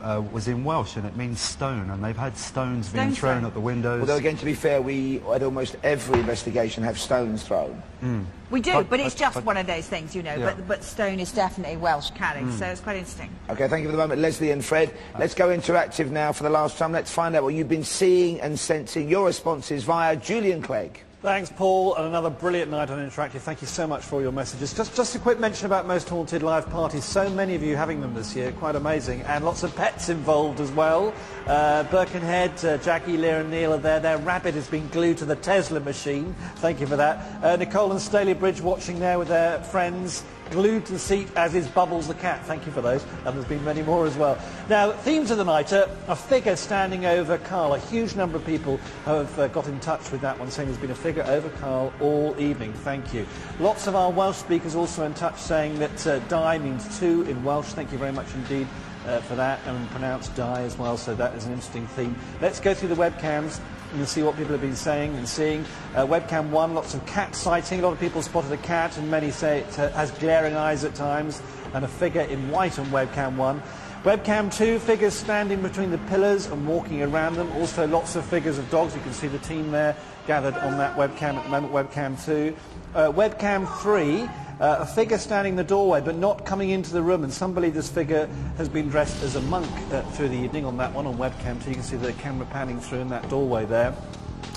S24: uh, was in Welsh, and it means stone. And they've had stones being thrown
S4: thrown.
S24: at the windows.
S4: Although, again, to be fair, we, at almost every investigation, have stones thrown.
S24: Mm.
S7: We do,
S4: But-
S7: but, it's
S4: but-
S7: just
S4: but-
S7: one of those things, you know.
S4: Yeah.
S7: But, but Stone is definitely Welsh Carrick,
S4: Mm.
S7: so it's quite interesting.
S4: Okay, thank you for the moment, Leslie and Fred. Let's go interactive now for the last time. Let's find out what you've been seeing and sensing. Your responses via Julian Clegg.
S5: Thanks, Paul, and another brilliant night on Interactive. Thank you so much for all your messages. Just, just a quick mention about Most Haunted live parties. So many of you having them this year, quite amazing, and lots of pets involved as well. Uh, Birkenhead, uh, Jackie, Lear, and Neil are there. Their rabbit has been glued to the Tesla machine. Thank you for that. Uh, Nicole and Stalybridge watching there with their friends. Glued to the seat, as is Bubbles the cat. Thank you for those. And there's been many more as well. Now, themes of the night are a figure standing over Karl. A huge number of people have uh, got in touch with that one, saying there's been a figure over Karl all evening. Thank you. Lots of our Welsh speakers also in touch saying that uh, die means two in Welsh. Thank you very much indeed. Uh, for that and pronounced die as well, so that is an interesting theme. Let's go through the webcams and you'll see what people have been saying and seeing. Uh, webcam one, lots of cat sighting. A lot of people spotted a cat, and many say it uh, has glaring eyes at times, and a figure in white on webcam one. Webcam two, figures standing between the pillars and walking around them. Also, lots of figures of dogs. You can see the team there gathered on that webcam at the moment. Webcam two. Uh, webcam three, uh, a figure standing in the doorway but not coming into the room and some believe this figure has been dressed as a monk uh, through the evening on that one on webcam so you can see the camera panning through in that doorway there.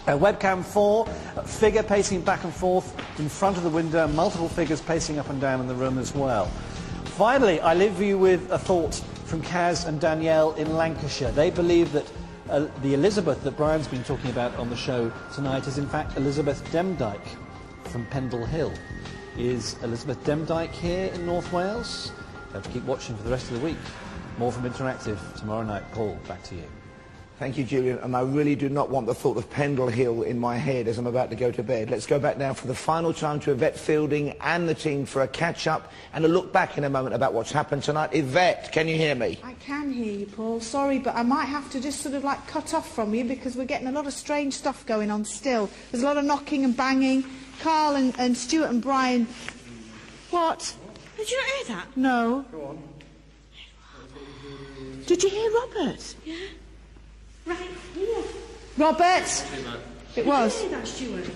S5: Uh, webcam 4, a figure pacing back and forth in front of the window, multiple figures pacing up and down in the room as well. Finally, I leave you with a thought from Kaz and Danielle in Lancashire. They believe that uh, the Elizabeth that Brian's been talking about on the show tonight is in fact Elizabeth Demdike from Pendle Hill. Is Elizabeth Demdike here in North Wales? Have to keep watching for the rest of the week. More from Interactive tomorrow night. Paul, back to you.
S4: Thank you, Julian. And I really do not want the thought of Pendle Hill in my head as I'm about to go to bed. Let's go back now for the final time to Yvette Fielding and the team for a catch-up and a look back in a moment about what's happened tonight. Yvette, can you hear me?
S1: I can hear you, Paul. Sorry, but I might have to just sort of like cut off from you because we're getting a lot of strange stuff going on still. There's a lot of knocking and banging. Karl and, and Stuart and Brian. What? Did you not hear that? No.
S28: Go on.
S1: Did you hear Robert?
S33: Yeah. Right here.
S1: Robert! It was.
S33: Did you hear that, Stuart?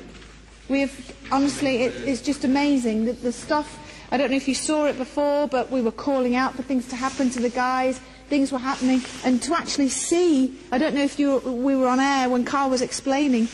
S1: We've honestly, it, it's just amazing that the stuff. I don't know if you saw it before, but we were calling out for things to happen to the guys. Things were happening, and to actually see. I don't know if you were, we were on air when Karl was explaining.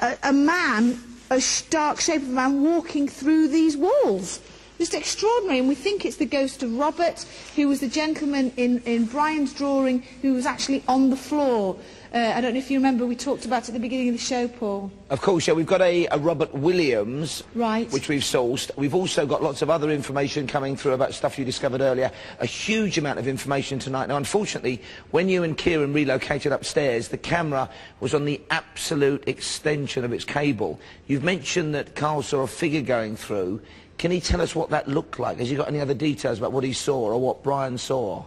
S1: A, a man, a dark shape of a man, walking through these walls. Just extraordinary, and we think it's the ghost of Robert, who was the gentleman in, in Brian's drawing who was actually on the floor. Uh, I don't know if you remember, we talked about it at the beginning of the show, Paul.
S4: Of course, yeah, we've got a, a Robert Williams,
S1: Right.
S4: which we've sourced. We've also got lots of other information coming through about stuff you discovered earlier. A huge amount of information tonight. Now, unfortunately, when you and Ciarán relocated upstairs, the camera was on the absolute extension of its cable. You've mentioned that Karl saw a figure going through. Can he tell us what that looked like? Has he got any other details about what he saw or what Brian saw?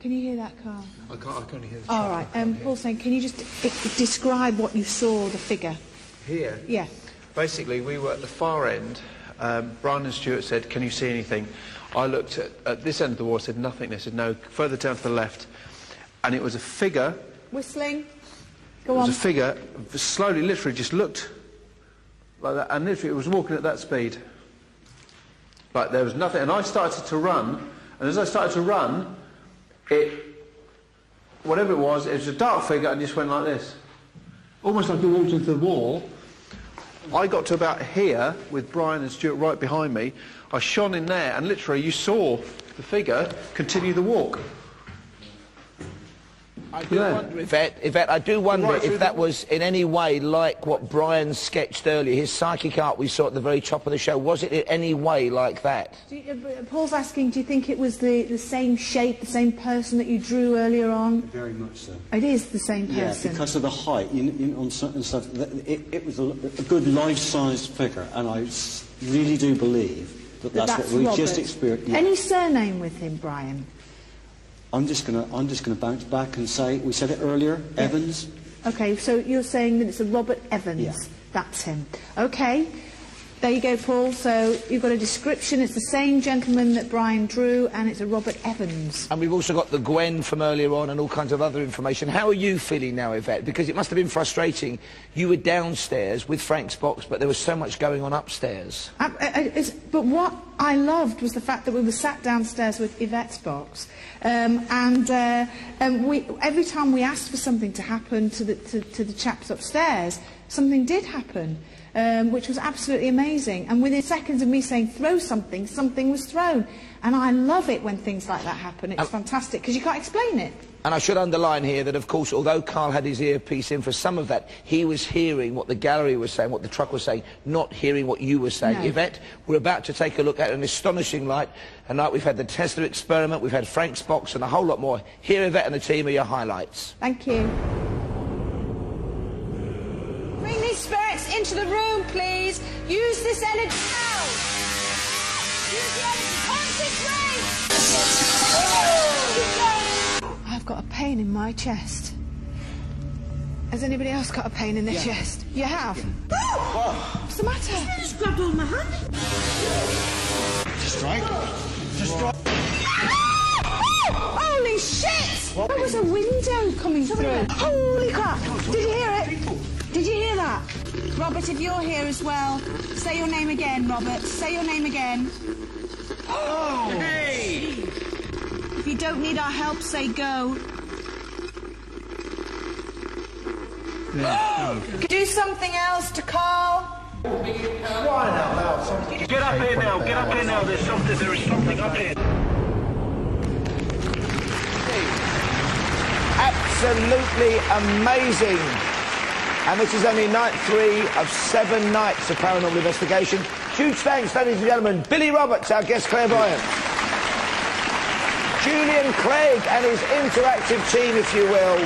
S1: Can you hear that, Karl?
S23: I can't, I can only hear the
S1: All right. Um, Paul saying, can you just describe what you saw, the figure?
S3: Here,
S1: Yeah.
S3: basically, we were at the far end. Um, Brian and Stuart said, can you see anything? I looked at, at this end of the wall, said nothing. They said, no, further down to the left. And it was a figure,
S1: Whistling.
S3: it
S1: Go
S3: was
S1: on.
S3: a figure, slowly, literally just looked like that. And literally, it was walking at that speed. Like there was nothing. And I started to run. And as I started to run, it, whatever it was, it was a dark figure and just went like this. Almost like you walked into the wall. I got to about here with Brian and Stuart right behind me. I shone in there and literally you saw the figure continue the walk.
S4: I do wonder, Yvette, Yvette, I do wonder
S3: Right
S4: if that was in any way like what Brian sketched earlier, his psychic art we saw at the very top of the show. Was it in any way like that?
S1: Do you, uh, Paul's asking, do you think it was the, the same shape, the same person that you drew earlier on?
S27: Very much so.
S1: It is the same person.
S27: Yeah, because of the height. You, you, on certain stuff, it, it was a, a good life-sized figure, and I really do believe that
S1: That
S27: that's,
S1: that's
S27: what we
S1: Robert.
S27: just experienced.
S1: Any surname with him, Brian?
S27: I'm just going to I'm just going to bounce back and say we said it earlier. Evans.
S1: Okay, so you're saying that it's a Robert Evans.
S27: Yeah.
S1: That's him. Okay. There you go, Paul. So you've got a description. It's the same gentleman that Brian drew, and it's a Robert Evans.
S4: And we've also got the Gwen from earlier on and all kinds of other information. How are you feeling now, Yvette? Because it must have been frustrating. You were downstairs with Frank's box, but there was so much going on upstairs.
S1: Uh, uh, uh, I, I, but what I loved was the fact that we were sat downstairs with Yvette's box, Um, and uh, um, we, every time we asked for something to happen to the, to, to the chaps upstairs, something did happen, um, which was absolutely amazing. And within seconds of me saying, throw something, something was thrown. And I love it when things like that happen. It's oh. fantastic because you can't explain it.
S4: And I should underline here that, of course, although Karl had his earpiece in for some of that, he was hearing what the gallery was saying, what the truck was saying, not hearing what you were saying.
S1: No.
S4: Yvette, we're about to take a look at an astonishing light. And like we've had the Tesla experiment, we've had Frank's box, and a whole lot more. Here, Yvette and the team are your highlights.
S1: Thank you.
S33: Bring these spirits into the room, please. Use this energy now.
S1: Got a pain in my chest. Has anybody else got a pain in their
S33: Yeah.
S1: chest? You have? What's the matter?
S33: Just grabbed hold of my hand.
S4: Strike. Just
S1: Holy shit! there was a window coming through. Holy crap! Did you hear it? Did you hear that?
S33: Robert, if you're here as well, say your name again, Robert. Say your name again.
S1: Oh!
S33: Hey! If you don't need our help, say go.
S1: Do something else to Karl.
S28: Get up here now, get up here now. There's something, there is something up here.
S4: Absolutely amazing. And this is only night three of seven nights of paranormal investigation. Huge thanks, ladies and gentlemen. Billy Roberts, our guest clairvoyant. Julian Clegg and his interactive team, if you will.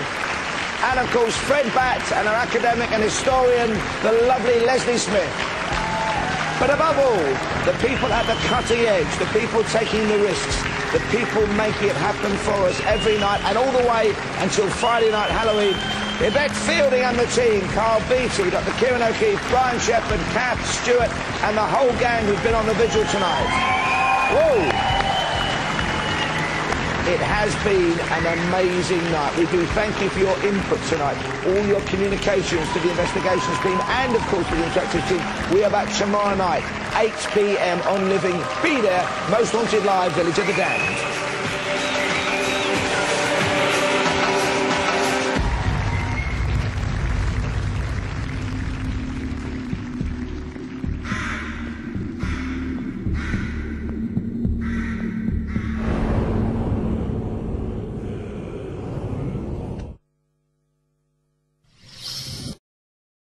S4: And of course, Fred Batt and our academic and historian, the lovely Leslie Smith. But above all, the people at the cutting edge, the people taking the risks, the people making it happen for us every night and all the way until Friday night Halloween. Yvette Fielding and the team, Karl Beattie, Dr. Ciarán O'Keeffe, Brian Sheppard, Kath, Stuart, and the whole gang who've been on the vigil tonight. Whoa! It has been an amazing night. We do thank you for your input tonight, all your communications to the investigations team and, of course, to the interactive team. We are back tomorrow night, 8 p.m. on Living. Be there, Most Haunted Live, Village of the Damned.